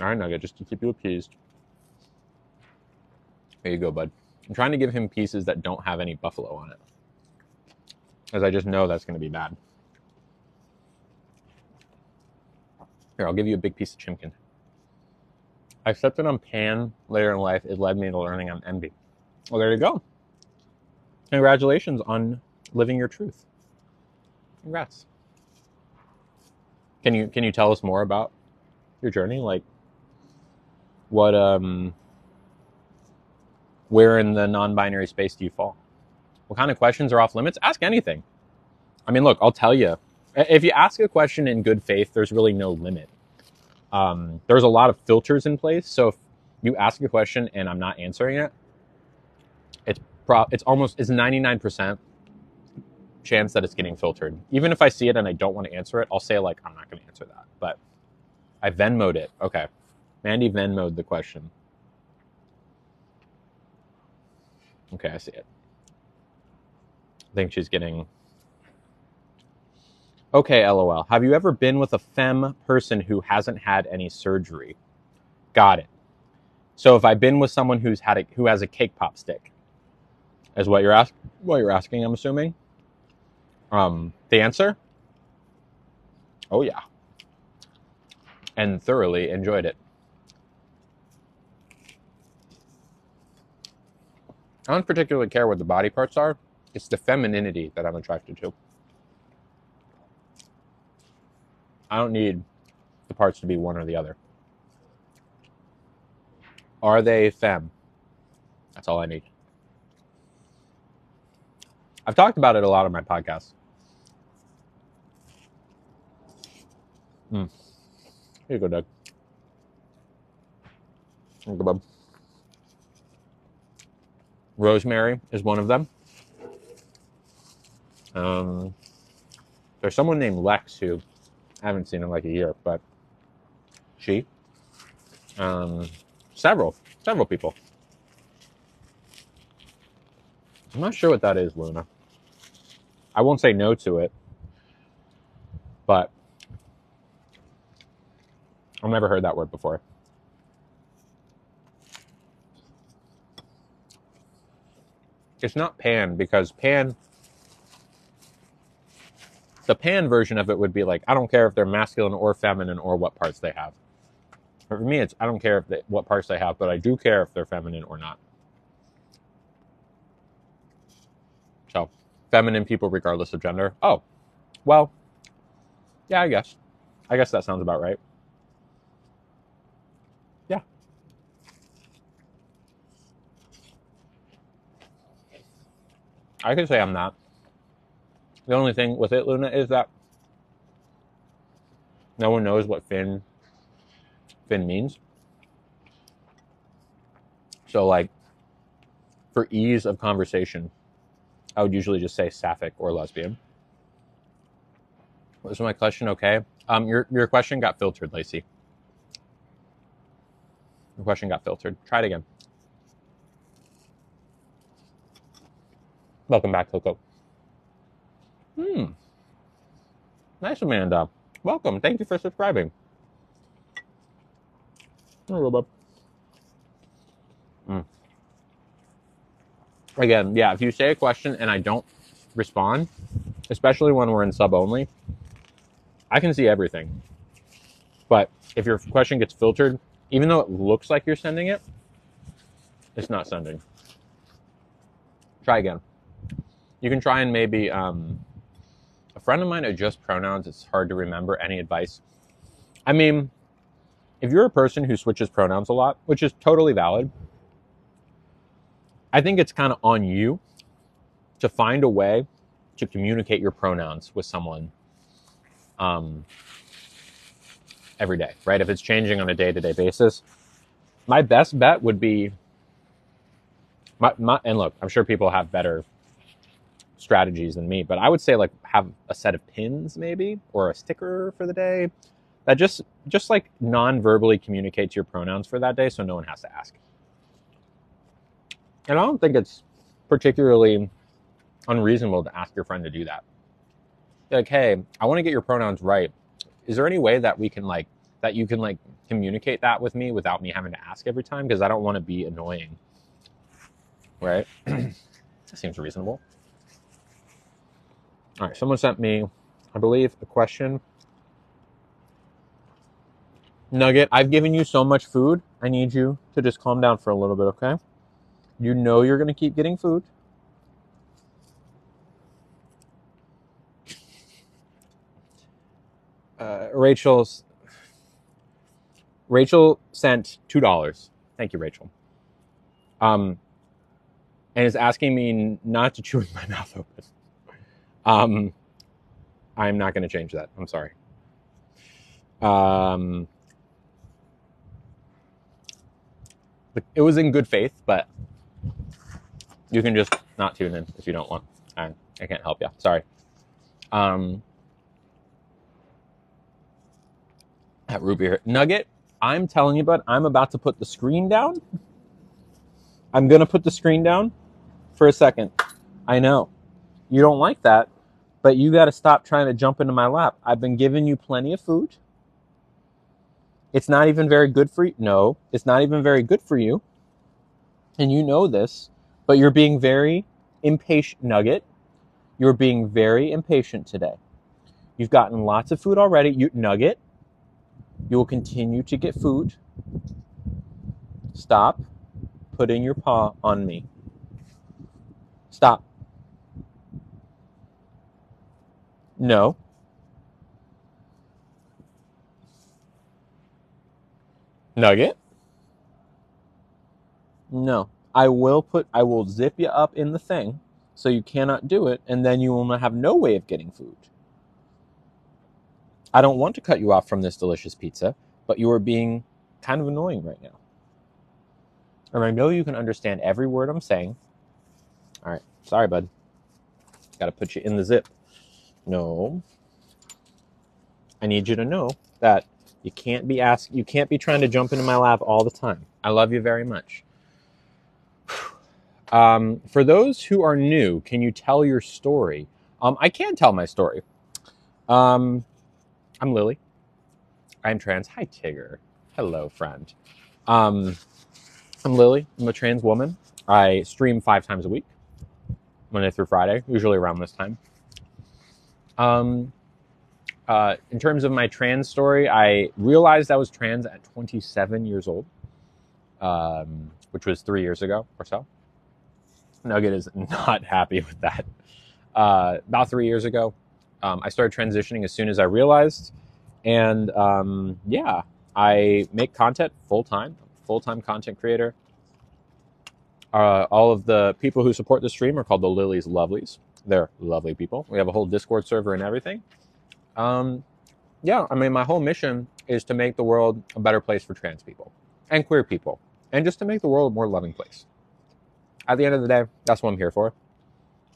All right, Nugget, just to keep you appeased. There you go, bud. I'm trying to give him pieces that don't have any buffalo on it. Because I just know that's going to be bad. Here, I'll give you a big piece of chimkin. I accepted on pan later in life. It led me to learning on envy. Well, there you go. Congratulations on living your truth. Congrats. Can you can you tell us more about your journey? Like what um where in the non-binary space do you fall? What kind of questions are off limits? Ask anything. I mean, look, I'll tell you. If you ask a question in good faith, there's really no limit. Um, there's a lot of filters in place. So if you ask a question and I'm not answering it, it's pro- it's almost it's 99% chance that it's getting filtered. Even if I see it and I don't want to answer it, I'll say like I'm not going to answer that. But I Venmoed it. Okay. Mandy Venmoed the question. Okay, I see it. I think she's getting. Okay, lol. Have you ever been with a femme person who hasn't had any surgery? Got it. So if I've been with someone who's had a, who has a cake pop stick, is what you're asking. What you're asking, I'm assuming. Um, the answer? Oh yeah, and thoroughly enjoyed it. I don't particularly care what the body parts are. It's the femininity that I'm attracted to. I don't need the parts to be one or the other. Are they femme? That's all I need. I've talked about it a lot on my podcast. Mm. Here you go, Doug. Here you bub. Rosemary is one of them. Um, there's someone named Lex who I haven't seen in like a year, but she, um, several, several people. I'm not sure what that is, Luna. I won't say no to it, but I've never heard that word before. It's not pan because pan, the pan version of it would be like, I don't care if they're masculine or feminine or what parts they have. For me, it's I don't care if they, what parts they have, but I do care if they're feminine or not. So, feminine people regardless of gender. Oh, well, yeah, I guess. I guess that sounds about right. I could say I'm not. The only thing with it, Luna, is that no one knows what fin fin means. So like for ease of conversation, I would usually just say sapphic or lesbian. Was my question okay? Um, your your question got filtered, Lacey. Your question got filtered. Try it again. Welcome back, Coco. Hmm. Nice, Amanda. Welcome. Thank you for subscribing. A little bit. Mm. Again, yeah, if you say a question and I don't respond, especially when we're in sub only, I can see everything. But if your question gets filtered, even though it looks like you're sending it, it's not sending. Try again. You can try and maybe um, a friend of mine adjusts pronouns. It's hard to remember any advice. I mean, if you're a person who switches pronouns a lot, which is totally valid, I think it's kind of on you to find a way to communicate your pronouns with someone um, every day, right? If it's changing on a day to day basis, my best bet would be, my, my, and look, I'm sure people have better strategies than me, but I would say like have a set of pins maybe or a sticker for the day that just just like non-verbally communicates your pronouns for that day so no one has to ask. And I don't think it's particularly unreasonable to ask your friend to do that. Like, hey, I want to get your pronouns right. Is there any way that we can like that you can like communicate that with me without me having to ask every time? Because I don't want to be annoying. Right? that seems reasonable. All right, someone sent me, I believe, a question. Nugget, I've given you so much food. I need you to just calm down for a little bit, okay? You know you're going to keep getting food. Uh, Rachel's Rachel sent two dollars. Thank you, Rachel. Um, and is asking me not to chew with my mouth open. Um, I'm not going to change that. I'm sorry. Um, it was in good faith, but you can just not tune in if you don't want. I, I can't help you. Sorry. Um, at Ruby Nugget, I'm telling you, but I'm about to put the screen down. I'm gonna put the screen down for a second. I know you don't like that, but you got to stop trying to jump into my lap. I've been giving you plenty of food. It's not even very good for you. No, it's not even very good for you. And you know this, but you're being very impatient, Nugget. You're being very impatient today. You've gotten lots of food already. You, Nugget, you will continue to get food. Stop putting your paw on me. Stop. No. Nugget? No. I will put I will zip you up in the thing so you cannot do it and then you will have no way of getting food. I don't want to cut you off from this delicious pizza, but you are being kind of annoying right now. And I know you can understand every word I'm saying. All right. Sorry, bud. Got to put you in the zip. No. I need you to know that you can't be ask you can't be trying to jump into my lap all the time. I love you very much. Um, for those who are new, can you tell your story? Um, I can tell my story. Um, I'm Lilly. I'm trans. Hi, Tigger. Hello, friend. Um, I'm Lilly. I'm a trans woman. I stream five times a week, Monday through Friday, usually around this time. Um, uh, in terms of my trans story, I realized I was trans at 27 years old, um, which was three years ago or so. Nugget is not happy with that. Uh, about three years ago, um, I started transitioning as soon as I realized. And um, yeah, I make content full time, full time content creator. Uh, all of the people who support the stream are called the Lilly's Lovelies. They're lovely people. We have a whole Discord server and everything. Um, yeah, I mean, my whole mission is to make the world a better place for trans people and queer people, and just to make the world a more loving place. At the end of the day, that's what I'm here for.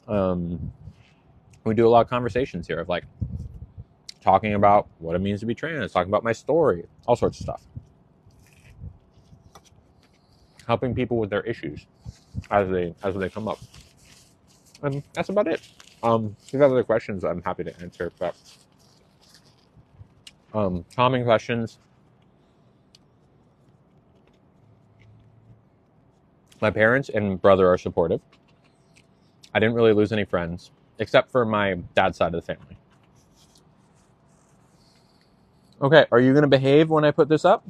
Um, we do a lot of conversations here of like talking about what it means to be trans, talking about my story, all sorts of stuff. Helping people with their issues as they as they come up. And that's about it. Um, if you have other questions, I'm happy to answer. But um, common questions. My parents and brother are supportive. I didn't really lose any friends, except for my dad's side of the family. Okay, are you going to behave when I put this up?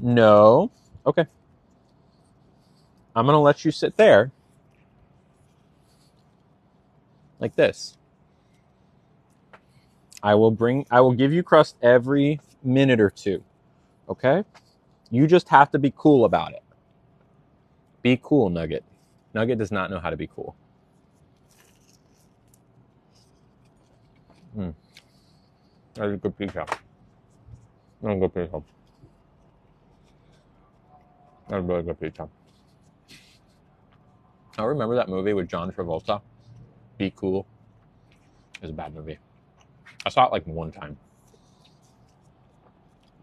No. Okay. I'm going to let you sit there like this. I will bring I will give you crust every minute or two. Okay? You just have to be cool about it. Be cool, Nugget. Nugget does not know how to be cool. Hmm. That's a good pizza. That's a good pizza. That's a really good pizza. I remember that movie with John Travolta. Be cool. It was a bad movie. I saw it like one time.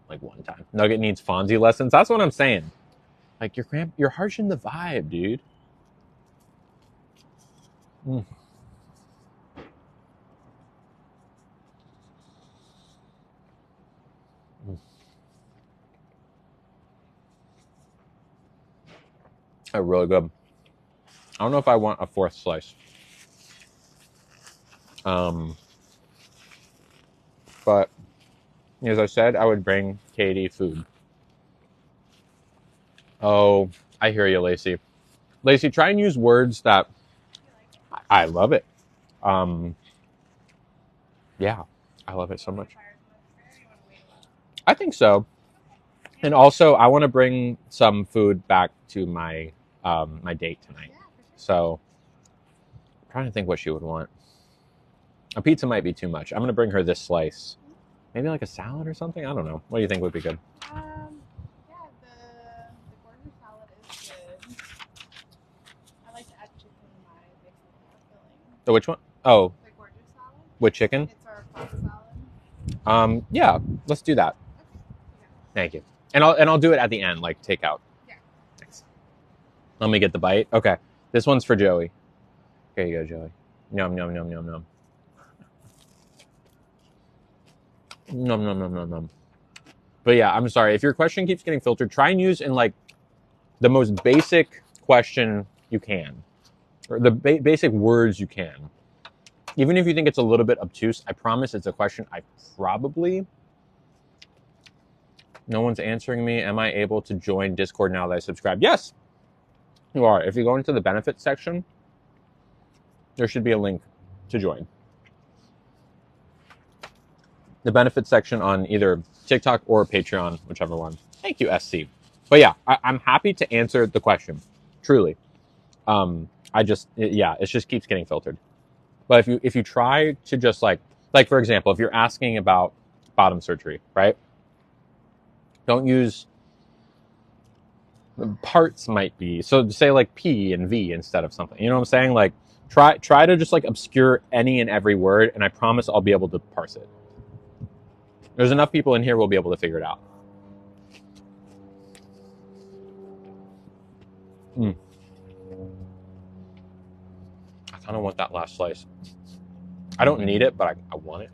Like one time. Nugget needs Fonzie lessons. That's what I'm saying. Like you're cramp, you're harshing the vibe, dude. Mm. Mm. They're really good. I don't know if I want a fourth slice. Um, but as I said, I would bring Katie food. Oh, I hear you, Lacey. Lacey, try and use words that I love it. Um, yeah, I love it so much. I think so. And also, I want to bring some food back to my um, my date tonight. Yeah, for sure. So, I'm trying to think what she would want. A pizza might be too much. I'm gonna bring her this slice. Maybe like a salad or something. I don't know. What do you think would be good? Um, yeah, the the salad is good. I like to add chicken in my filling. The which one? Oh, The gorgeous salad. with chicken. It's our salad. Um, yeah, let's do that. Thank you. And I'll and I'll do it at the end, like takeout. Yeah. Thanks. Let me get the bite. Okay, this one's for Joey. Here you go, Joey. Yum yum yum yum yum. Num num num num num. But yeah, I'm sorry if your question keeps getting filtered. Try and use in like the most basic question you can, or the ba- basic words you can. Even if you think it's a little bit obtuse, I promise it's a question I probably no one's answering me. Am I able to join Discord now that I subscribe? Yes, you are. If you go into the benefits section, there should be a link to join. The benefits section on either TikTok or Patreon, whichever one. Thank you, SC. But yeah, I, I'm happy to answer the question. Truly, um, I just it- yeah, it just keeps getting filtered. But if you if you try to just like like for example, if you're asking about bottom surgery, right? Don't use parts might be so say like P and V instead of something. You know what I'm saying? Like try try to just like obscure any and every word, and I promise I'll be able to parse it. There's enough people in here we'll be able to figure it out. Mm. I kind of want that last slice. I don't need it, but I, I want it.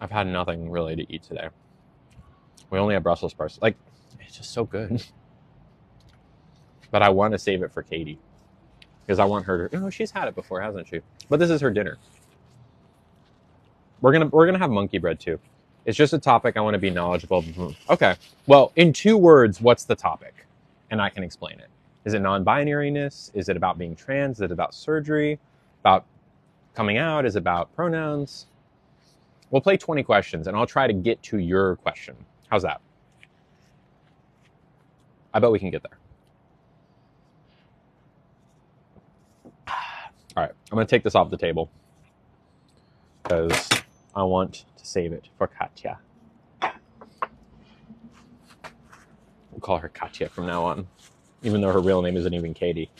I've had nothing really to eat today. We only have Brussels sprouts. Like, it's just so good. but I want to save it for Katie because I want her to. You know, she's had it before, hasn't she? But this is her dinner. We're gonna we're gonna have monkey bread too. It's just a topic I want to be knowledgeable. Okay. Well, in two words, what's the topic? And I can explain it. Is it non-binariness? Is it about being trans? Is it about surgery? About coming out? Is it about pronouns? We'll play 20 questions and I'll try to get to your question. How's that? I bet we can get there. All right, I'm going to take this off the table because I want to save it for Katya. We'll call her Katya from now on, even though her real name isn't even Katie.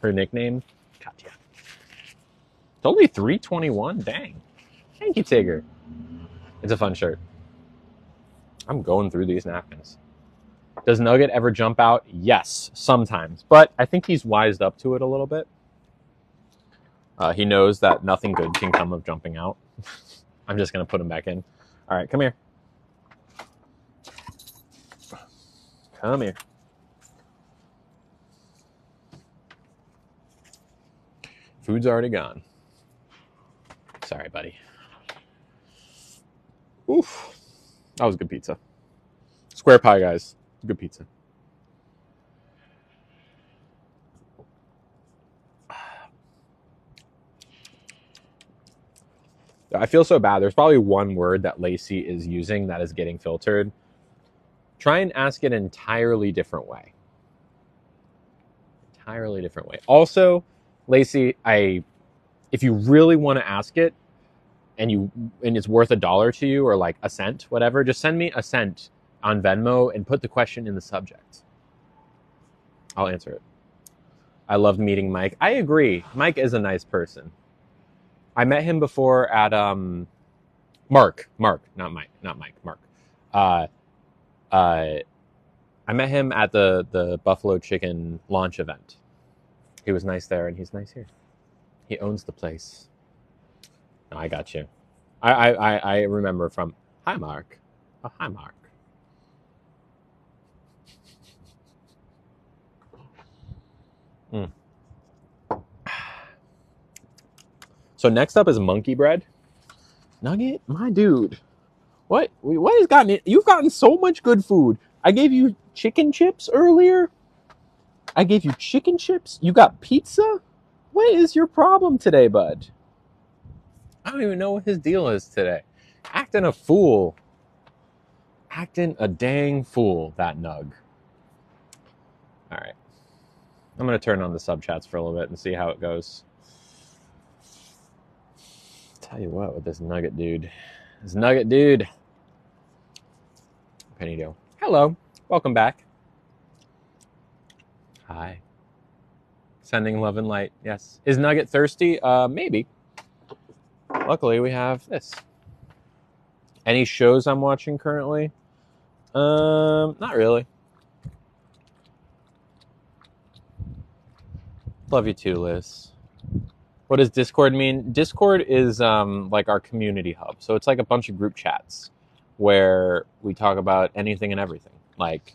Her nickname, Katya. It's only 321. Dang. Thank you, Tigger. It's a fun shirt. I'm going through these napkins. Does Nugget ever jump out? Yes, sometimes. But I think he's wised up to it a little bit. Uh, he knows that nothing good can come of jumping out. I'm just going to put him back in. All right, come here. Come here. Food's already gone. Sorry, buddy. Oof. That was good pizza. Square Pie Guys. Good pizza. I feel so bad. There's probably one word that Lacey is using that is getting filtered. Try and ask it an entirely different way. Entirely different way. Also, Lacey, I if you really want to ask it and you and it's worth a dollar to you or like a cent, whatever, just send me a cent on Venmo and put the question in the subject. I'll answer it. I loved meeting Mike. I agree. Mike is a nice person. I met him before at um Mark. Mark, not Mike, not Mike, Mark. Uh uh I met him at the the Buffalo Chicken launch event. He was nice there and he's nice here. He owns the place. I got you. I, I, I, I remember from Hi Mark. Oh, hi Mark. Mm. So next up is monkey bread. Nugget, my dude. What what has gotten it? You've gotten so much good food. I gave you chicken chips earlier. I gave you chicken chips. You got pizza. What is your problem today, bud? I don't even know what his deal is today. Acting a fool. Acting a dang fool, that nug. All right. I'm going to turn on the sub chats for a little bit and see how it goes. Tell you what, with this nugget dude. This nugget dude. Penny do? Hello. Welcome back. Hi. Sending love and light. Yes. Is Nugget thirsty? Uh, maybe. Luckily, we have this. Any shows I'm watching currently? Um, not really. Love you too, Liz. What does Discord mean? Discord is um, like our community hub. So it's like a bunch of group chats where we talk about anything and everything. Like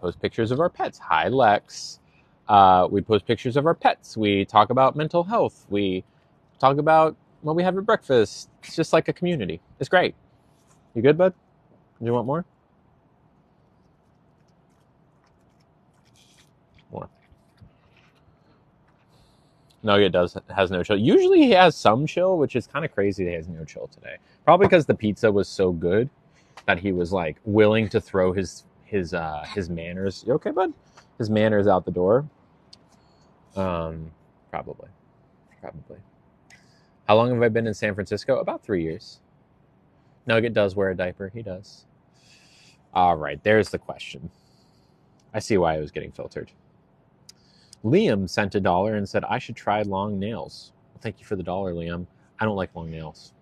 post pictures of our pets. Hi, Lex. Uh, we post pictures of our pets. We talk about mental health. We talk about what we have at breakfast. It's just like a community. It's great. You good, bud? You want more? More. Nugget does has no chill. Usually he has some chill, which is kind of crazy. That he has no chill today. Probably because the pizza was so good that he was like willing to throw his his uh his manners. You okay, bud? His manners out the door. Um, probably, probably. How long have I been in San Francisco? About three years. Nugget does wear a diaper. He does. All right, there's the question. I see why it was getting filtered. Liam sent a dollar and said I should try long nails. Well, thank you for the dollar, Liam. I don't like long nails.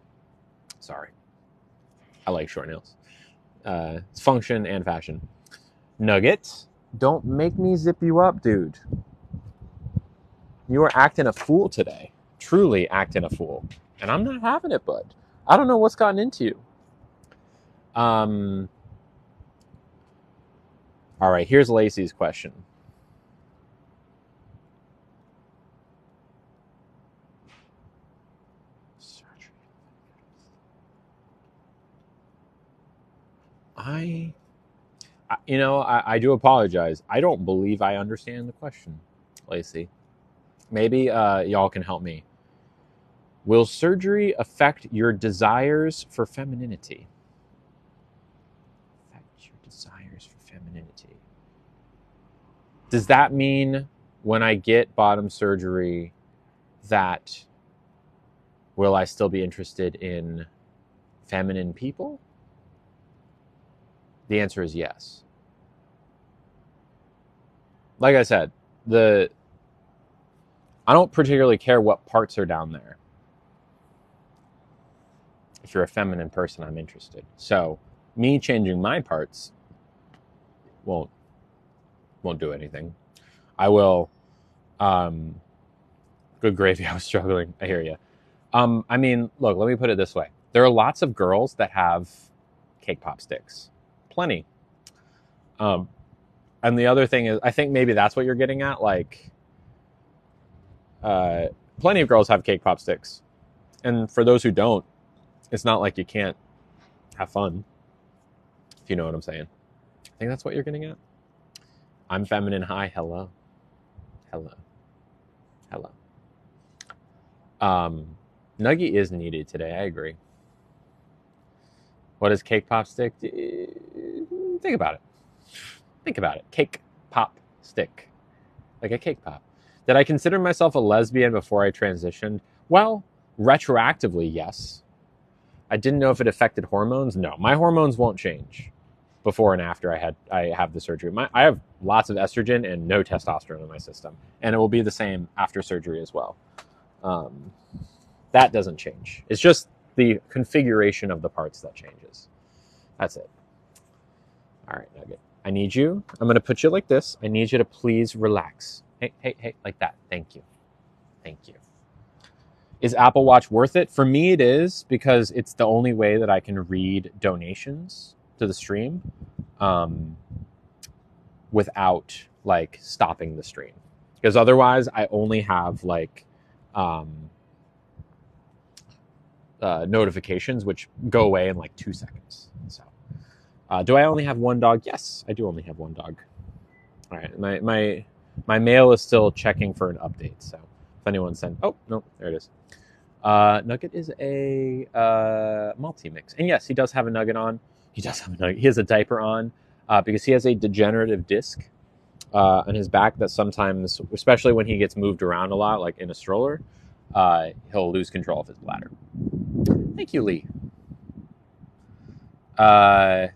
Sorry. I like short nails. Uh, it's function and fashion. Nugget, don't make me zip you up, dude. You are acting a fool today. Truly acting a fool. And I'm not having it, bud. I don't know what's gotten into you. Um, all right, here's Lacey's question. I, I- you know, I, I do apologize. I don't believe I understand the question, Lacey. Maybe uh, y'all can help me. Will surgery affect your desires for femininity? Affect your desires for femininity. Does that mean when I get bottom surgery that will I still be interested in feminine people? The answer is yes. Like I said, the I don't particularly care what parts are down there. If you're a feminine person, I'm interested. So, me changing my parts won't won't do anything. I will um good gravy, I was struggling. I hear you. Um I mean, look, let me put it this way. There are lots of girls that have cake pop sticks plenty. Um, and the other thing is, I think maybe that's what you're getting at. Like, uh, plenty of girls have cake pop sticks, and for those who don't, it's not like you can't have fun. If you know what I'm saying. I think that's what you're getting at. I'm feminine. Hi, hello, hello, hello. Um, Nuggy is needed today. I agree. What is cake pop stick? Think about it. Think about it. Cake pop stick. Like a cake pop. Did I consider myself a lesbian before I transitioned? Well, retroactively, yes. I didn't know if it affected hormones. No, my hormones won't change before and after I had I have the surgery. My, I have lots of estrogen and no testosterone in my system, and it will be the same after surgery as well. Um, that doesn't change. It's just the configuration of the parts that changes. That's it. All right, Nugget. I need you. I'm going to put you like this. I need you to please relax. Hey, hey, hey, like that. Thank you. Thank you. Is Apple Watch worth it? For me, it is because it's the only way that I can read donations to the stream um, without like stopping the stream. Because otherwise, I only have like um, uh, notifications, which go away in like two seconds. So, uh, do I only have one dog? Yes, I do only have one dog. All right, my my my mail is still checking for an update. So, if anyone sent, oh no, there it is. Uh, nugget is a uh, multi mix, and yes, he does have a nugget on. He does have a nugget. He has a diaper on uh, because he has a degenerative disc uh, on his back that sometimes, especially when he gets moved around a lot, like in a stroller, uh, he'll lose control of his bladder. Thank you, Lee. Uh,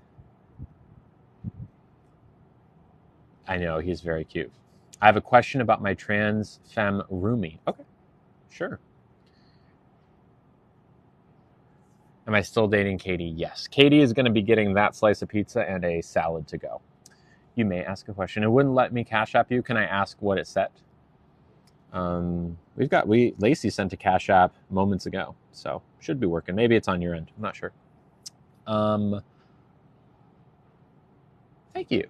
I know he's very cute. I have a question about my trans femme roomie. Okay, sure. Am I still dating Katie? Yes. Katie is going to be getting that slice of pizza and a salad to go. You may ask a question. It wouldn't let me cash app you. Can I ask what it said? Um, we've got we Lacey sent a cash app moments ago, so should be working. Maybe it's on your end. I'm not sure. Um, thank you.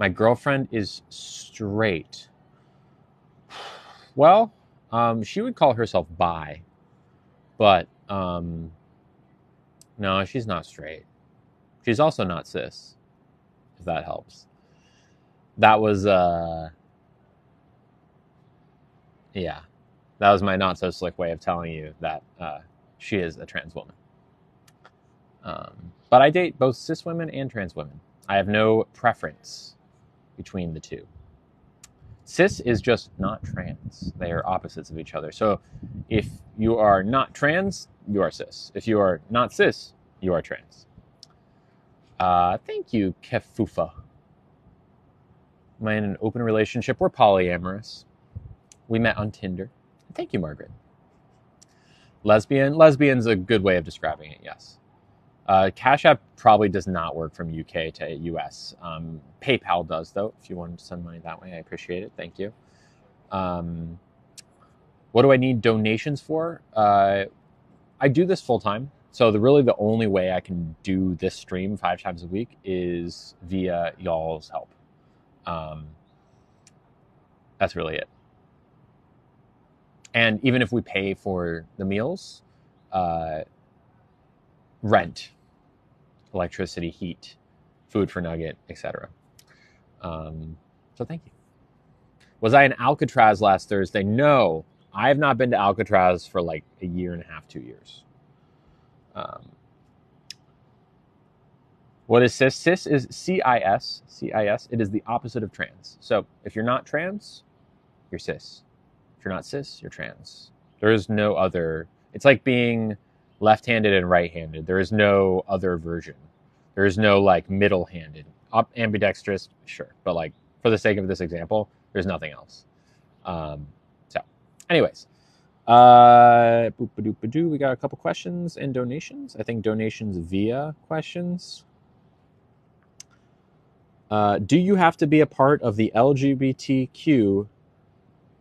My girlfriend is straight. Well, um, she would call herself bi, but um, no, she's not straight. She's also not cis, if that helps. That was, uh, yeah, that was my not so slick way of telling you that uh, she is a trans woman. Um, but I date both cis women and trans women. I have no preference between the two. Cis is just not trans. They are opposites of each other. So if you are not trans, you are cis. If you are not cis, you are trans. Uh, thank you, Kefufa. Am I in an open relationship? We're polyamorous. We met on Tinder. Thank you, Margaret. Lesbian. Lesbian's a good way of describing it, yes. Uh, Cash App probably does not work from UK to US. Um, PayPal does, though. If you want to send money that way, I appreciate it. Thank you. Um, what do I need donations for? Uh, I do this full time. So the really the only way I can do this stream five times a week is via y'all's help. Um, that's really it. And even if we pay for the meals, uh, rent, electricity, heat, food for Nugget, etc. Um, so thank you. Was I in Alcatraz last Thursday? No, I have not been to Alcatraz for like a year and a half, two years. Um, what is cis? Cis is CIS. CIS. It is the opposite of trans. So if you're not trans, you're cis. If you're not cis, you're trans. There is no other. It's like being left-handed and right-handed. There is no other version. There is no like middle-handed. Up ambidextrous, sure, but like for the sake of this example, there's nothing else. Um, so, anyways, uh. We got a couple questions and donations. I think donations via questions. Uh, do you have to be a part of the LGBTQ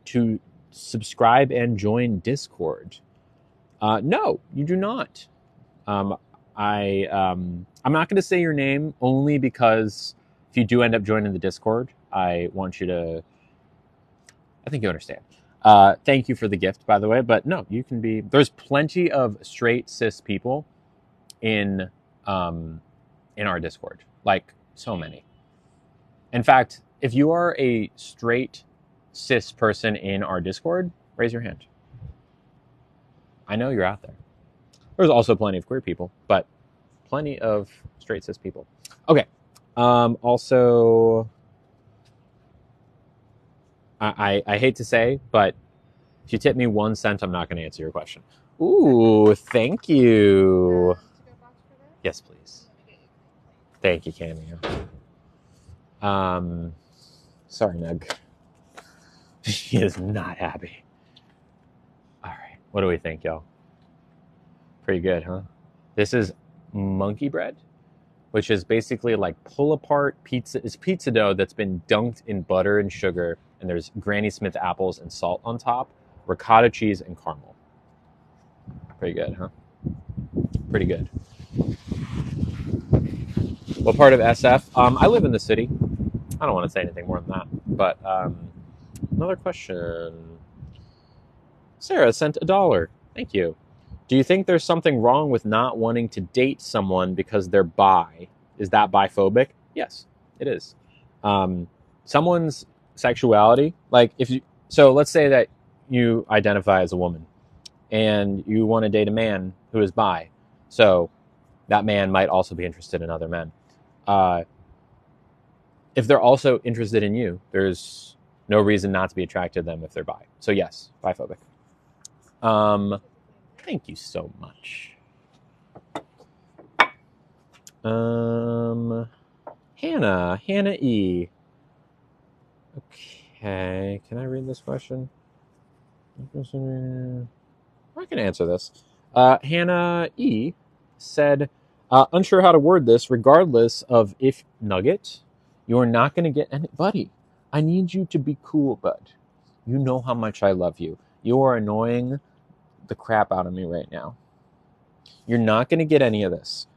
to subscribe and join Discord? Uh, no, you do not. Um, I um, I'm not going to say your name only because if you do end up joining the Discord, I want you to. I think you understand. Uh, thank you for the gift, by the way. But no, you can be. There's plenty of straight cis people in um, in our Discord, like so many. In fact, if you are a straight cis person in our Discord, raise your hand. I know you're out there. There's also plenty of queer people, but plenty of straight cis people. Okay. Um, also, I, I, I hate to say, but if you tip me one cent, I'm not going to answer your question. Ooh, thank you. Yes, please. Thank you, Cameo. Um, sorry, Nug. She is not happy. What do we think, y'all? Pretty good, huh? This is monkey bread, which is basically like pull apart pizza. It's pizza dough that's been dunked in butter and sugar, and there's Granny Smith apples and salt on top, ricotta cheese and caramel. Pretty good, huh? Pretty good. What part of SF? Um, I live in the city. I don't want to say anything more than that. But um, another question. Sarah sent a dollar. Thank you. Do you think there's something wrong with not wanting to date someone because they're bi? Is that biphobic? Yes, it is. Um, someone's sexuality, like if you, so let's say that you identify as a woman and you want to date a man who is bi. So that man might also be interested in other men. Uh, if they're also interested in you, there's no reason not to be attracted to them if they're bi. So yes, biphobic. Um, thank you so much. Um, Hannah, Hannah E. Okay, can I read this question? I can answer this. Uh, Hannah E said, uh, unsure how to word this, regardless of if Nugget, you are not going to get any. Buddy, I need you to be cool, bud. You know how much I love you. You are annoying the crap out of me right now. You're not going to get any of this.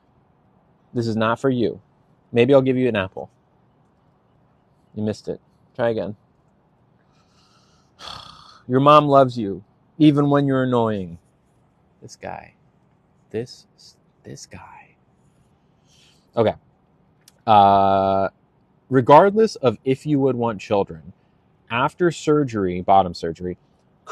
This is not for you. Maybe I'll give you an apple. You missed it. Try again. Your mom loves you, even when you're annoying. This guy. This this guy. Okay. Uh regardless of if you would want children, after surgery, bottom surgery,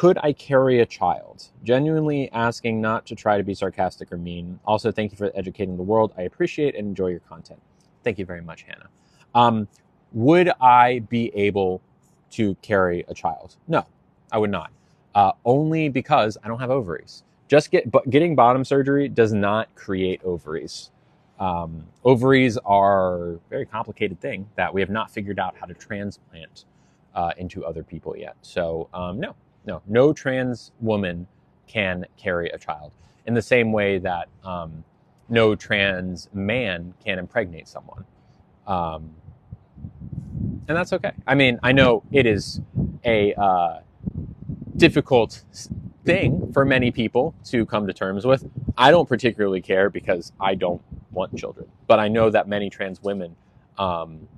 could I carry a child? Genuinely asking not to try to be sarcastic or mean. Also, thank you for educating the world. I appreciate and enjoy your content. Thank you very much, Hannah. Um, would I be able to carry a child? No, I would not. Uh, only because I don't have ovaries. Just get, but getting bottom surgery does not create ovaries. Um, ovaries are a very complicated thing that we have not figured out how to transplant uh, into other people yet. So um, no, no, no trans woman can carry a child in the same way that um, no trans man can impregnate someone. Um, and that's okay. I mean, I know it is a uh, difficult thing for many people to come to terms with. I don't particularly care because I don't want children, but I know that many trans women um,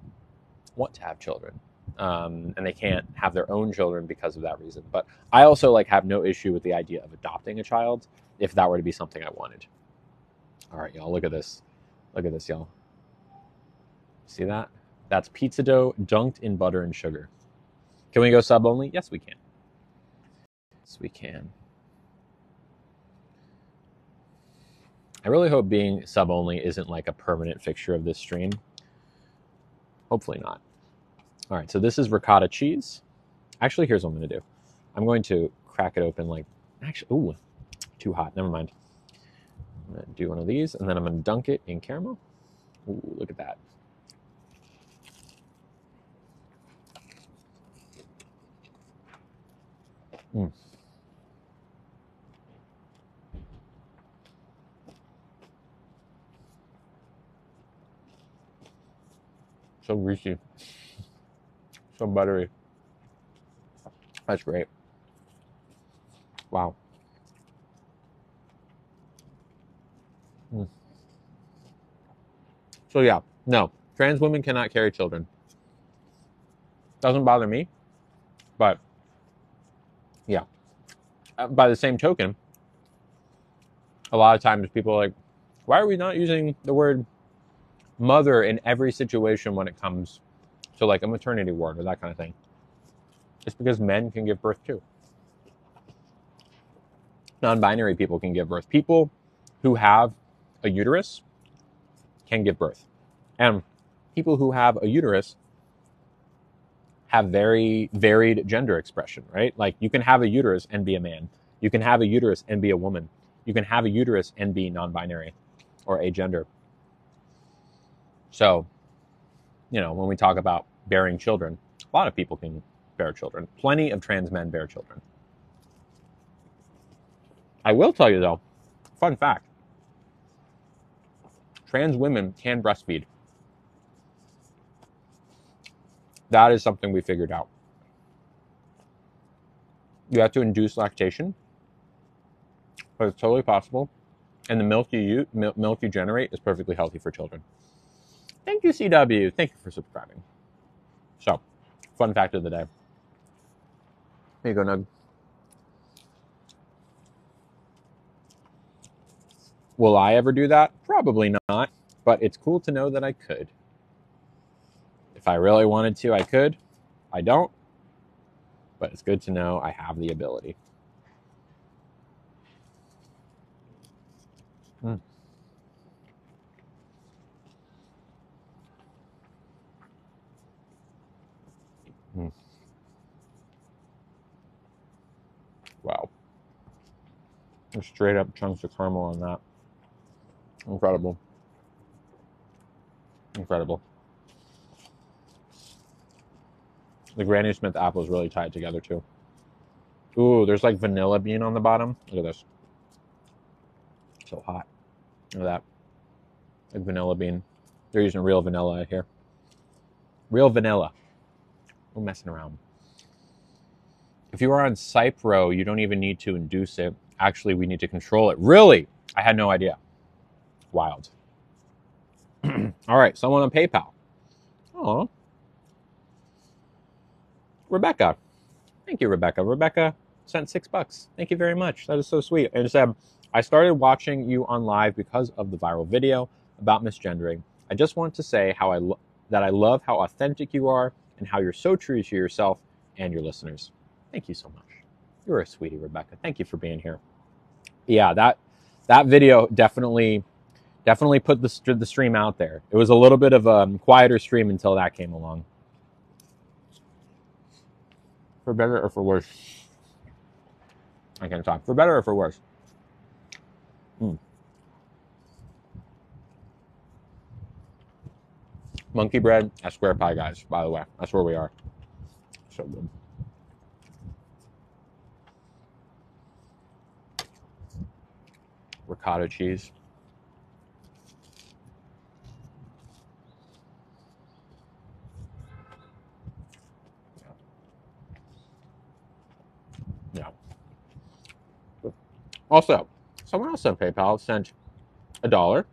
want to have children. Um, and they can't have their own children because of that reason. But I also like have no issue with the idea of adopting a child if that were to be something I wanted. All right, y'all, look at this. Look at this, y'all. See that? That's pizza dough dunked in butter and sugar. Can we go sub only? Yes, we can. Yes, we can. I really hope being sub only isn't like a permanent fixture of this stream. Hopefully not. All right, so this is ricotta cheese. Actually, here's what I'm to do. I'm going to crack it open like, actually, ooh, too hot. Never mind. I'm to do one of these, and then I'm to dunk it in caramel. Ooh, look at that. Mm. So greasy. So buttery. That's great. Wow. Mm. So yeah, no, trans women cannot carry children. Doesn't bother me, but yeah. Uh, by the same token, a lot of times people are like, why are we not using the word mother in every situation when it comes to like a maternity ward or that kind of thing? It's because men can give birth too. Non binary people can give birth. People who have a uterus can give birth. And people who have a uterus have very varied gender expression, right? Like you can have a uterus and be a man. You can have a uterus and be a woman. You can have a uterus and be non binary or agender. So, you know, when we talk about bearing children, a lot of people can bear children. Plenty of trans men bear children. I will tell you though, fun fact trans women can breastfeed. That is something we figured out. You have to induce lactation, but it's totally possible. And the milk you milk you generate is perfectly healthy for children. Thank you, CW. Thank you for subscribing. So, fun fact of the day. Here you go, Nug. Will I ever do that? Probably not, but it's cool to know that I could. If I really wanted to, I could. I don't, but it's good to know I have the ability. Wow. Straight up chunks of caramel on that. Incredible. Incredible. The Granny Smith apple is really tied together too. Ooh, there's like vanilla bean on the bottom. Look at this. So hot. Look at that. Like vanilla bean. They're using real vanilla here. Real vanilla. We're messing around. If you are on Cypro, you don't even need to induce it. Actually, we need to control it. Really? I had no idea. Wild. All right, someone on PayPal. Oh. Rebecca. Thank you, Rebecca. Rebecca sent six bucks. Thank you very much. That is so sweet. And said, I started watching you on live because of the viral video about misgendering. I just want to say how I that I love how authentic you are and how you're so true to yourself and your listeners. Thank you so much. You're a sweetie, Rebecca. Thank you for being here. Yeah, that that video definitely definitely put the the stream out there. It was a little bit of a quieter stream until that came along. For better or for worse? I can't talk. For better or for worse? Hmm. Monkey bread at Square Pie Guys, by the way. That's where we are. So good. Ricotta cheese. Yeah. Also, someone else on PayPal sent a dollar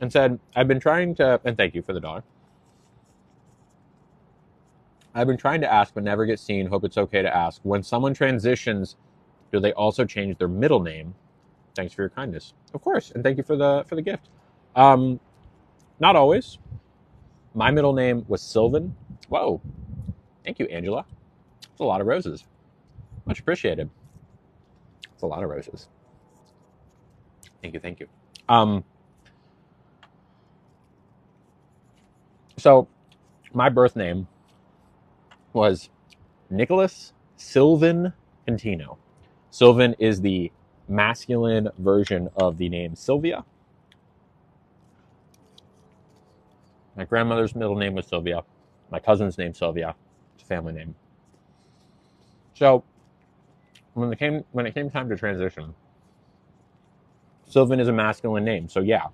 and said, I've been trying to, and thank you for the dollar. I've been trying to ask but never get seen. Hope it's okay to ask. When someone transitions, do they also change their middle name? Thanks for your kindness. Of course, and thank you for the for the gift. Um, not always. My middle name was Sylvan. Whoa. Thank you, Angela. It's a lot of roses. Much appreciated. It's a lot of roses. Thank you, thank you. Um, so, my birth name was Nicholas Sylvan Contino. Sylvan is the masculine version of the name Sylvia. My grandmother's middle name was Sylvia. My cousin's name Sylvia. It's a family name. So when it came when it came time to transition, Sylvan is a masculine name. So yeah,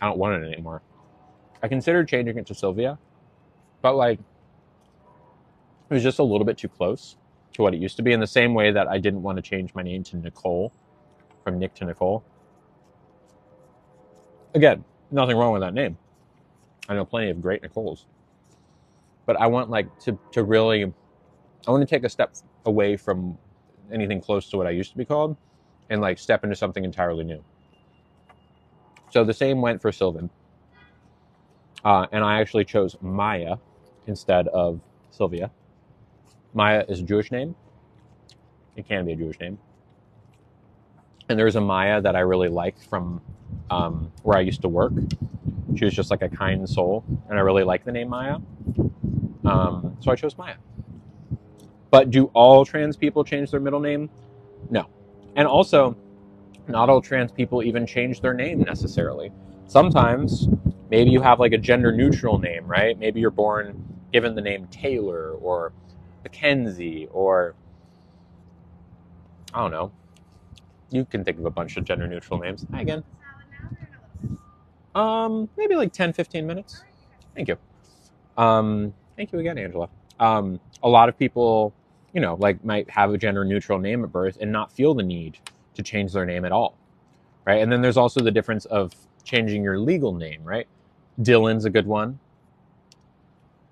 I don't want it anymore. I considered changing it to Sylvia, but like it was just a little bit too close to what it used to be in the same way that I didn't want to change my name to Nicole from Nick to Nicole. Again, nothing wrong with that name. I know plenty of great Nicoles. But I want like to to really I want to take a step away from anything close to what I used to be called and like step into something entirely new. So the same went for Sylvan. Uh, and I actually chose Maya instead of Sylvia. Maya is a Jewish name. It can be a Jewish name. And there's a Maya that I really liked from um, where I used to work. She was just like a kind soul, and I really like the name Maya. Um, so I chose Maya. But do all trans people change their middle name? No. And also, not all trans people even change their name necessarily. Sometimes, maybe you have like a gender neutral name, right? Maybe you're born given the name Taylor or Mackenzie or I don't know. You can think of a bunch of gender neutral names. Hi again. Um, maybe like 10, 15 minutes. Thank you. Um, thank you again, Angela. Um, a lot of people, you know, like might have a gender neutral name at birth and not feel the need to change their name at all. Right. And then there's also the difference of changing your legal name, right? Dylan's a good one.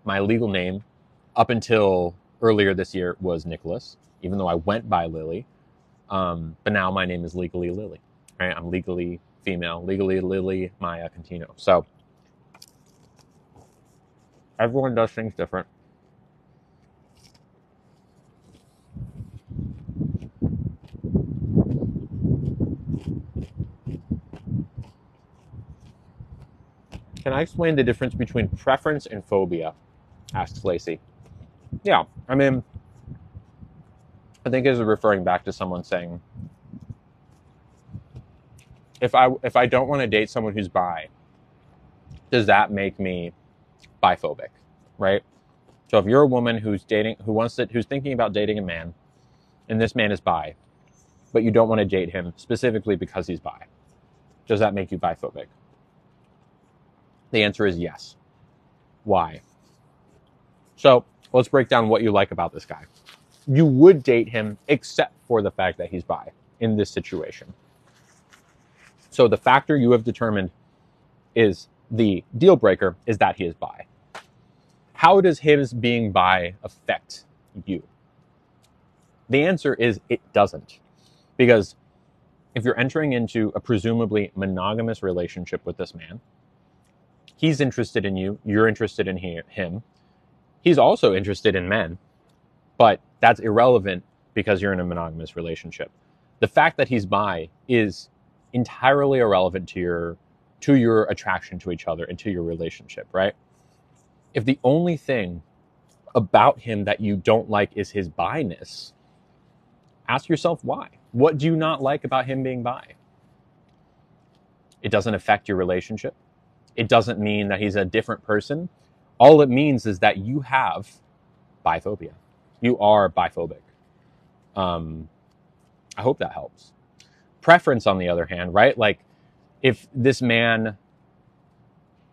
My legal name up until earlier this year was Nicholas, even though I went by Lilly. Um, but now my name is legally Lilly, right? I'm legally female, legally Lilly Maya Contino. So everyone does things different. Can I explain the difference between preference and phobia? asks Lacey. Yeah, I mean, I think is referring back to someone saying, if I if I don't want to date someone who's bi, does that make me biphobic, right? So if you're a woman who's dating, who wants to, who's thinking about dating a man, and this man is bi, but you don't want to date him specifically because he's bi, does that make you biphobic? The answer is yes. Why? So let's break down what you like about this guy. You would date him except for the fact that he's bi in this situation. So the factor you have determined is the deal breaker is that he is bi. How does his being bi affect you? The answer is it doesn't. Because if you're entering into a presumably monogamous relationship with this man, he's interested in you, you're interested in he, him. He's also interested in men, but that's irrelevant because you're in a monogamous relationship. The fact that he's bi is entirely irrelevant to your to your attraction to each other and to your relationship, right? If the only thing about him that you don't like is his bi-ness, ask yourself why. What do you not like about him being bi? It doesn't affect your relationship. It doesn't mean that he's a different person. All it means is that you have biphobia. You are biphobic. Um, I hope that helps. Preference, on the other hand, right? Like if this man,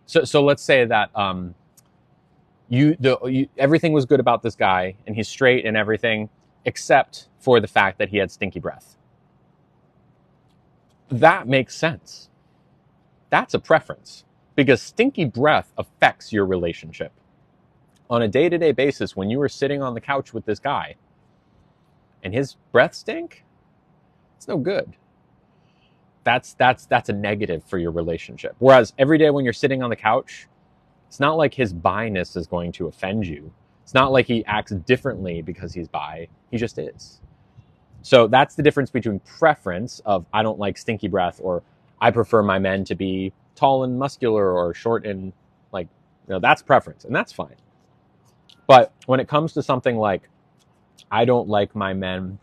so so let's say that um, you the you, everything was good about this guy and he's straight and everything, except for the fact that he had stinky breath. That makes sense. That's a preference because stinky breath affects your relationship. On a day to day basis, when you are sitting on the couch with this guy and his breath stink, it's no good. That's, that's, that's a negative for your relationship. Whereas every day when you're sitting on the couch, it's not like his bi-ness is going to offend you. It's not like he acts differently because he's bi. He just is. So that's the difference between preference of I don't like stinky breath or I prefer my men to be tall and muscular or short and like you know that's preference and that's fine. But when it comes to something like i don't like my men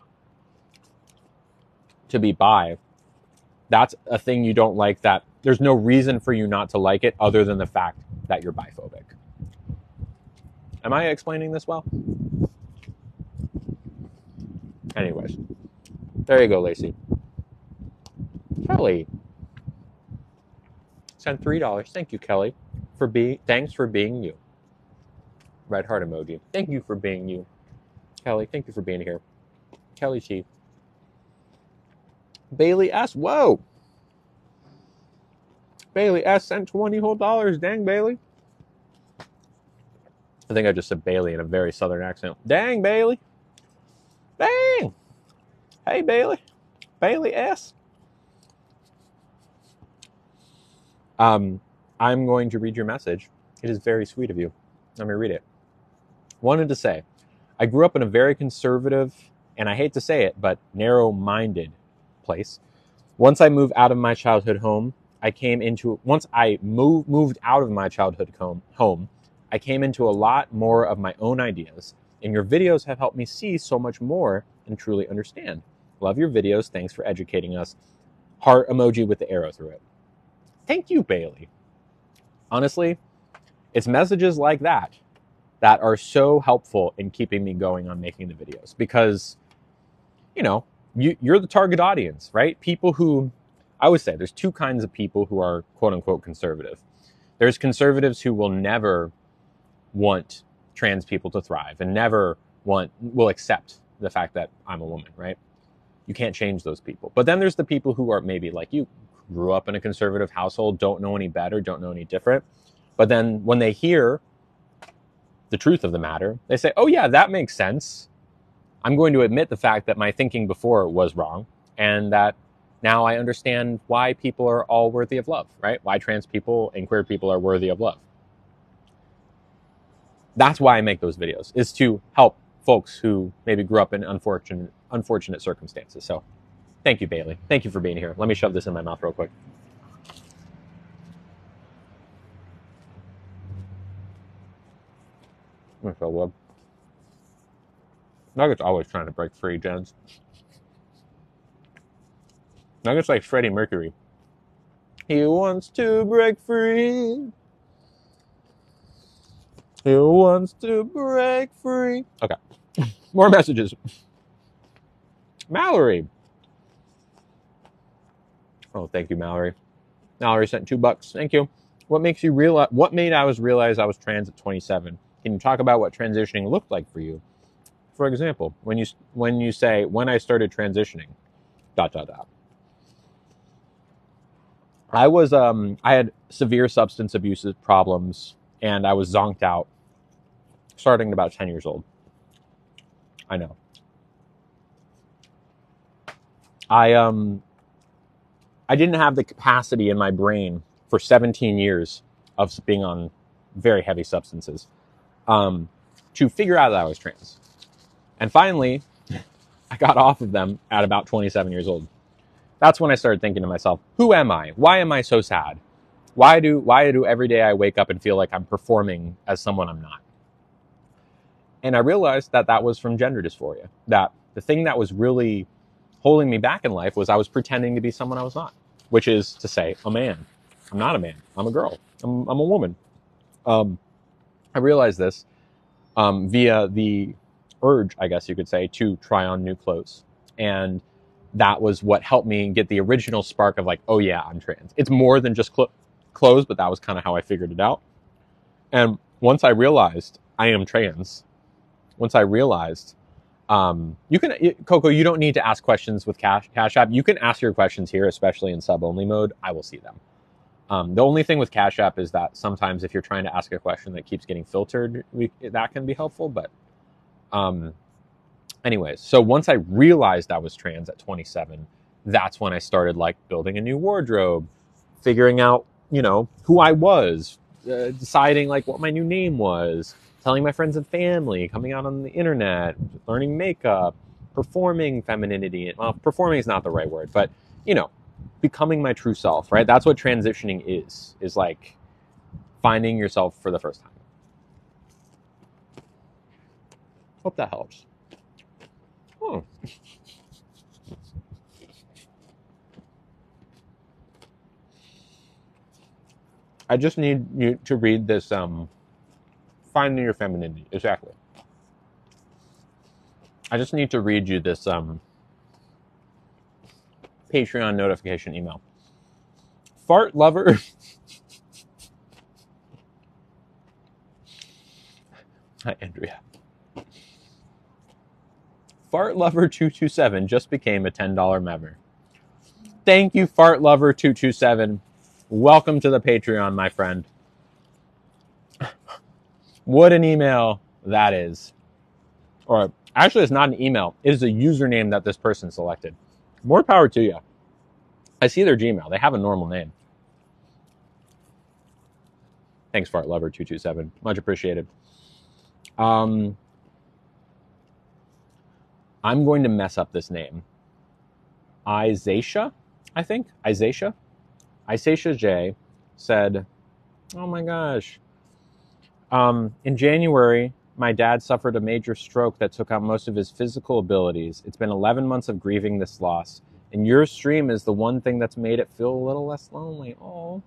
to be bi that's a thing you don't like that there's no reason for you not to like it other than the fact that you're biphobic. Am i explaining this well? Anyways there you go lacey. Kelly sent three dollars. Thank you, Kelly, for being. Thanks for being you. Red heart emoji. Thank you for being you, Kelly. Thank you for being here, Kelly Chief. Bailey S. Whoa. Bailey S. sent twenty whole dollars. Dang, Bailey. I think I just said Bailey in a very southern accent. Dang, Bailey. Dang. Hey, Bailey. Bailey S. Um, I'm going to read your message. It is very sweet of you. Let me read it. Wanted to say, I grew up in a very conservative, and I hate to say it, but narrow minded place. Once I moved out of my childhood home, I came into, once I moved, moved out of my childhood home, home, I came into a lot more of my own ideas, and your videos have helped me see so much more and truly understand. Love your videos. Thanks for educating us. Heart emoji with the arrow through it. Thank you, Bailey. Honestly, it's messages like that that are so helpful in keeping me going on making the videos because, you know, you, you're the target audience, right? People who, I would say, there's two kinds of people who are quote unquote conservative. There's conservatives who will never want trans people to thrive and never want, will accept the fact that I'm a woman, right? You can't change those people. But then there's the people who are maybe like you, grew up in a conservative household, don't know any better, don't know any different. But then when they hear the truth of the matter, they say, oh, yeah, that makes sense. I'm going to admit the fact that my thinking before was wrong and that now I understand why people are all worthy of love, right? Why trans people and queer people are worthy of love. That's why I make those videos, is to help folks who maybe grew up in unfortunate, unfortunate circumstances. So Thank you, Bailey. Thank you for being here. Let me shove this in my mouth real quick. Hmm, Nugget's always trying to break free, Jens. Nugget's like Freddie Mercury. He wants to break free. He wants to break free. Okay. More messages. Mallory. Oh, thank you, Mallory. Mallory sent two bucks. Thank you. What makes you realize? What made I was realize I was trans at 27? Can you talk about what transitioning looked like for you? For example, when you when you say when I started transitioning, dot dot dot. I was um I had severe substance abuse problems and I was zonked out starting at about 10 years old. I know. I um I didn't have the capacity in my brain for 17 years of being on very heavy substances um, to figure out that I was trans. And finally, I got off of them at about 27 years old. That's when I started thinking to myself, who am I? Why am I so sad? Why do why do every day I wake up and feel like I'm performing as someone I'm not? And I realized that that was from gender dysphoria. That the thing that was really holding me back in life was I was pretending to be someone I was not, which is to say, a man. I'm not a man. I'm a girl. I'm, I'm a woman. Um, I realized this um, via the urge, I guess you could say, to try on new clothes. And that was what helped me get the original spark of like, oh yeah, I'm trans. It's more than just cl- clothes, but that was kind of how I figured it out. And once I realized I am trans, once I realized, um, you can, Coco, you don't need to ask questions with Cash, Cash App. You can ask your questions here, especially in sub only mode. I will see them. Um, the only thing with Cash App is that sometimes if you're trying to ask a question that keeps getting filtered, we, that can be helpful. But, um, anyways, so once I realized I was trans at 27, that's when I started like building a new wardrobe, figuring out, you know, who I was, uh, deciding like what my new name was, telling my friends and family, coming out on the internet, learning makeup, performing femininity. Well, performing is not the right word, but you know, becoming my true self, right? That's what transitioning is, is like finding yourself for the first time. Hope that helps. Oh. I just need you to read this um finding your femininity. Exactly. I just need to read you this um Patreon notification email. Fart lover. Hi, Andrea. Fart Lover 227 just became a $10 member. Thank you, Fart Lover 227. Welcome to the Patreon, my friend. What an email that is. Or actually, it's not an email, it is a username that this person selected. More power to you. I see their Gmail. They have a normal name. Thanks, Fart Lover 227. Much appreciated. Um, I'm going to mess up this name. Isacia, I think. Isacia. Isacia J said, Oh my gosh. Um, in January, my dad suffered a major stroke that took out most of his physical abilities. It's been 11 months of grieving this loss, and your stream is the one thing that's made it feel a little less lonely. Oh,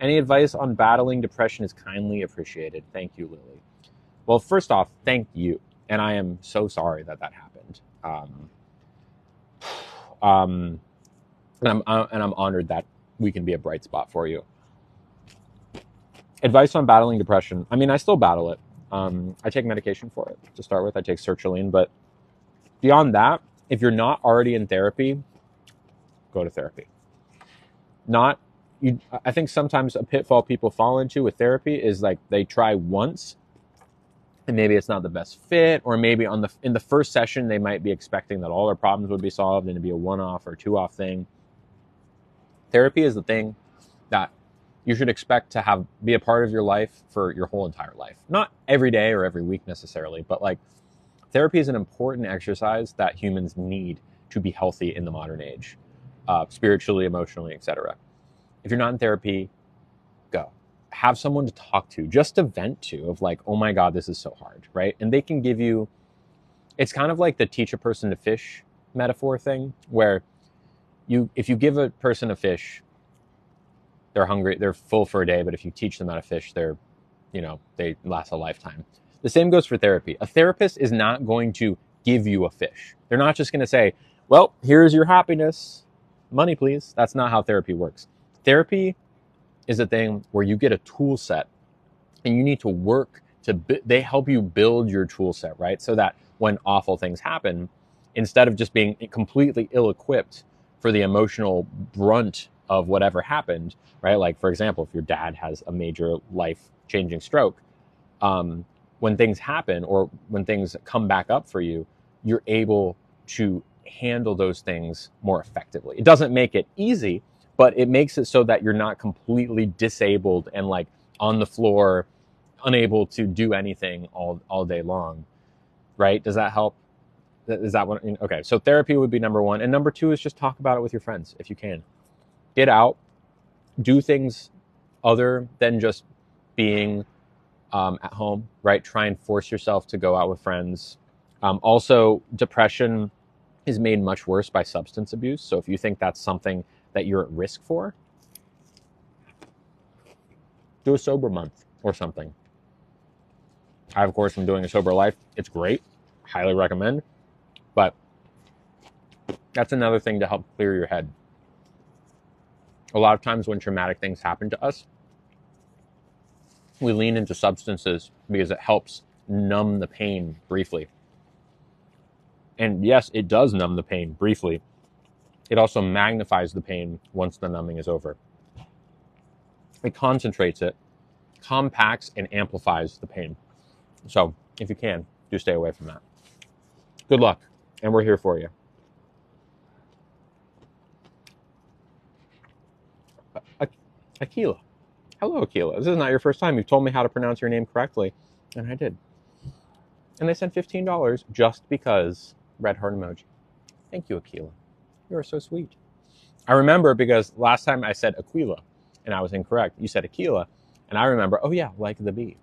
any advice on battling depression is kindly appreciated. Thank you, Lilly. Well, first off, thank you, and I am so sorry that that happened. Um, um, and I'm uh, and I'm honored that we can be a bright spot for you. Advice on battling depression. I mean, I still battle it. Um, I take medication for it to start with. I take sertraline, but beyond that, if you're not already in therapy, go to therapy. Not you. I think sometimes a pitfall people fall into with therapy is like they try once and maybe it's not the best fit or maybe on the in the first session they might be expecting that all their problems would be solved and it'd be a one-off or two-off thing therapy is the thing that you should expect to have be a part of your life for your whole entire life. Not every day or every week necessarily but like therapy is an important exercise that humans need to be healthy in the modern age uh, spiritually emotionally etc if you're not in therapy go. Have someone to talk to, just to vent to, of like, oh my God, this is so hard, right? And they can give you it's kind of like the teach a person to fish metaphor thing, where you if you give a person a fish, they're hungry, they're full for a day, but if you teach them how to fish, they're, you know, they last a lifetime. The same goes for therapy. A therapist is not going to give you a fish. They're not just going to say, "Well, here's your happiness, money please." That's not how therapy works. Therapy is a thing where you get a tool set and you need to work to they help you build your tool set, right? So that when awful things happen, instead of just being completely ill-equipped for the emotional brunt of whatever happened, right? Like for example, if your dad has a major life-changing stroke, um, when things happen or when things come back up for you, you're able to handle those things more effectively. It doesn't make it easy, but it makes it so that you're not completely disabled and like on the floor, unable to do anything all, all day long. Right? Does that help? Is that what? Okay. So therapy would be number one. And number two is just talk about it with your friends if you can. Get out, do things other than just being um, at home, right? Try and force yourself to go out with friends. Um, also, depression is made much worse by substance abuse. So if you think that's something that you're at risk for, do a sober month or something. I, of course, am doing a sober life. It's great. Highly recommend. But that's another thing to help clear your head. A lot of times when traumatic things happen to us, we lean into substances because it helps numb the pain briefly. And yes, it does numb the pain briefly. It also magnifies the pain once the numbing is over. It concentrates it, compacts, and amplifies the pain. So, if you can, do stay away from that. Good luck, and we're here for you. Aquila. Hello, Aquila. This is not your first time. You've told me how to pronounce your name correctly, and I did. And they sent $15 just because red heart emoji. Thank you, Aquila. You are so sweet. I remember because last time I said Aquila and I was incorrect. You said Aquila, and I remember, oh yeah, like the bee.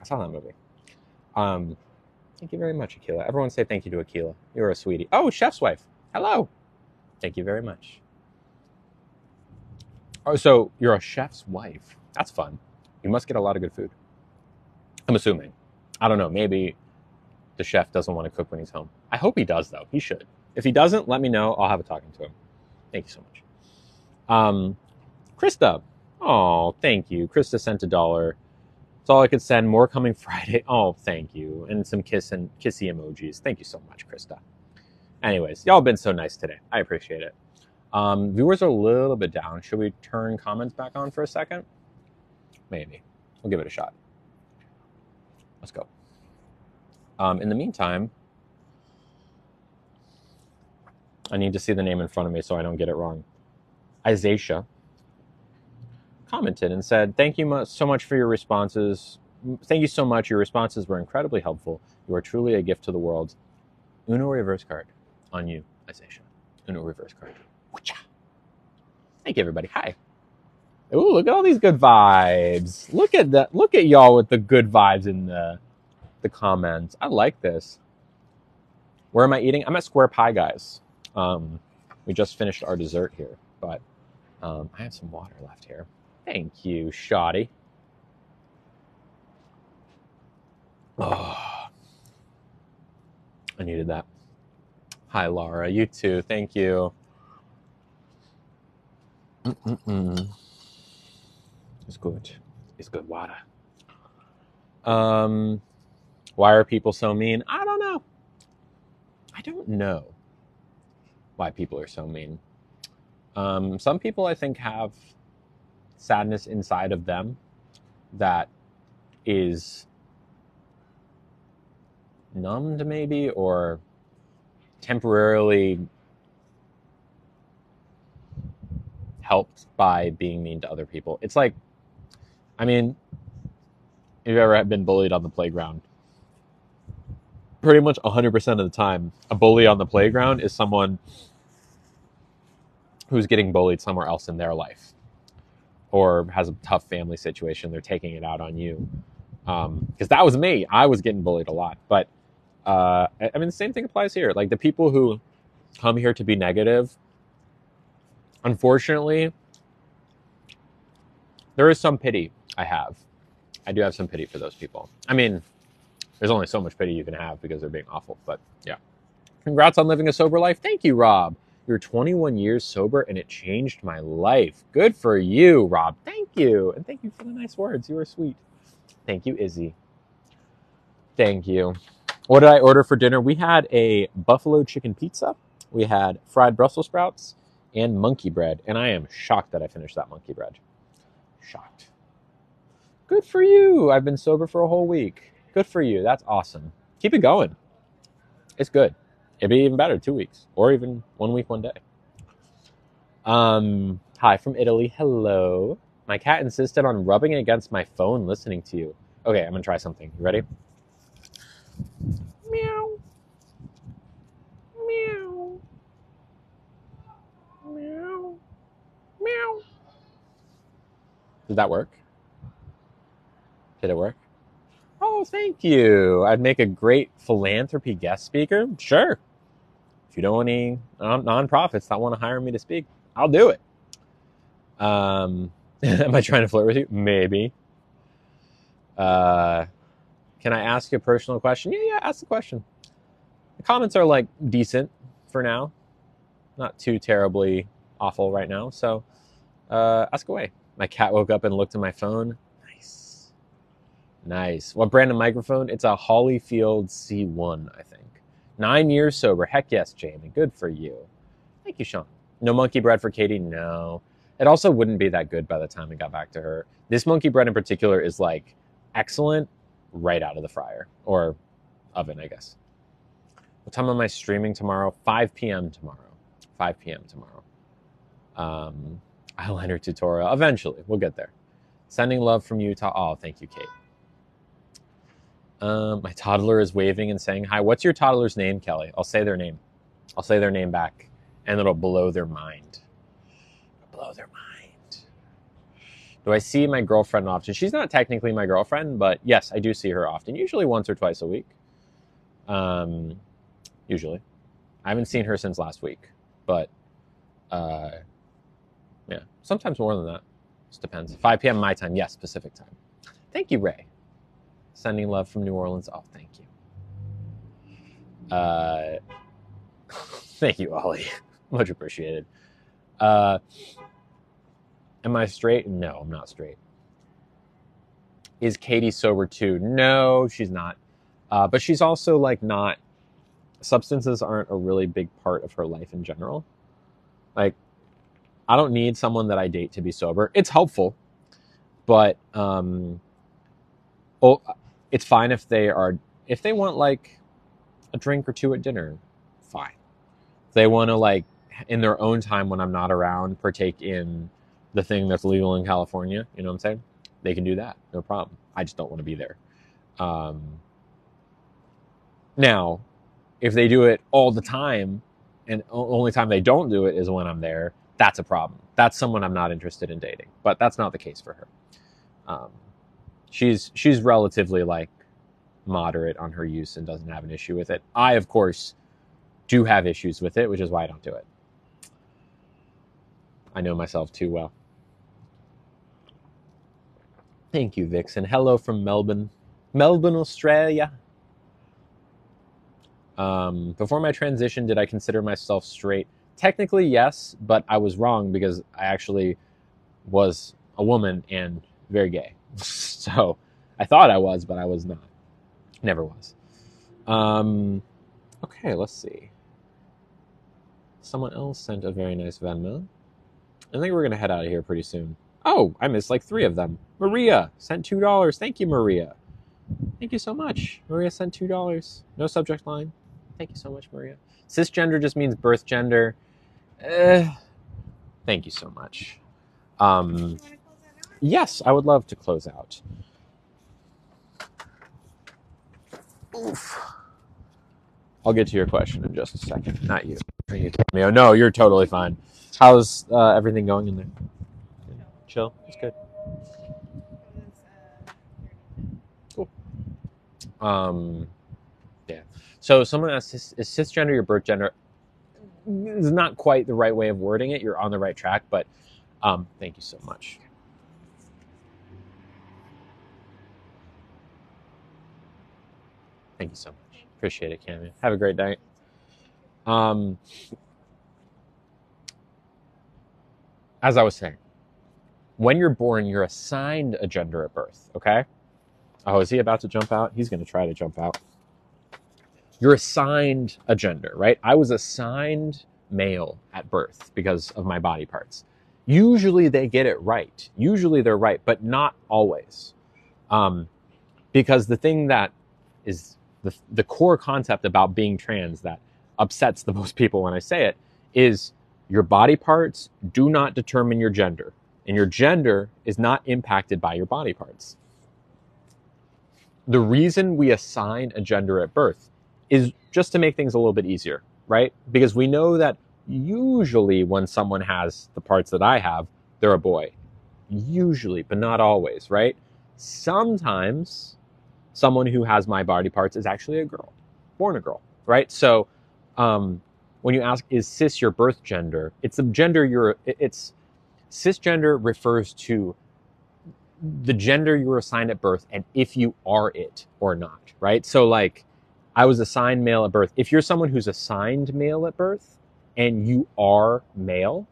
I saw that movie. Um, thank you very much, Aquila. Everyone say thank you to Aquila. You're a sweetie. Oh, chef's wife. Hello. Thank you very much. Oh, so you're a chef's wife. That's fun. You must get a lot of good food. I'm assuming. I don't know. Maybe the chef doesn't want to cook when he's home. I hope he does, though. He should. If he doesn't, let me know. I'll have a talking to him. Thank you so much. Um, Krista. Oh, thank you. Krista sent a dollar. It's all I could send. More coming Friday. Oh, thank you. And some kiss and kissy emojis. Thank you so much, Krista. Anyways, y'all been so nice today. I appreciate it. Um, viewers are a little bit down. Should we turn comments back on for a second? Maybe. We'll give it a shot. Let's go. Um, in the meantime, I need to see the name in front of me so I don't get it wrong. Isacia commented and said, Thank you so much for your responses. Thank you so much. Your responses were incredibly helpful. You are truly a gift to the world. Uno reverse card on you, Isacia. Uno reverse card. Thank you, everybody. Hi. Ooh, look at all these good vibes. Look at that. Look at y'all with the good vibes in the the comments. I like this. Where am I eating? I'm at Square Pie Guys. Um, we just finished our dessert here, but um, I have some water left here. Thank you, Shoddy. Oh, I needed that. Hi, Laura. You too. Thank you. Mm-mm-mm. It's good. It's good water. Um, why are people so mean? I don't know. I don't know why people are so mean. Um, some people, I think, have sadness inside of them that is numbed, maybe, or temporarily helped by being mean to other people. It's like, I mean, if you've ever been bullied on the playground, pretty much 100% of the time, a bully on the playground is someone who's getting bullied somewhere else in their life or has a tough family situation. They're taking it out on you. Because um, that was me. I was getting bullied a lot. But Uh, I I mean, the same thing applies here. Like the people who come here to be negative, unfortunately, there is some pity I have. I do have some pity for those people. I mean, there's only so much pity you can have because they're being awful, but yeah. Congrats on living a sober life. Thank you, Rob. You're 21 years sober and it changed my life. Good for you, Rob. Thank you. And thank you for the nice words. You are sweet. Thank you, Izzy. Thank you. What did I order for dinner? We had a buffalo chicken pizza, we had fried Brussels sprouts, and monkey bread. And I am shocked that I finished that monkey bread. Shocked. Good for you. I've been sober for a whole week. Good for you. That's awesome. Keep it going. It's good. It'd be even better two weeks or even one week, one day. Um, hi from Italy. Hello. My cat insisted on rubbing against my phone listening to you. Okay, I'm gonna try something. You ready? Did that work? Did it work? Oh, thank you. I'd make a great philanthropy guest speaker. Sure. If you know any non- nonprofits that want to hire me to speak, I'll do it. Um, am I trying to flirt with you? Maybe. Uh, can I ask you a personal question? Yeah, yeah, ask the question. The comments are like decent for now, not too terribly awful right now. So uh, ask away. My cat woke up and looked at my phone. Nice. Nice. What brand of microphone? It's a Hollyland C1, I think. Nine years sober. Heck yes, Jamie. Good for you. Thank you, Sean. No monkey bread for Katie? No. It also wouldn't be that good by the time it got back to her. This monkey bread in particular is like excellent right out of the fryer or oven, I guess. What time am I streaming tomorrow? 5 p.m. tomorrow. 5 p.m. tomorrow. Um, eyeliner tutorial. Eventually, we'll get there. Sending love from Utah. Oh, thank you, Kate. Um, my toddler is waving and saying hi. What's your toddler's name, Kelly? I'll say their name. I'll say their name back, and it'll blow their mind. Blow their mind. Do I see my girlfriend often? She's not technically my girlfriend, but yes, I do see her often. Usually once or twice a week. Um, usually, I haven't seen her since last week, but uh, yeah, sometimes more than that. Just depends. 5 p.m. my time. Yes, Pacific time. Thank you, Ray. Sending love from New Orleans. Oh, thank you. Uh, thank you, Ollie. Much appreciated. Uh, am I straight? No, I'm not straight. Is Katie sober too? No, she's not. Uh, but she's also like not. Substances aren't a really big part of her life in general. Like, I don't need someone that I date to be sober. It's helpful, but um, oh, it's fine if they are if they want like a drink or two at dinner. Fine. If they want to like in their own time when I'm not around partake in the thing that's legal in California. You know what I'm saying? They can do that, no problem. I just don't want to be there. Um, now, if they do it all the time, and only time they don't do it is when I'm there, that's a problem. That's someone I'm not interested in dating. But that's not the case for her. Um, she's she's relatively like moderate on her use and doesn't have an issue with it. I, of course, do have issues with it, which is why I don't do it. I know myself too well. Thank you, Vixen. Hello from Melbourne, Melbourne, Australia. Um, before my transition, did I consider myself straight? Technically, yes, but I was wrong because I actually was a woman and very gay. so I thought I was, but I was not. Never was. Um, okay, let's see. Someone else sent a very nice Venmo. I think we're gonna head out of here pretty soon. Oh, I missed like three of them. Maria sent two dollars. Thank you, Maria. Thank you so much. Maria sent two dollars. No subject line. Thank you so much, Maria. Cisgender just means birth gender. Eh, thank you so much. Um, You want to close that out? yes, I would love to close out. Oof. I'll get to your question in just a second. Not you. Are you kidding me? Oh, no, you're totally fine. How's uh, everything going in there? Chill. It's good. 30. Um, So someone asked, is, is cisgender your birth gender? Is not quite the right way of wording it. You're on the right track, but um, thank you so much. Thank you so much. Appreciate it, Cammy. Have a great night. Um, as I was saying, when you're born, you're assigned a gender at birth, okay? Oh, is he about to jump out? He's going to try to jump out. You're assigned a gender, right? I was assigned male at birth because of my body parts. Usually they get it right. Usually they're right, but not always. Um, because the thing that is the, the core concept about being trans that upsets the most people when I say it is your body parts do not determine your gender, and your gender is not impacted by your body parts. The reason we assign a gender at birth is just to make things a little bit easier, right? Because we know that usually when someone has the parts that I have, they're a boy. Usually, but not always, right? Sometimes someone who has my body parts is actually a girl, born a girl, right? So um, when you ask, is cis your birth gender? It's the gender you're, it's cisgender refers to the gender you were assigned at birth and if you are it or not, right? So like, I was assigned male at birth. If you're someone who's assigned male at birth and you are male,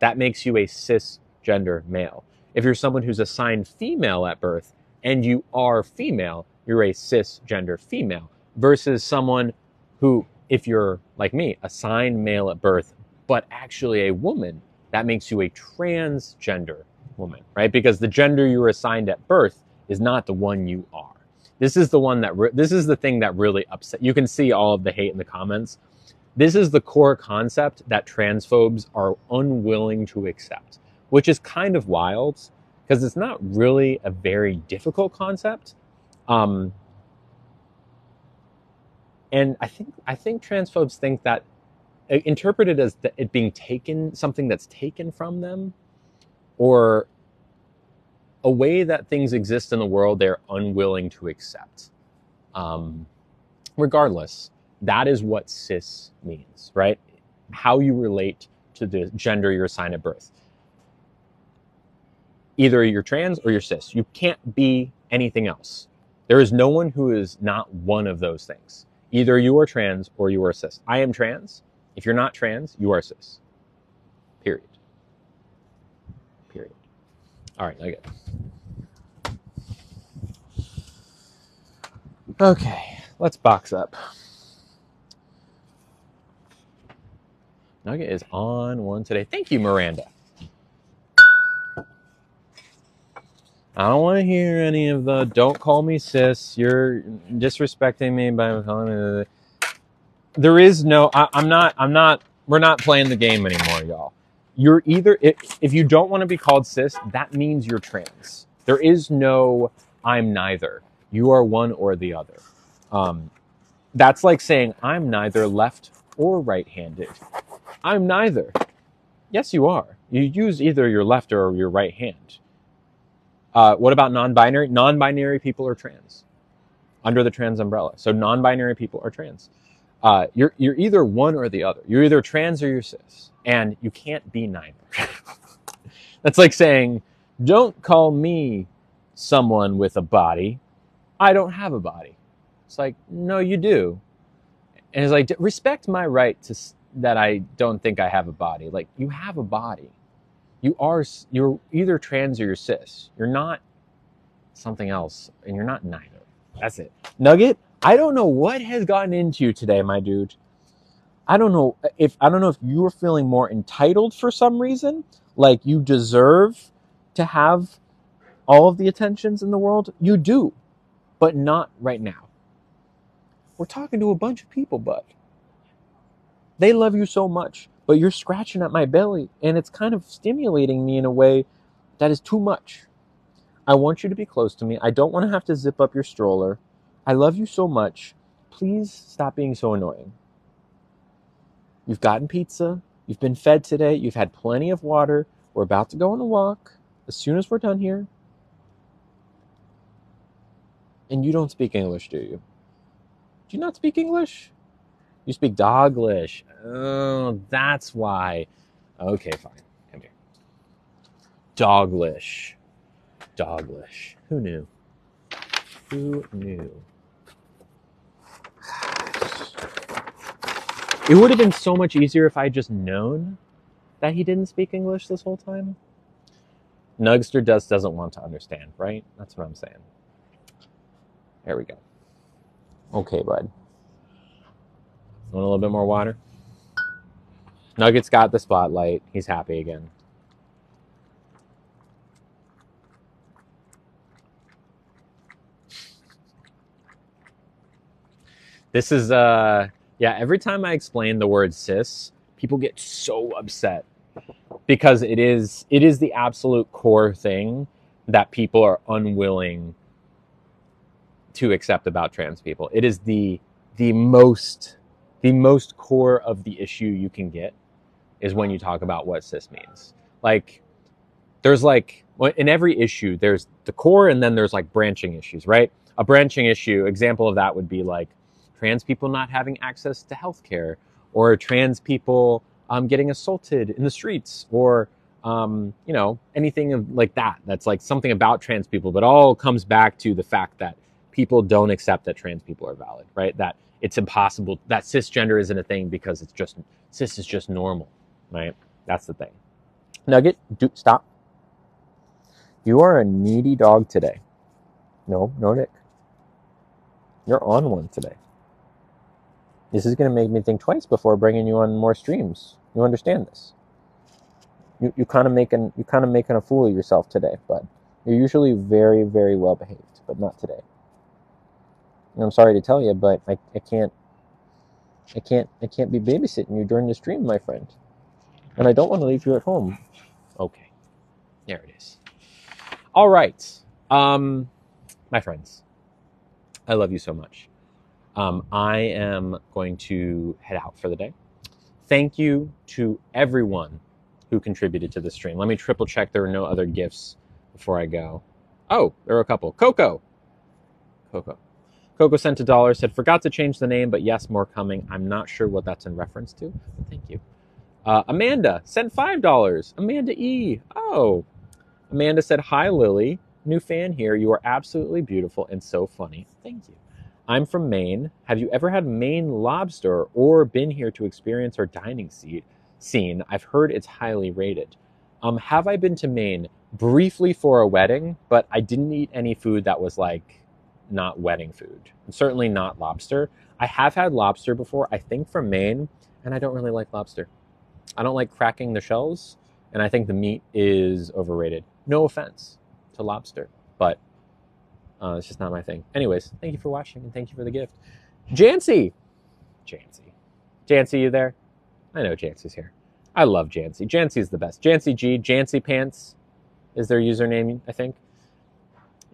that makes you a cisgender male. If you're someone who's assigned female at birth and you are female, you're a cisgender female versus someone who, if you're like me, assigned male at birth, but actually a woman, that makes you a transgender woman, right? Because the gender you were assigned at birth is not the one you are. This is the one that, re- this is the thing that really upset. You can see all of the hate in the comments. This is the core concept that transphobes are unwilling to accept, which is kind of wild because it's not really a very difficult concept. Um, and I think I think transphobes think that interpreted as it being taken something that's taken from them, or a way that things exist in the world they're unwilling to accept. Um, regardless, that is what cis means, right? How you relate to the gender you're assigned at birth. Either you're trans or you're cis. You can't be anything else. There is no one who is not one of those things. Either you are trans or you are cis. I am trans. If you're not trans, you are cis. Period. Period. All right, I get. Okay, let's box up. Nugget is on one today. Thank you, Miranda. I don't want to hear any of the don't call me sis. You're disrespecting me by calling me. The... There is no, I, I'm not, I'm not, we're not playing the game anymore, y'all. You're either, if, you don't want to be called cis, that means you're trans. There is no, I'm neither. You are one or the other. Um, that's like saying, I'm neither left or right handed. I'm neither. Yes, you are. You use either your left or your right hand. Uh, what about non-binary? Non-binary people are trans under the trans umbrella. So non-binary people are trans. Uh, you're you're either one or the other. You're either trans or you're cis, and you can't be neither. That's like saying, "Don't call me someone with a body. I don't have a body." It's like, no, you do. And it's like, respect my right to that I don't think I have a body. Like, you have a body you are you're either trans or you're cis. You're not something else, and you're not neither. That's it. Nugget, I don't know what has gotten into you today, my dude. I don't know uh, if I don't know if you are feeling more entitled for some reason, like you deserve to have all of the attentions in the world. You do, but not right now. We're talking to a bunch of people, bud. They love you so much but you're scratching at my belly and it's kind of stimulating me in a way that is too much. I want you to be close to me. I don't want to have to zip up your stroller. I love you so much. Please stop being so annoying. You've gotten pizza. You've been fed today. You've had plenty of water. We're about to go on a walk as soon as we're done here. And you don't speak English, do you? Do you not speak English? You speak Doglish. Oh, that's why. Okay, fine. Come here. Doglish. Doglish. Who knew? Who knew? It would have been so much easier if I had just known that he didn't speak English this whole time. Nugster just doesn't want to understand, right? That's what I'm saying. There we go. Okay, bud. Want a little bit more water? Nugget's got the spotlight. He's happy again. This is uh yeah, every time I explain the word cis, people get so upset because it is it is the absolute core thing that people are unwilling to accept about trans people. It is the the most the most core of the issue you can get is when you talk about what cis means. Like there's like in every issue there's the core and then there's like branching issues, right? A branching issue example of that would be like trans people not having access to healthcare or trans people um, getting assaulted in the streets or um, you know anything of like that that's like something about trans people but all comes back to the fact that people don't accept that trans people are valid right? That it's impossible that cisgender isn't a thing because it's just cis is just normal right? That's the thing. Nugget do stop. You are a needy dog today. No no nick. You're on one today this is going to make me think twice before bringing you on more streams. You understand this. You, you kind of making you kind of making a fool of yourself today but you're usually very very well behaved but not today. And i'm sorry to tell you but I, I can't i can't i can't be babysitting you during the stream my friend. And i don't want to leave you at home. Okay. There it is. All right. Um my friends i love you so much um, i am going to head out for the day thank you to everyone who contributed to the stream. Let me triple check there are no other gifts before I go. Oh, there are a couple. Coco. Coco. Coco sent a dollar, said, forgot to change the name, but yes, more coming. I'm not sure what that's in reference to, thank you. Uh, Amanda sent $5. Amanda E. Oh. Amanda said, Hi, Lilly. New fan here. You are absolutely beautiful and so funny. Thank you. I'm from Maine. Have you ever had Maine lobster or been here to experience our dining seat scene? I've heard it's highly rated. Um, have I been to Maine briefly for a wedding, but I didn't eat any food that was like not wedding food. Certainly not lobster. I have had lobster before, I think from Maine, and I don't really like lobster. I don't like cracking the shells, and I think the meat is overrated. No offense to lobster, but uh, it's just not my thing. Anyways, thank you for watching and thank you for the gift. Jancy! Jancy. Jancy, you there? I know Jancy's here. I love Jancy. Jancy's the best. Jancy G, Jancy Pants is their username, I think.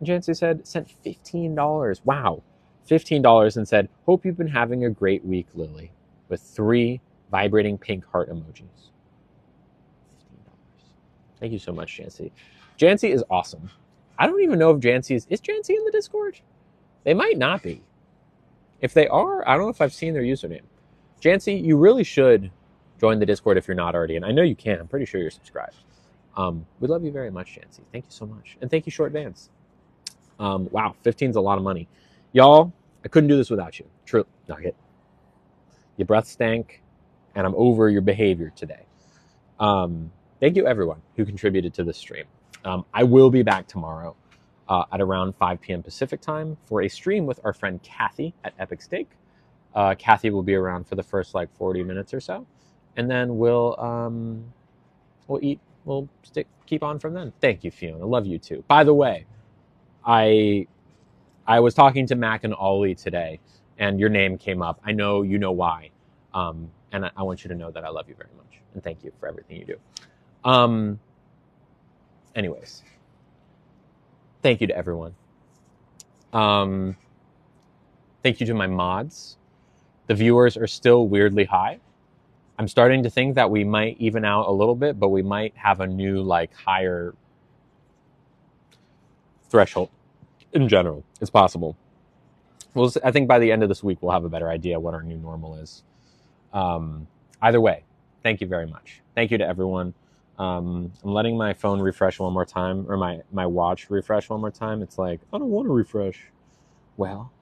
Jancy said, sent $15. Wow. $15 and said, Hope you've been having a great week, Lilly, with three vibrating pink heart emojis. $15. Thank you so much, Jancy. Jancy is awesome. I don't even know if Jancy is. Is Jancy in the Discord? They might not be. If they are, I don't know if I've seen their username. Jancy, you really should join the Discord if you're not already. And I know you can. I'm pretty sure you're subscribed. Um, we love you very much, Jancy. Thank you so much. And thank you, Short Vans. Um, wow, 15 is a lot of money. Y'all, I couldn't do this without you. True. Nugget. Your breath stank, and I'm over your behavior today. Um, thank you, everyone who contributed to this stream. Um, I will be back tomorrow uh, at around 5 p.m. Pacific time for a stream with our friend Kathy at Epic Steak. Uh, Kathy will be around for the first like 40 minutes or so, and then we'll um, we'll eat. We'll stick keep on from then. Thank you, Fiona. Love you too. By the way, I I was talking to Mac and Ollie today, and your name came up. I know you know why, um, and I, I want you to know that I love you very much and thank you for everything you do. Um, anyways, thank you to everyone. Um, thank you to my mods. The viewers are still weirdly high. I'm starting to think that we might even out a little bit, but we might have a new, like, higher threshold in general. It's possible. Well, I think by the end of this week, we'll have a better idea what our new normal is. Um, either way, thank you very much. Thank you to everyone. Um, I'm letting my phone refresh one more time, or my my watch refresh one more time. It's like I don't want to refresh. Well,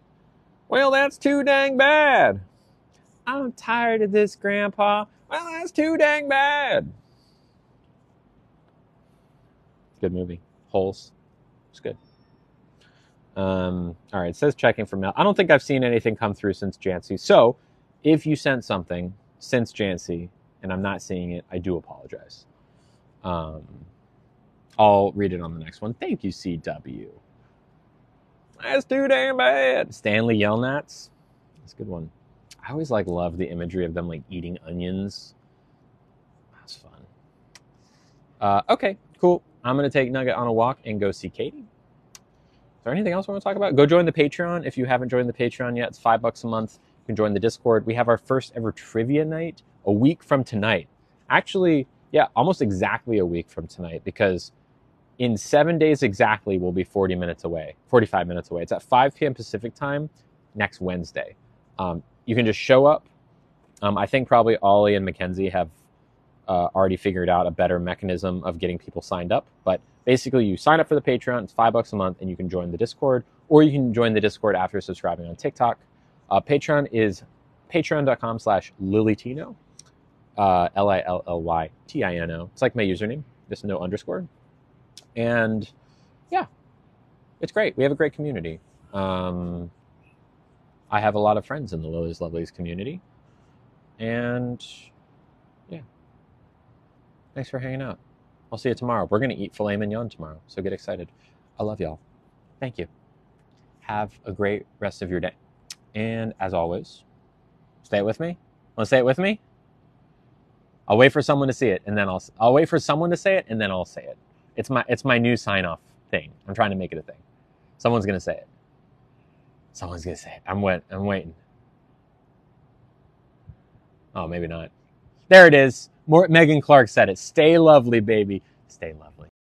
well, that's too dang bad. I'm tired of this, Grandpa. Well, that's too dang bad. Good movie. Holes. It's good. Um, all right, it says checking for mail. I don't think I've seen anything come through since Jancy. So, if you sent something since Jancy and I'm not seeing it, I do apologize. Um, I'll read it on the next one. Thank you, CW. That's too damn bad. Stanley Yelnats. That's a good one. I always like love the imagery of them like eating onions. That's fun. Uh, okay, cool. I'm gonna take Nugget on a walk and go see Katie. Is there anything else we want to talk about? Go join the Patreon if you haven't joined the Patreon yet. It's five bucks a month. You can join the Discord. We have our first ever trivia night a week from tonight. Actually, yeah, almost exactly a week from tonight because in seven days exactly, we'll be 40 minutes away, 45 minutes away. It's at 5 p.m. Pacific time next Wednesday. Um, you can just show up. Um, I think probably Ollie and Mackenzie have uh, already figured out a better mechanism of getting people signed up. But basically, you sign up for the Patreon, it's five bucks a month, and you can join the Discord, or you can join the Discord after subscribing on TikTok. Uh, Patreon is patreon.com slash lillytino, uh, L I L L Y T I N O. It's like my username, just no underscore. And yeah, it's great. We have a great community. Um, I have a lot of friends in the Lilly's Lovelies community. And yeah, thanks for hanging out. I'll see you tomorrow. We're going to eat filet mignon tomorrow, so get excited. I love y'all. Thank you. Have a great rest of your day. And as always, stay it with me. Want to stay it with me? I'll wait for someone to see it, and then I'll I'll wait for someone to say it, and then I'll say it. It's my it's my new sign off thing. I'm trying to make it a thing. Someone's gonna say it. Someone's gonna say it. I'm wait. I'm waiting. Oh, maybe not. There it is. More Megan Clark said it. Stay lovely, baby. Stay lovely.